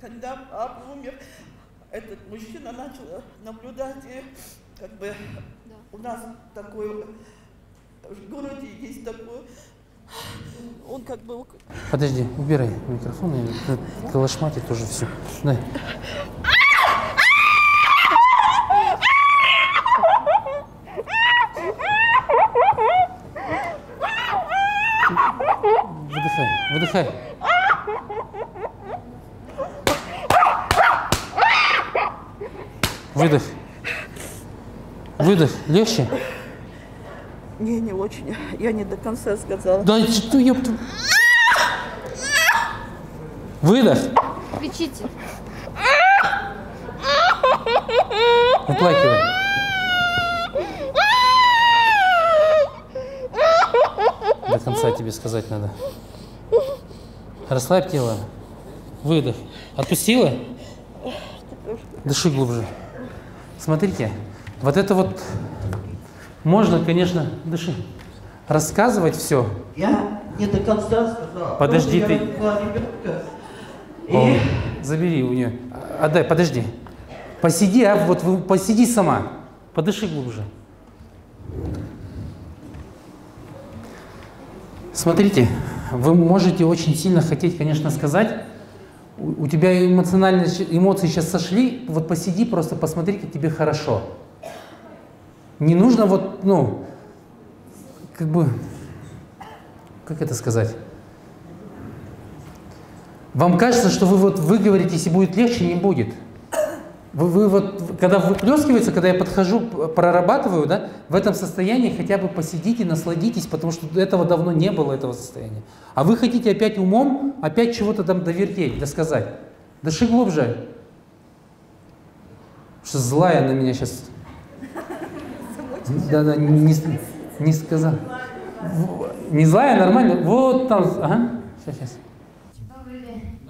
Когда папа умер, этот мужчина начал наблюдать, и как бы у нас такой, в городе есть такой, он как бы Подожди, убирай микрофон и калашматить тоже все. Дай. Выдыхай, выдыхай. Выдох. Выдох. Легче? Не, не очень. Я не до конца сказала. Да что, ёпта. Выдох. Кричите. Уплакивай. До конца тебе сказать надо. Расслабь тело. Выдох. Отпустила? Дыши глубже. Смотрите, вот это вот можно, конечно, дыши, рассказывать все. Я не до конца сказал. Подожди, ты-. О, забери у нее. Отдай, подожди. Посиди, а вот посиди сама. Подыши глубже. Смотрите, вы можете очень сильно хотеть, конечно, сказать. У, у тебя эмоциональные эмоции сейчас сошли. Вот посиди, просто посмотри, как тебе хорошо. Не нужно вот, ну, как бы, как это сказать? Вам кажется, что вы вот выговоритесь и будет легче, не будет. Вы, вы вот, когда выплескивается, когда я подхожу, прорабатываю, да, в этом состоянии хотя бы посидите, насладитесь, потому что этого давно не было этого состояния. А вы хотите опять умом, опять чего-то там довертеть, досказать. Дыши глубже. Что злая на меня сейчас. Да, да, не, не сказал. Не злая, нормально. Вот там. Ага. Сейчас, сейчас. Добрый день.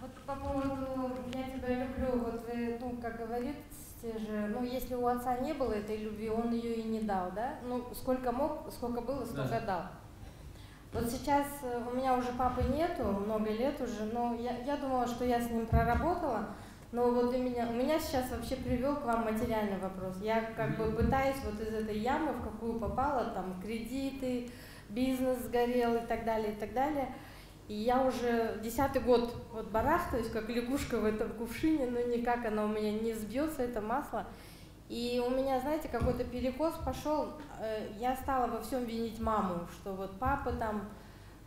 Вот по поводу «я тебя люблю», вот вы, ну, как говорите же, ну, если у отца не было этой любви, он ее и не дал, да? Ну, сколько мог, сколько было, столько дал. Вот сейчас э, у меня уже папы нету, много лет уже, но я, я думала, что я с ним проработала, но вот у меня, у меня сейчас вообще привел к вам материальный вопрос. Я как бы пытаюсь вот из этой ямы, в какую попала, там кредиты, бизнес сгорел и так далее, и так далее. И я уже десятый год вот барахтаюсь, как лягушка в этом кувшине, но никак оно у меня не взбьется, это масло. И у меня, знаете, какой-то перекос пошел. Э, Я стала во всем винить маму, что вот папа там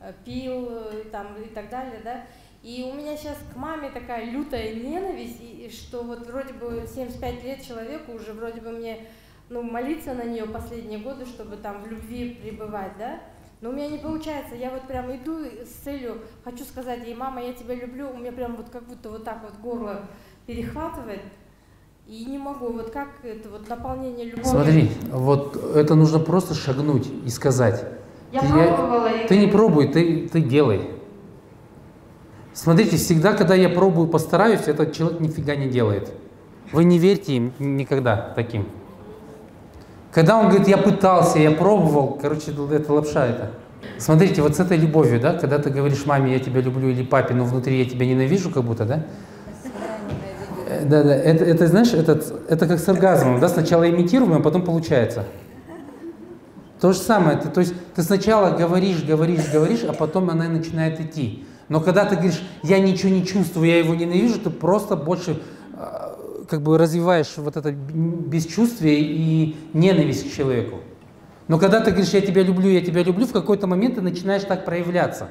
э, пил э, там, и так далее, да. И у меня сейчас к маме такая лютая ненависть, и, и что вот вроде бы 75 лет человеку уже вроде бы мне ну, молиться на нее последние годы, чтобы там в любви пребывать, да. Но у меня не получается. Я вот прям иду с целью, хочу сказать ей, мама, я тебя люблю, у меня прям вот как будто вот так вот горло перехватывает. И не могу, вот как это вот наполнение любовью. Смотри, вот это нужно просто шагнуть и сказать. Я Ты- пробовала, и- Ты не пробуй, ты, ты делай. Смотрите, всегда, когда я пробую, постараюсь, этот человек нифига не делает. Вы не верьте им никогда таким. Когда он говорит, я пытался, я пробовал, короче, это лапша это. Смотрите, вот с этой любовью, да, когда ты говоришь маме, я тебя люблю, или папе, но внутри я тебя ненавижу, как будто, да? Э, Да, да, это, это знаешь, это, это как с оргазмом, да, сначала имитируем, а потом получается. То же самое, ты, то есть ты сначала говоришь, говоришь, говоришь, а потом она начинает идти. Но когда ты говоришь, я ничего не чувствую, я его ненавижу, ты просто больше э, как бы развиваешь вот это бесчувствие и ненависть к человеку. Но когда ты говоришь, я тебя люблю, я тебя люблю, в какой-то момент ты начинаешь так проявляться.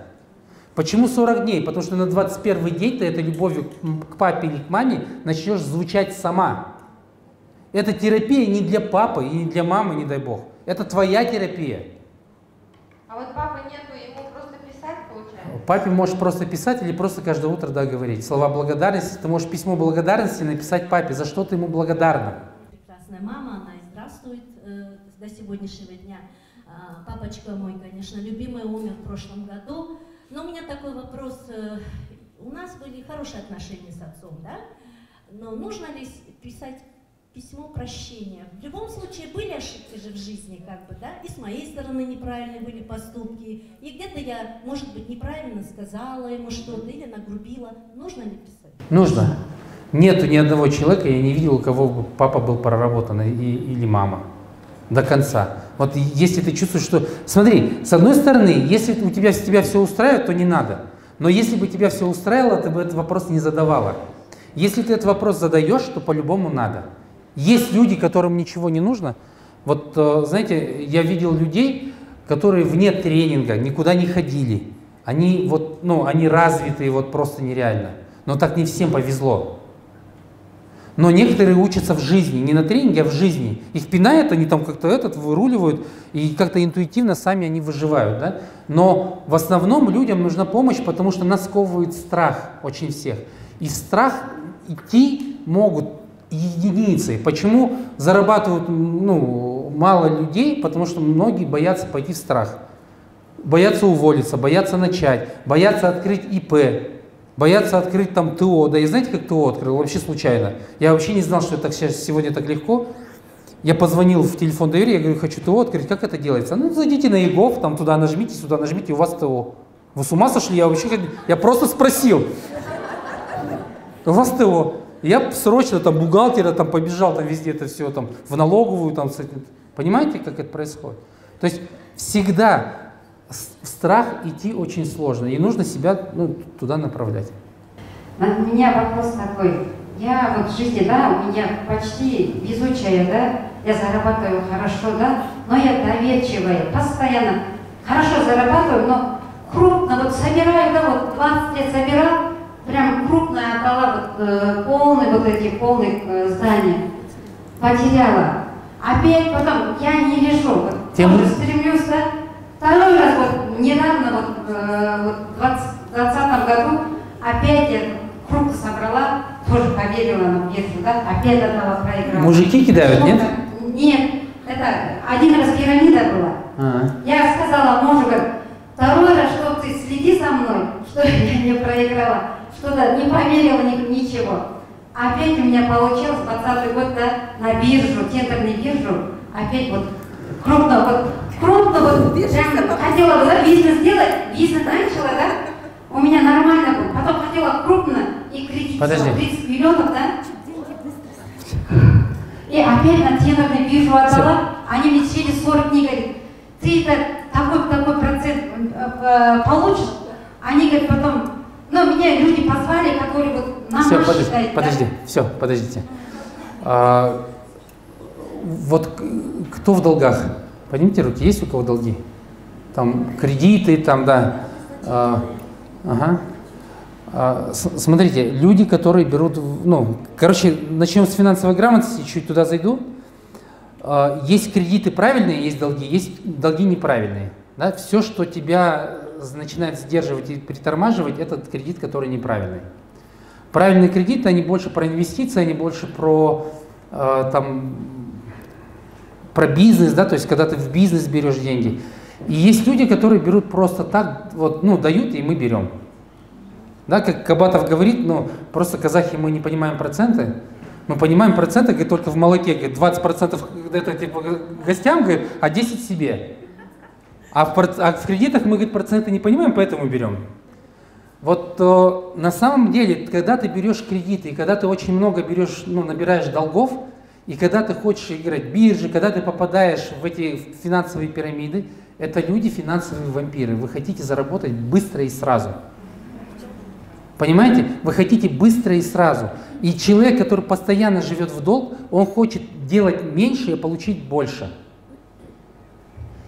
Почему 40 дней? Потому что на 21 день ты этой любовью к папе или к маме начнешь звучать сама. Эта терапия не для папы и не для мамы, не дай бог. Это твоя терапия. А вот папы нету, ему просто писать получается. Папе можешь просто писать или просто каждое утро да, говорить. Слова благодарности. Ты можешь письмо благодарности написать папе, за что ты ему благодарна. прекрасная мама, она и здравствует э, до сегодняшнего дня. А, папочка мой, конечно, любимый, умер в прошлом году. Но у меня такой вопрос. э, у нас были хорошие отношения с отцом, да? Но нужно ли писать письмо прощения? В любом случае были ошибки же в жизни, как бы, да? И с моей стороны неправильные были поступки. И где-то я, может быть, неправильно сказала ему что-то или нагрубила. Нужно ли писать? Нужно. Нету ни одного человека, я не видел, у кого папа был проработан и, или мама. До конца. Вот если ты чувствуешь, что... Смотри, с одной стороны, если у тебя, тебя все устраивает, то не надо. Но если бы тебя все устраивало, ты бы этот вопрос не задавала. Если ты этот вопрос задаешь, то по-любому надо. Есть люди, которым ничего не нужно. Вот, э, знаете, я видел людей, которые вне тренинга никуда не ходили. Они вот, ну, они развитые вот просто нереально. Но так не всем повезло. Но некоторые учатся в жизни, не на тренинге, а в жизни. Их пинают, они там как-то этот выруливают, и как-то интуитивно сами они выживают. Да? Но в основном людям нужна помощь, потому что нас сковывает страх очень всех. И страх идти могут единицы. Почему зарабатывают ну, мало людей? Потому что многие боятся пойти в страх. Боятся уволиться, боятся начать, боятся открыть ИП, боятся открыть там ТО. Да и знаете, как ТО открыл? Вообще случайно. Я вообще не знал, что это сейчас, сегодня так легко. Я позвонил в телефон доверия, я говорю, хочу ТО открыть. Как это делается? Ну, зайдите на ЕГОВ, там туда нажмите, сюда нажмите, у вас ТО. Вы с ума сошли? Я вообще я просто спросил. У вас ТО. Я срочно там бухгалтера там побежал там везде это все там в налоговую там с этим. Понимаете, как это происходит? То есть всегда в страх идти очень сложно, и нужно себя ну, туда направлять. У меня вопрос такой. Я вот в жизни, да, у меня почти везучая, да, я зарабатываю хорошо, да, но я доверчивая, постоянно хорошо зарабатываю, но крупно вот собираю, да, вот 20 лет собирал, прям крупная отдала, вот э, полный вот эти, полные э, здания, потеряла. Опять потом я не лежу, вот, Тем... тоже стремлюсь, да, Второй раз, вот недавно, вот, э, вот в 2020 году, опять я круг собрала, тоже поверила на пьесу, да, опять одного проиграла. Мужики кидают, нет? Нет, это один раз пирамида была. А-а. Я сказала мужу, говорю, второй раз, что ты следи за мной, что я не проиграла, что-то не поверила ни, ничего. Опять у меня получилось 20 год да, на биржу, тендерный биржу, опять вот крупно, вот крупно, вот прям хотела да, бизнес делать, бизнес начала, да, у меня нормально был, потом хотела крупно и кредит, Подожди. 30 миллионов, да, и опять на тендерный биржу отдала, они мне через 40 дней говорят, ты это такой-такой процент э, э, получишь, они говорят потом, ну, меня люди позвали, которые вот на Все, подожди, считают, подожди, да? все, подождите. А, вот кто в долгах? Поднимите руки, есть у кого долги? Там кредиты, там, да. А, ага. А, смотрите, люди, которые берут, ну, короче, начнем с финансовой грамотности, чуть туда зайду. А, есть кредиты правильные, есть долги, есть долги неправильные. Да? Все, что тебя начинает сдерживать и притормаживать, это кредит, который неправильный. Правильные кредиты, они больше про инвестиции, они больше про э, там, про бизнес, да, то есть когда ты в бизнес берешь деньги. И есть люди, которые берут просто так, вот, ну, дают, и мы берем. Да, как Кабатов говорит, ну, просто казахи мы не понимаем проценты, мы понимаем проценты говорит, только в молоке, говорит, 20% это типа гостям, говорит, а 10 себе. А в, а в кредитах мы говорит, проценты не понимаем, поэтому берем. Вот то, на самом деле, когда ты берешь кредиты, и когда ты очень много берешь, ну, набираешь долгов, и когда ты хочешь играть биржи, когда ты попадаешь в эти финансовые пирамиды, это люди финансовые вампиры. Вы хотите заработать быстро и сразу. Понимаете? Вы хотите быстро и сразу. И человек, который постоянно живет в долг, он хочет делать меньше и получить больше.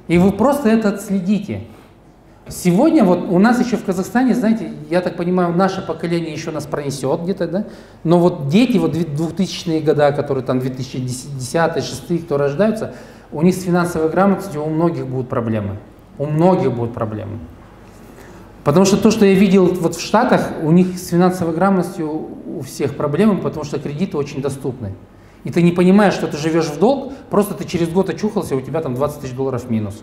И вы просто это отследите. Сегодня вот у нас еще в Казахстане, знаете, я так понимаю, наше поколение еще нас пронесет где-то, да? Но вот дети, вот 2000-е годы, которые там 2010 2006 кто рождаются, у них с финансовой грамотностью у многих будут проблемы. У многих будут проблемы. Потому что то, что я видел вот в Штатах, у них с финансовой грамотностью у всех проблемы, потому что кредиты очень доступны. И ты не понимаешь, что ты живешь в долг, просто ты через год очухался, у тебя там 20 тысяч долларов минус.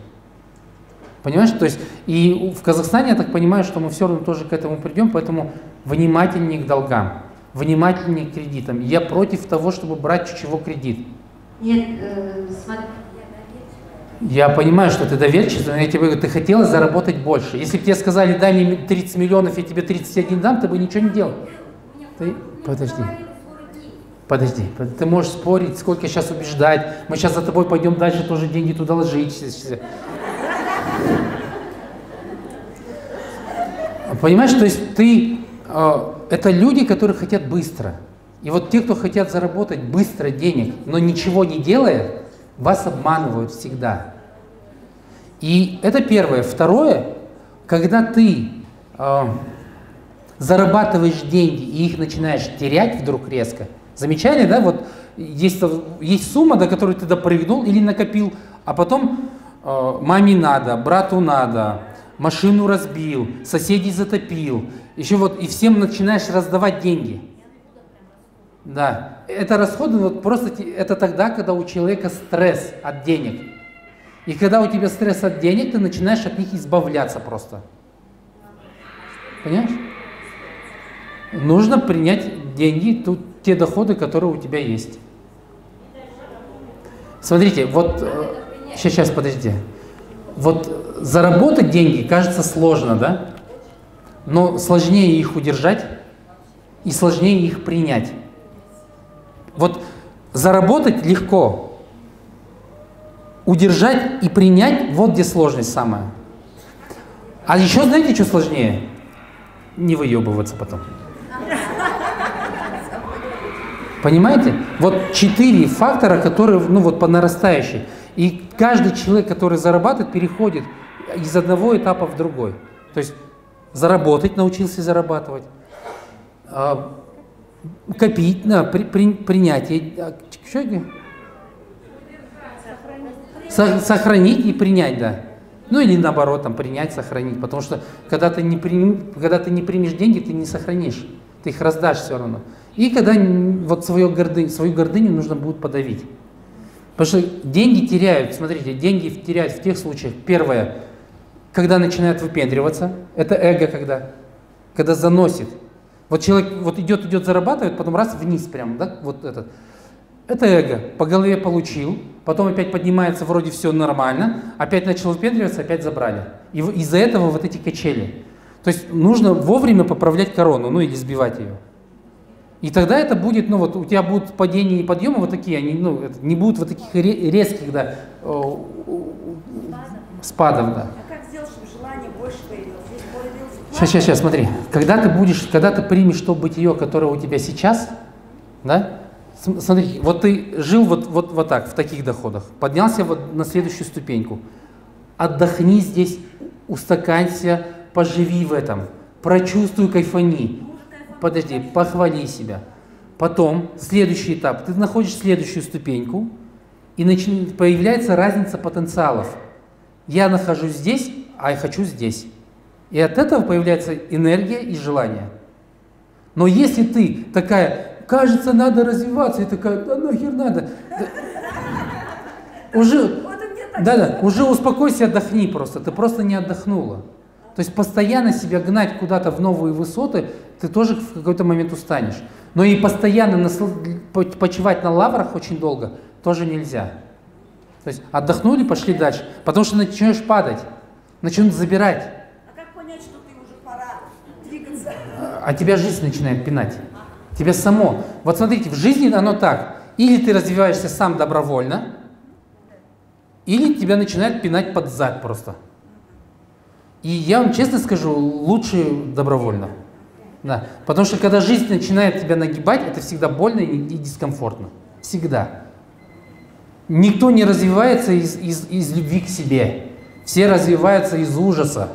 Понимаешь? То есть и в Казахстане, я так понимаю, что мы все равно тоже к этому придем, поэтому внимательнее к долгам, внимательнее к кредитам. Я против того, чтобы брать чего кредит. Нет, э, смотри. Я понимаю, что ты доверчивый, но я тебе говорю, ты хотела заработать больше. Если бы тебе сказали, дай мне 30 миллионов, я тебе 31 дам, ты бы ничего не делал. Ты... Подожди. Подожди, ты можешь спорить, сколько сейчас убеждать. Мы сейчас за тобой пойдем дальше, тоже деньги туда ложить. Понимаешь, то есть ты, э, это люди, которые хотят быстро. И вот те, кто хотят заработать быстро денег, но ничего не делая, вас обманывают всегда. И это первое. Второе, когда ты э, зарабатываешь деньги и их начинаешь терять вдруг резко, Замечали, да? Вот есть, есть сумма, до которой ты допрыгнул или накопил, а потом э, маме надо, брату надо, машину разбил, соседей затопил, еще вот и всем начинаешь раздавать деньги. Да, это расходы вот просто это тогда, когда у человека стресс от денег. И когда у тебя стресс от денег, ты начинаешь от них избавляться просто. Понимаешь? Нужно принять деньги, тут те доходы, которые у тебя есть. Смотрите, вот сейчас, сейчас, подожди. Вот заработать деньги кажется сложно, да? Но сложнее их удержать и сложнее их принять. Вот заработать легко, удержать и принять, вот где сложность самая. А еще знаете, что сложнее? Не выебываться потом. Понимаете? Вот четыре фактора, которые ну, вот по нарастающей. И каждый человек, который зарабатывает, переходит из одного этапа в другой. То есть заработать, научился зарабатывать, а, копить, да, при, при, принятие, а, что это? Сохранить и принять, да. Ну или наоборот, там, принять, сохранить. Потому что когда ты, не приним, когда ты не примешь деньги, ты не сохранишь. Ты их раздашь все равно. И когда вот свою гордыню, свою гордыню нужно будет подавить. Потому что деньги теряют, смотрите, деньги теряют в тех случаях. Первое, когда начинает выпендриваться, это эго когда, когда заносит. Вот человек вот идет, идет, зарабатывает, потом раз вниз прям, да, вот этот. Это эго. По голове получил, потом опять поднимается, вроде все нормально, опять начал выпендриваться, опять забрали. И из-за этого вот эти качели. То есть нужно вовремя поправлять корону, ну или сбивать ее. И тогда это будет, ну вот у тебя будут падения и подъемы вот такие, они ну, не будут вот таких резких, да, спадов, да. А как сделать, чтобы желание больше появилось? Сейчас, сейчас, сейчас, смотри. Когда ты будешь, когда ты примешь то бытие, которое у тебя сейчас, да, смотри, вот ты жил вот, вот, вот так, в таких доходах, поднялся вот на следующую ступеньку. Отдохни здесь, устаканься, поживи в этом, прочувствуй, кайфани подожди, похвали себя. Потом, следующий этап, ты находишь следующую ступеньку, и начи, появляется разница потенциалов. Я нахожусь здесь, а я хочу здесь. И от этого появляется энергия и желание. Но если ты такая, кажется, надо развиваться, и такая, да нахер надо, уже, да, да, уже успокойся, отдохни просто, ты просто не отдохнула. То есть постоянно себя гнать куда-то в новые высоты, ты тоже в какой-то момент устанешь. Но и постоянно насл... почивать на лаврах очень долго тоже нельзя. То есть отдохнули, пошли дальше. Потому что начнешь падать, начнут забирать. А как понять, что ты уже пора двигаться? А тебя жизнь начинает пинать. Тебя само. Вот смотрите, в жизни оно так. Или ты развиваешься сам добровольно, или тебя начинает пинать под зад просто. И я вам честно скажу, лучше добровольно. Да. Потому что когда жизнь начинает тебя нагибать, это всегда больно и дискомфортно. Всегда. Никто не развивается из, из, из любви к себе. Все развиваются из ужаса.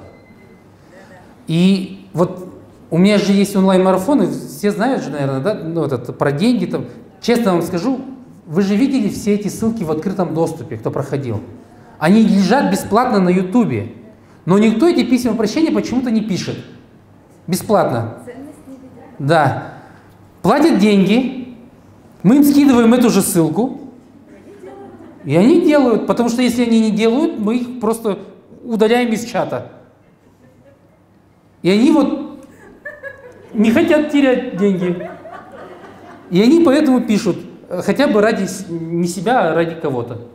И вот у меня же есть онлайн-марафоны, все знают же, наверное, да, ну, этот, про деньги. Там. Честно вам скажу, вы же видели все эти ссылки в открытом доступе, кто проходил. Они лежат бесплатно на ютубе. Но никто эти письма прощения почему-то не пишет. Бесплатно. Да. Платят деньги, мы им скидываем эту же ссылку, и они делают, потому что если они не делают, мы их просто удаляем из чата. И они вот не хотят терять деньги. И они поэтому пишут, хотя бы ради не себя, а ради кого-то.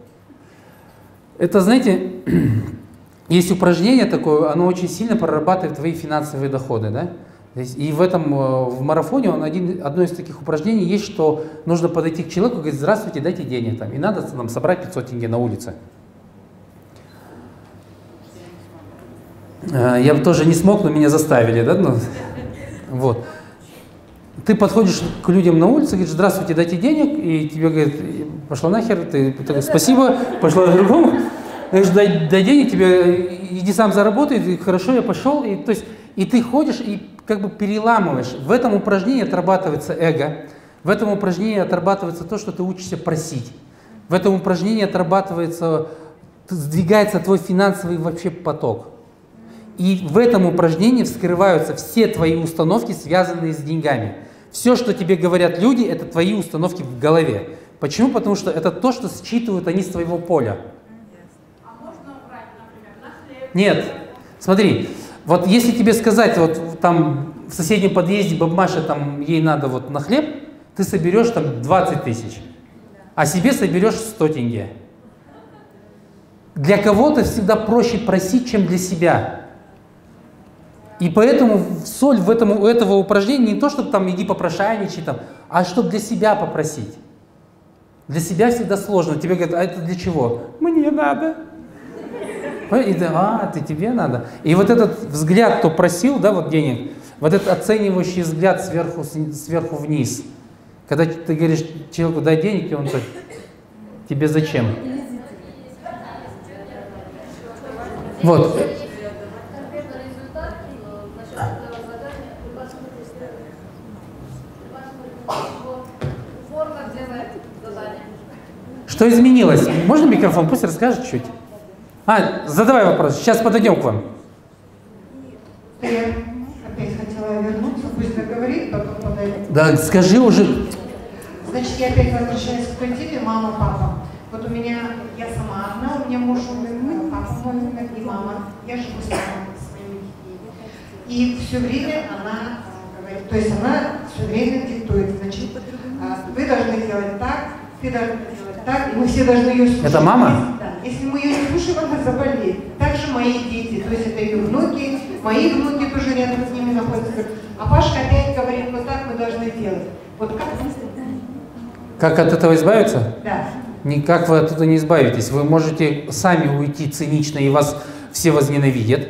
Это, знаете, есть упражнение такое, оно очень сильно прорабатывает твои финансовые доходы, да? И в этом, э, в марафоне он один, одно из таких упражнений есть, что нужно подойти к человеку и говорить, здравствуйте, дайте денег там, и надо нам собрать 500 тенге на улице. Э, я бы тоже не смог, но меня заставили, да? Ну, вот. Ты подходишь к людям на улице, говоришь, здравствуйте, дайте денег, и тебе говорят, пошла нахер, ты, ты спасибо, пошла к другому. Говоришь, дай, дай денег, тебе, иди сам заработай, и хорошо, я пошел. И, то есть, и ты ходишь и как бы переламываешь. В этом упражнении отрабатывается эго, В этом упражнении отрабатывается то, что ты учишься просить. В этом упражнении отрабатывается, сдвигается твой финансовый вообще поток. И в этом упражнении вскрываются все твои установки, связанные с деньгами. Все, что тебе говорят люди, это твои установки в голове. Почему? Потому что это то, что считывают они с твоего поля. Нет. Смотри, вот если тебе сказать, вот там в соседнем подъезде бабмаша, там ей надо вот на хлеб, ты соберешь там 20 тысяч, а себе соберешь 100 тенге. Для кого-то всегда проще просить, чем для себя. И поэтому соль в этом, у этого упражнения не то, чтобы там иди попрошайничай, там, а чтобы для себя попросить. Для себя всегда сложно. Тебе говорят, а это для чего? Мне надо. И ты, а, ты тебе надо. И вот этот взгляд, кто просил, да, вот денег, вот этот оценивающий взгляд сверху, сверху вниз. Когда ты говоришь человеку, дай денег, и он так, тебе зачем? Вот. Что изменилось? Можно микрофон? Пусть расскажет чуть. А, задавай вопрос. Сейчас подойдем к вам. Я опять хотела вернуться, пусть договорит, потом подойдет. Да, скажи уже. Значит, я опять возвращаюсь к той теме мама, папа. Вот у меня, я сама одна, у меня муж умер, папа мой умер и мама. Я живу с мамой, с моими детьми. И все время она э, говорит, то есть она все время диктует, значит, а, вы должны делать так, ты должна делать так, и мы все должны ее слушать. Это мама? Да. Если мы ее не слушаем, она заболеет. Также мои дети, то есть это ее внуки, мои внуки тоже рядом с ними находятся. А Пашка опять говорит, вот так мы должны делать. Вот как? Как от этого избавиться? Да. Никак вы оттуда не избавитесь. Вы можете сами уйти цинично, и вас все возненавидят.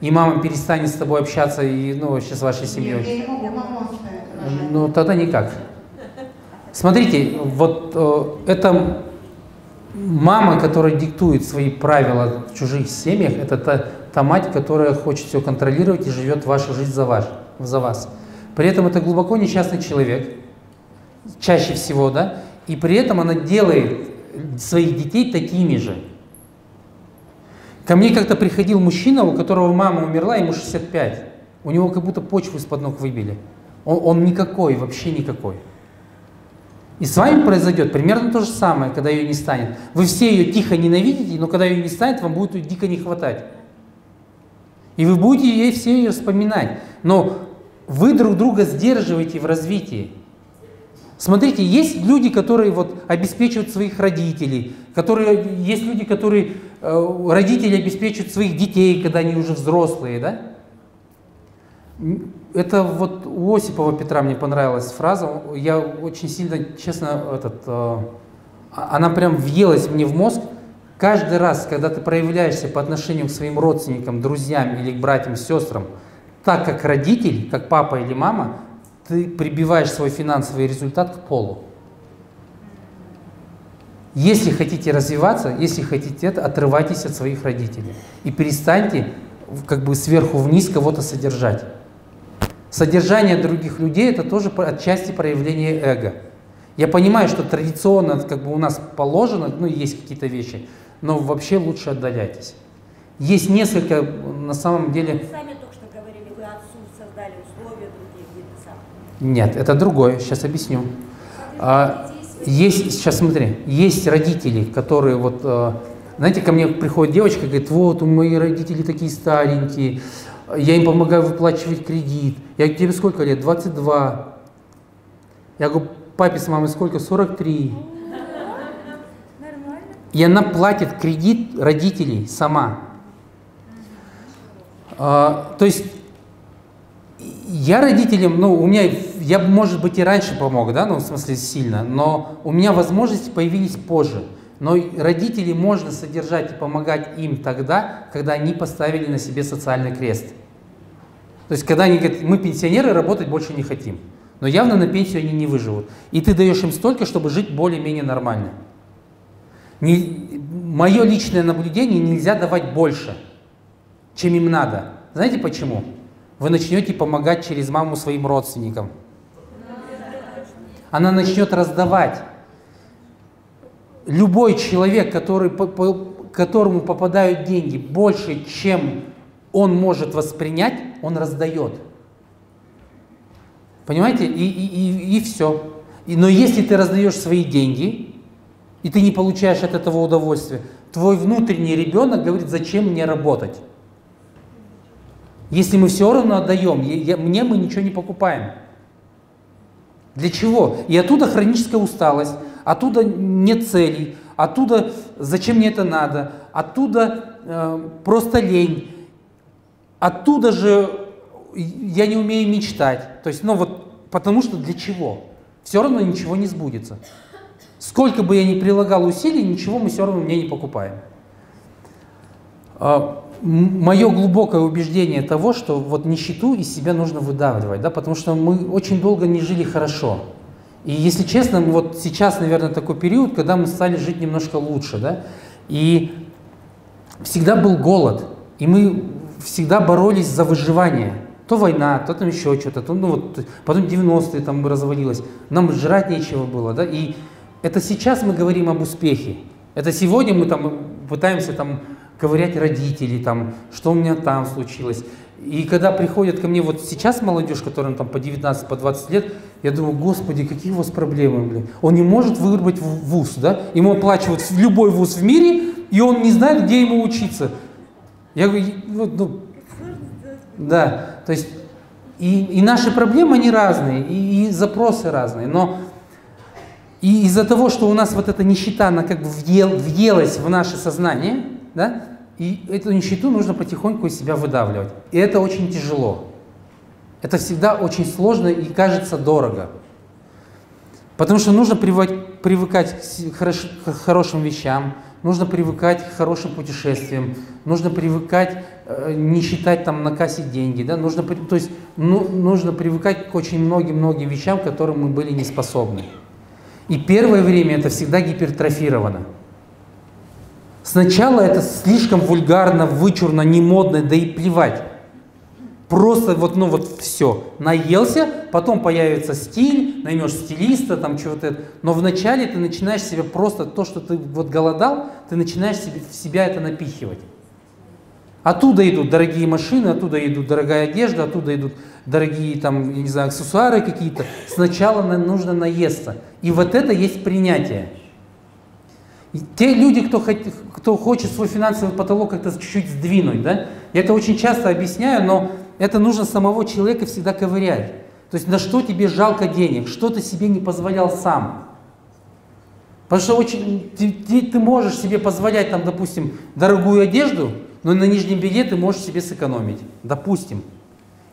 И мама перестанет с тобой общаться, и ну, вообще с вашей семьей. Я не могу маму оставить. Ну, тогда никак. Смотрите, вот э, это мама, которая диктует свои правила в чужих семьях, это та, та мать, которая хочет все контролировать и живет вашу жизнь за, ваш, за вас. При этом это глубоко несчастный человек, чаще всего, да, и при этом она делает своих детей такими же. Ко мне как-то приходил мужчина, у которого мама умерла, ему 65. У него как будто почву из-под ног выбили. Он, он никакой, вообще никакой. И с вами произойдет примерно то же самое, когда ее не станет. Вы все ее тихо ненавидите, но когда ее не станет, вам будет ее дико не хватать. И вы будете ей все ее вспоминать. Но вы друг друга сдерживаете в развитии. Смотрите, есть люди, которые вот обеспечивают своих родителей, которые, есть люди, которые э, родители обеспечивают своих детей, когда они уже взрослые, да? Это вот у Осипова Петра мне понравилась фраза. Я очень сильно, честно, этот, э, она прям въелась мне в мозг. Каждый раз, когда ты проявляешься по отношению к своим родственникам, друзьям или к братьям, сестрам, так как родитель, как папа или мама, ты прибиваешь свой финансовый результат к полу. Если хотите развиваться, если хотите это, отрывайтесь от своих родителей и перестаньте как бы сверху вниз кого-то содержать. Содержание других людей это тоже отчасти проявление эго. Я понимаю, что традиционно как бы у нас положено, ну есть какие-то вещи, но вообще лучше отдаляйтесь. Есть несколько, на самом деле... Вы сами только что говорили, вы отцу создали условия другие где-то сам. Нет, это другое, сейчас объясню. А, есть, сейчас смотри, есть родители, которые вот, а, знаете, ко мне приходит девочка, говорит, вот, у мои родители такие старенькие, я им помогаю выплачивать кредит. Я говорю, тебе сколько лет? 22. Я говорю, папе с мамой сколько? 43. И она платит кредит родителей сама. А, то есть я родителям, ну, у меня, я, может быть, и раньше помог, да, ну, в смысле, сильно, но у меня возможности появились позже. Но родителей можно содержать и помогать им тогда, когда они поставили на себе социальный крест. То есть, когда они говорят, мы пенсионеры, работать больше не хотим. Но явно на пенсию они не выживут. И ты даешь им столько, чтобы жить более-менее нормально. Не, мое личное наблюдение, нельзя давать больше, чем им надо. Знаете почему? Вы начнете помогать через маму своим родственникам. она начнет раздавать. Любой человек, который, по, по, которому попадают деньги больше, чем он может воспринять, он раздает. Понимаете? И, и, и, и все. И, но если ты раздаешь свои деньги, и ты не получаешь от этого удовольствия, твой внутренний ребенок говорит, зачем мне работать? Если мы все равно отдаем, я, мне мы ничего не покупаем. Для чего? И оттуда хроническая усталость, оттуда нет целей, оттуда зачем мне это надо, оттуда э, просто лень, оттуда же я не умею мечтать. То есть, ну вот, потому что для чего? Все равно ничего не сбудется. Сколько бы я ни прилагал усилий, ничего мы все равно мне не покупаем. А, Мое глубокое убеждение того, что вот нищету из себя нужно выдавливать, да, потому что мы очень долго не жили хорошо. И если честно, вот сейчас, наверное, такой период, когда мы стали жить немножко лучше, да, и всегда был голод, и мы всегда боролись за выживание. То война, то там еще что-то, то, ну вот, потом 90-е там развалилось, нам жрать нечего было, да, и это сейчас мы говорим об успехе. Это сегодня мы там пытаемся там ковырять родителей, там, что у меня там случилось. И когда приходят ко мне вот сейчас молодежь, которым там по 19, по 20 лет, я думаю, господи, какие у вас проблемы, блин. Он не может выбрать вуз, да? Ему оплачивают любой вуз в мире, и он не знает, где ему учиться. Я говорю, ну да, то есть и, и наши проблемы, они разные, и, и запросы разные, но и из-за того, что у нас вот эта нищета, она как бы въел, въелась в наше сознание, да, и эту нищету нужно потихоньку из себя выдавливать. И это очень тяжело. Это всегда очень сложно и кажется дорого. Потому что нужно привыкать, к хорошим вещам, нужно привыкать к хорошим путешествиям, нужно привыкать э, не считать там на кассе деньги, да? нужно, то есть ну, нужно привыкать к очень многим-многим вещам, к которым мы были не способны. И первое время это всегда гипертрофировано. Сначала это слишком вульгарно, вычурно, не модно, да и плевать. Просто вот, ну вот все, наелся, потом появится стиль, наймешь стилиста, там чего-то. Но вначале ты начинаешь себе просто то, что ты вот голодал, ты начинаешь себе, в себя это напихивать. Оттуда идут дорогие машины, оттуда идут дорогая одежда, оттуда идут дорогие там, я не знаю, аксессуары какие-то. Сначала нужно наесться. И вот это есть принятие. Те люди, кто, кто хочет свой финансовый потолок как-то чуть-чуть сдвинуть, да, я это очень часто объясняю, но это нужно самого человека всегда ковырять. То есть на что тебе жалко денег, что ты себе не позволял сам. Потому что очень, ты, ты, ты можешь себе позволять, там, допустим, дорогую одежду, но на нижнем белье ты можешь себе сэкономить. Допустим.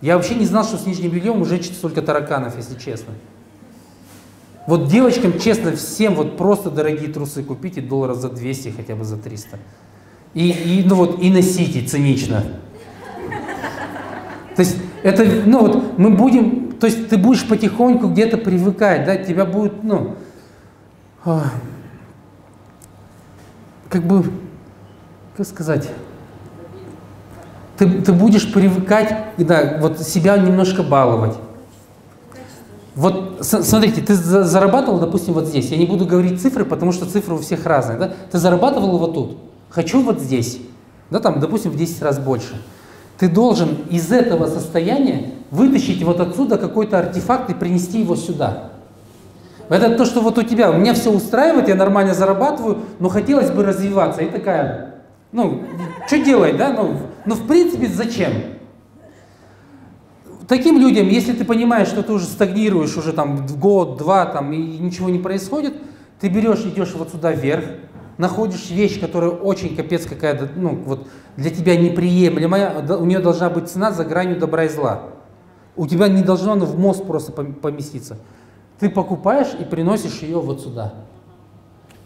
Я вообще не знал, что с нижним бельем у женщин столько тараканов, если честно. Вот девочкам, честно, всем вот просто дорогие трусы купите долларов за 200, хотя бы за 300. И, и, ну вот, и носите цинично. То есть это, ну вот, мы будем, то есть ты будешь потихоньку где-то привыкать, да, тебя будет, ну, а, как бы, как сказать, ты, ты будешь привыкать, да, вот себя немножко баловать. Вот смотрите, ты зарабатывал, допустим, вот здесь. Я не буду говорить цифры, потому что цифры у всех разные. Да? Ты зарабатывал вот тут. Хочу вот здесь. Да, там, допустим, в 10 раз больше. Ты должен из этого состояния вытащить вот отсюда какой-то артефакт и принести его сюда. Это то, что вот у тебя. У меня все устраивает, я нормально зарабатываю, но хотелось бы развиваться. И такая, ну, что делать, да? Ну, ну в принципе, зачем? Таким людям, если ты понимаешь, что ты уже стагнируешь уже там год, два, там, и ничего не происходит, ты берешь, идешь вот сюда вверх, находишь вещь, которая очень капец какая-то, ну, вот для тебя неприемлемая, у нее должна быть цена за гранью добра и зла. У тебя не должно оно в мозг просто поместиться. Ты покупаешь и приносишь ее вот сюда.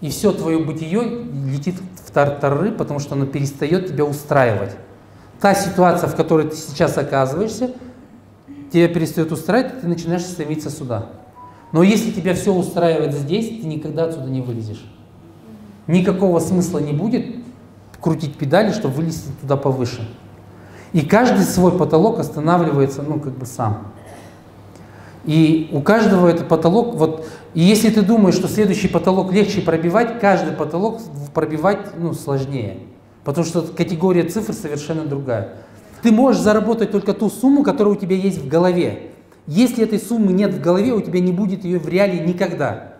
И все твое бытие летит в тартары, потому что оно перестает тебя устраивать. Та ситуация, в которой ты сейчас оказываешься, тебя перестает устраивать, ты начинаешь стремиться сюда. Но если тебя все устраивает здесь, ты никогда отсюда не вылезешь. Никакого смысла не будет крутить педали, чтобы вылезти туда повыше. И каждый свой потолок останавливается, ну, как бы сам. И у каждого это потолок, вот, и если ты думаешь, что следующий потолок легче пробивать, каждый потолок пробивать ну, сложнее. Потому что категория цифр совершенно другая. Ты можешь заработать только ту сумму, которая у тебя есть в голове. Если этой суммы нет в голове, у тебя не будет ее в реале никогда.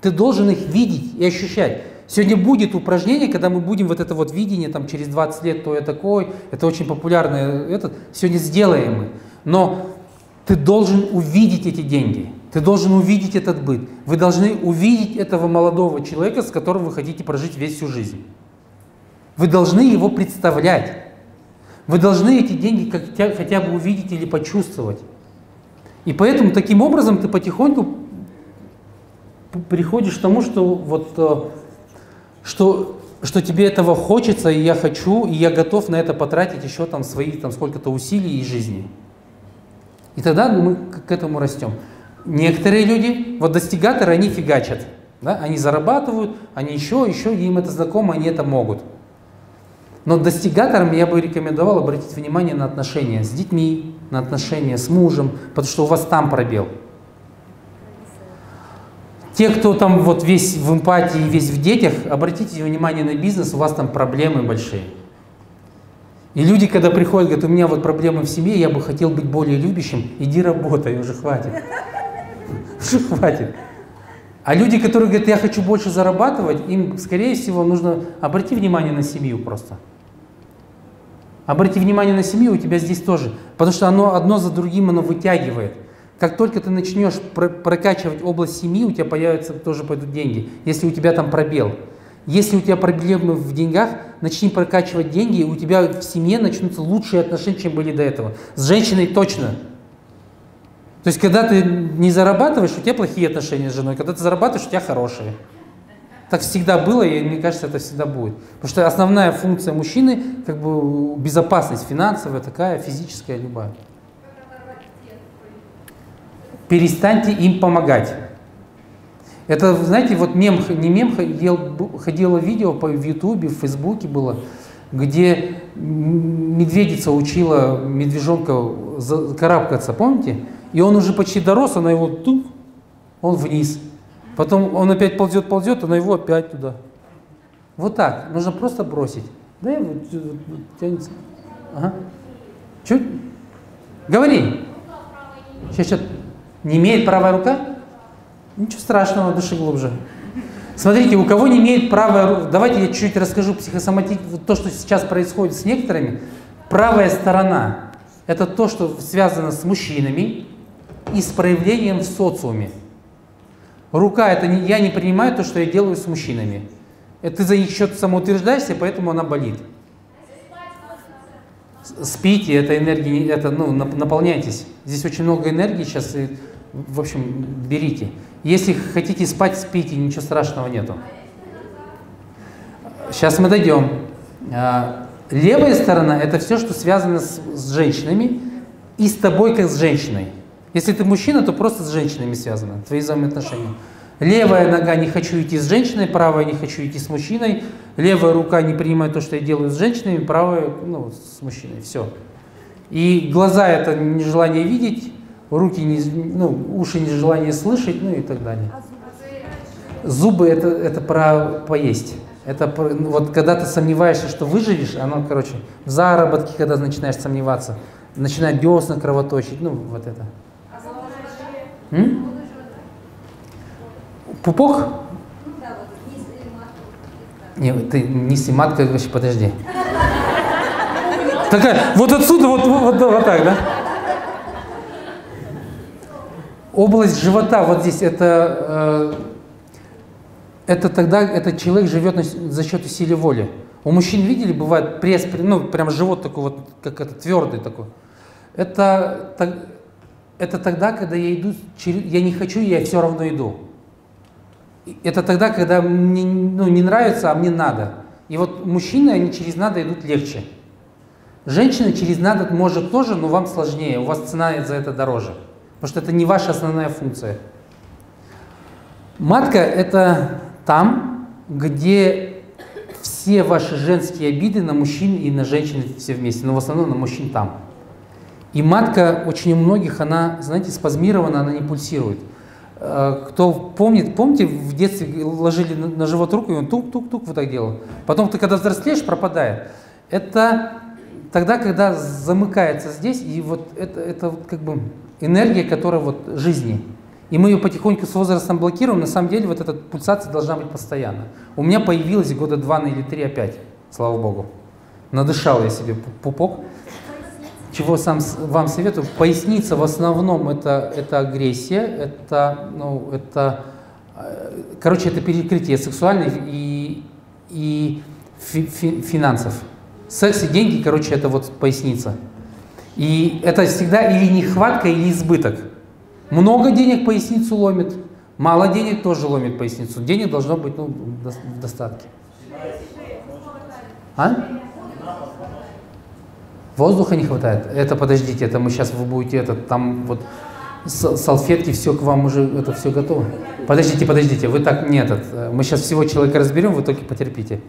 Ты должен их видеть и ощущать. Сегодня будет упражнение, когда мы будем вот это вот видение, там через 20 лет, то я такой, это очень популярное, этот, сегодня сделаем мы. Но ты должен увидеть эти деньги, ты должен увидеть этот быт, вы должны увидеть этого молодого человека, с которым вы хотите прожить весь всю жизнь. Вы должны его представлять. Вы должны эти деньги как хотя бы увидеть или почувствовать. И поэтому таким образом ты потихоньку приходишь к тому, что вот э, что, что тебе этого хочется, и я хочу, и я готов на это потратить еще там свои там сколько-то усилий и жизни. И тогда мы к этому растем. Некоторые люди, вот достигаторы, они фигачат. Да? Они зарабатывают, они еще, еще, им это знакомо, они это могут. Но достигаторам я бы рекомендовал обратить внимание на отношения с детьми, на отношения с мужем, потому что у вас там пробел. Те, кто там вот весь в эмпатии, весь в детях, обратите внимание на бизнес, у вас там проблемы большие. И люди, когда приходят, говорят, у меня вот проблемы в семье, я бы хотел быть более любящим, иди работай, уже хватит. Уже хватит. А люди, которые говорят, я хочу больше зарабатывать, им, скорее всего, нужно обратить внимание на семью просто. Обрати внимание на семью, у тебя здесь тоже. Потому что оно одно за другим оно вытягивает. Как только ты начнешь прокачивать область семьи, у тебя появятся тоже пойдут деньги, если у тебя там пробел. Если у тебя проблемы в деньгах, начни прокачивать деньги, и у тебя в семье начнутся лучшие отношения, чем были до этого. С женщиной точно. То есть, когда ты не зарабатываешь, у тебя плохие отношения с женой, когда ты зарабатываешь, у тебя хорошие. Так всегда было, и мне кажется, это всегда будет. Потому что основная функция мужчины, как бы безопасность финансовая, такая, физическая, любая. Перестаньте им помогать. Это, знаете, вот мем, не мем, ходил, ходило видео по, в Ютубе, в Фейсбуке было, где медведица учила медвежонка карабкаться, помните? И он уже почти дорос, она его туп, он вниз. Потом он опять ползет, ползет, а на его опять туда. Вот так. Нужно просто бросить. Да, и вот, тянется. Ага. Чуть. Говори. Сейчас, сейчас. Не имеет правая рука? Ничего страшного, дыши глубже. Смотрите, у кого не имеет правая рука, давайте я чуть-чуть расскажу психосоматик, вот то, что сейчас происходит с некоторыми. Правая сторона – это то, что связано с мужчинами и с проявлением в социуме. Рука – это не, я не принимаю то, что я делаю с мужчинами. Это ты за их счет самоутверждаешься, поэтому она болит. Спите, это энергия, это, ну, наполняйтесь. Здесь очень много энергии сейчас, и, в общем, берите. Если хотите спать, спите, ничего страшного нету. Сейчас мы дойдем. А, левая сторона – это все, что связано с, с женщинами и с тобой, как с женщиной. Если ты мужчина, то просто с женщинами связано, твои взаимоотношения. Левая нога не хочу идти с женщиной, правая не хочу идти с мужчиной, левая рука не принимает то, что я делаю с женщинами, правая ну, с мужчиной. Все. И глаза это нежелание видеть, руки, не, ну, уши нежелание слышать, ну и так далее. Зубы это, это про поесть. Это ну, вот когда ты сомневаешься, что выживешь, оно, короче, в заработке, когда начинаешь сомневаться, начинает десна кровоточить, ну вот это. М? Пупок? Не, ты не матка, вообще подожди. Такая, вот отсюда, вот, вот, вот, так, да? Область живота вот здесь, это, э, это тогда этот человек живет на, за счет силы воли. У мужчин видели, бывает пресс, ну, прям живот такой вот, как это, твердый такой. Это, это тогда, когда я иду, я не хочу, я все равно иду. Это тогда, когда мне ну, не нравится, а мне надо. И вот мужчины, они через надо идут легче. Женщина через надо может тоже, но вам сложнее, у вас цена за это дороже. Потому что это не ваша основная функция. Матка – это там, где все ваши женские обиды на мужчин и на женщин все вместе, но в основном на мужчин там. И матка очень у многих, она, знаете, спазмирована, она не пульсирует. Э, кто помнит, помните, в детстве ложили на живот руку, и он тук-тук-тук вот так делал. Потом ты, когда взрослеешь, пропадает. Это тогда, когда замыкается здесь, и вот это, это вот как бы энергия, которая вот жизни. И мы ее потихоньку с возрастом блокируем. На самом деле вот эта пульсация должна быть постоянно. У меня появилась года два или три опять, слава богу. Надышал я себе пупок. Чего сам вам советую? Поясница в основном это, это агрессия, это, ну, это, э, короче, это перекрытие сексуальных и, и фи, фи, финансов. Секс и деньги, короче, это вот поясница. И это всегда или нехватка, или избыток. Много денег поясницу ломит, мало денег тоже ломит поясницу. Денег должно быть ну, в достатке. А? Воздуха не хватает. Это подождите, это мы сейчас вы будете это там вот салфетки, все к вам уже это все готово. Подождите, подождите, вы так нет, это, мы сейчас всего человека разберем, вы только потерпите.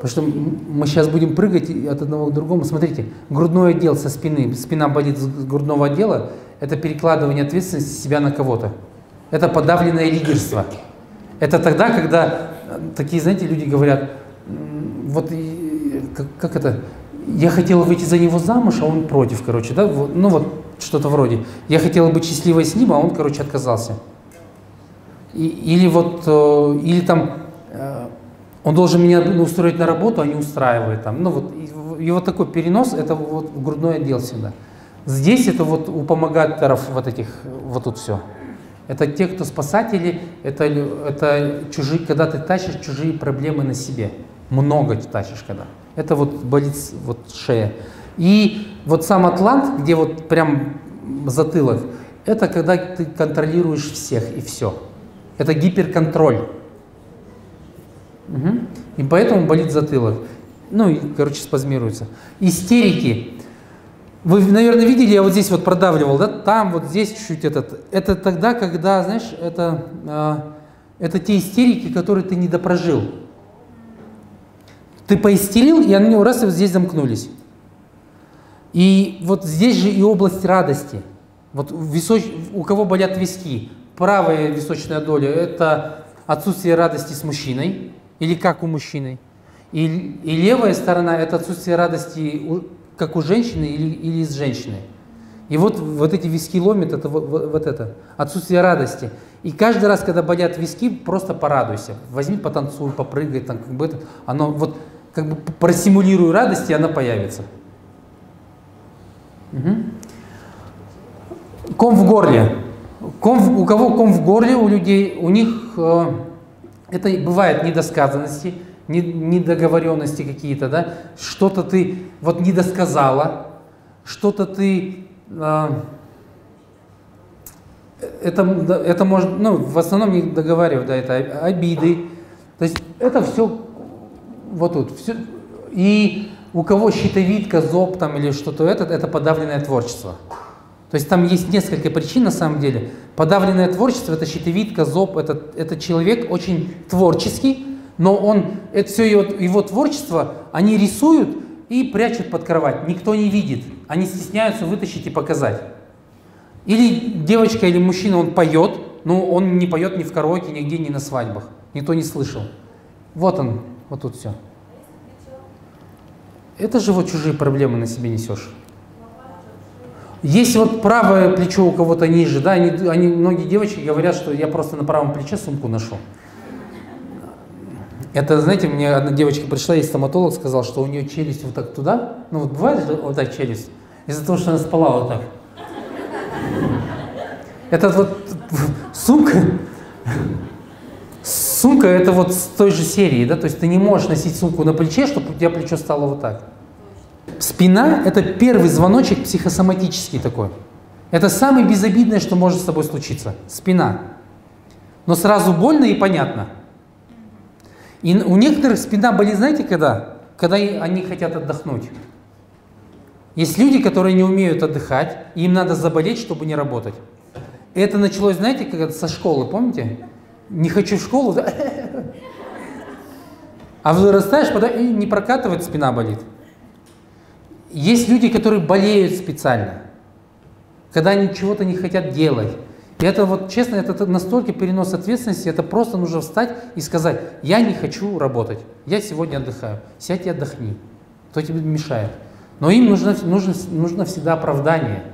Потому что мы сейчас будем прыгать от одного к другому. Смотрите, грудной отдел со спины, спина болит с грудного отдела, это перекладывание ответственности себя на кого-то. Это подавленное лидерство. Это тогда, когда э, такие, знаете, люди говорят, вот как, как это, я хотела выйти за него замуж, а он против, короче, да, ну вот что-то вроде. Я хотела быть счастливой с ним, а он, короче, отказался. И, или вот, э, или там, э, он должен меня устроить на работу, а не устраивает там. Ну вот, и, и вот такой перенос, это вот грудной отдел всегда. Здесь это вот у помогаторов вот этих, вот тут все. Это те, кто спасатели, это, это чужие, когда ты тащишь чужие проблемы на себе. Много тащишь когда. Это вот болит вот шея. И вот сам атлант, где вот прям затылок, это когда ты контролируешь всех и все. Это гиперконтроль. Угу. И поэтому болит затылок. Ну и, короче, спазмируется. Истерики. Вы, наверное, видели, я вот здесь вот продавливал, да, там, вот здесь чуть-чуть этот. Это тогда, когда, знаешь, это, э, это те истерики, которые ты не допрожил. Ты поистерил, и они раз и здесь замкнулись. И вот здесь же и область радости. Вот височ... у кого болят виски, правая височная доля – это отсутствие радости с мужчиной, или как у мужчины. И, и левая сторона – это отсутствие радости как у женщины или, или с женщиной. И вот, вот эти виски ломят, это вот, вот это, отсутствие радости. И каждый раз, когда болят виски, просто порадуйся. Возьми, потанцуй, попрыгай, там, как бы это, оно вот, как бы просимулируй радость, и она появится. Угу. Ком в горле. Ком, у кого ком в горле, у людей, у них э, это бывает недосказанности, недоговоренности какие-то, да, что-то ты вот недосказала, что-то ты, это, это может, ну, в основном не договариваю, да, это обиды, то есть это все вот тут, все, и у кого щитовидка, зоб там или что-то это, это подавленное творчество. То есть там есть несколько причин на самом деле. Подавленное творчество, это щитовидка, зоб, это, это человек очень творческий, но он, это все его, его творчество, они рисуют и прячут под кровать. Никто не видит. Они стесняются вытащить и показать. Или девочка или мужчина, он поет, но он не поет ни в караоке, нигде, ни на свадьбах. Никто не слышал. Вот он, вот тут все. Это же вот чужие проблемы на себе несешь. Есть вот правое плечо у кого-то ниже, да, они, они, многие девочки говорят, что я просто на правом плече сумку ношу. Это, знаете, мне одна девочка пришла, и стоматолог сказал, что у нее челюсть вот так туда, ну вот бывает же вот так челюсть, из-за того, что она спала вот так. Это вот сумка, сумка это вот с той же серии, да, то есть ты не можешь носить сумку на плече, чтобы у тебя плечо стало вот так. Спина – это первый звоночек психосоматический такой. Это самое безобидное, что может с тобой случиться. Спина. Но сразу больно и понятно – и у некоторых спина болит, знаете, когда? Когда они хотят отдохнуть. Есть люди, которые не умеют отдыхать, и им надо заболеть, чтобы не работать. Это началось, знаете, когда со школы, помните? Не хочу в школу, да? А вырастаешь, и не прокатывает, спина болит. Есть люди, которые болеют специально, когда они чего-то не хотят делать. И это вот, честно, это настолько перенос ответственности, это просто нужно встать и сказать, я не хочу работать, я сегодня отдыхаю, сядь и отдохни, кто тебе мешает. Но им нужно, нужно, нужно всегда оправдание.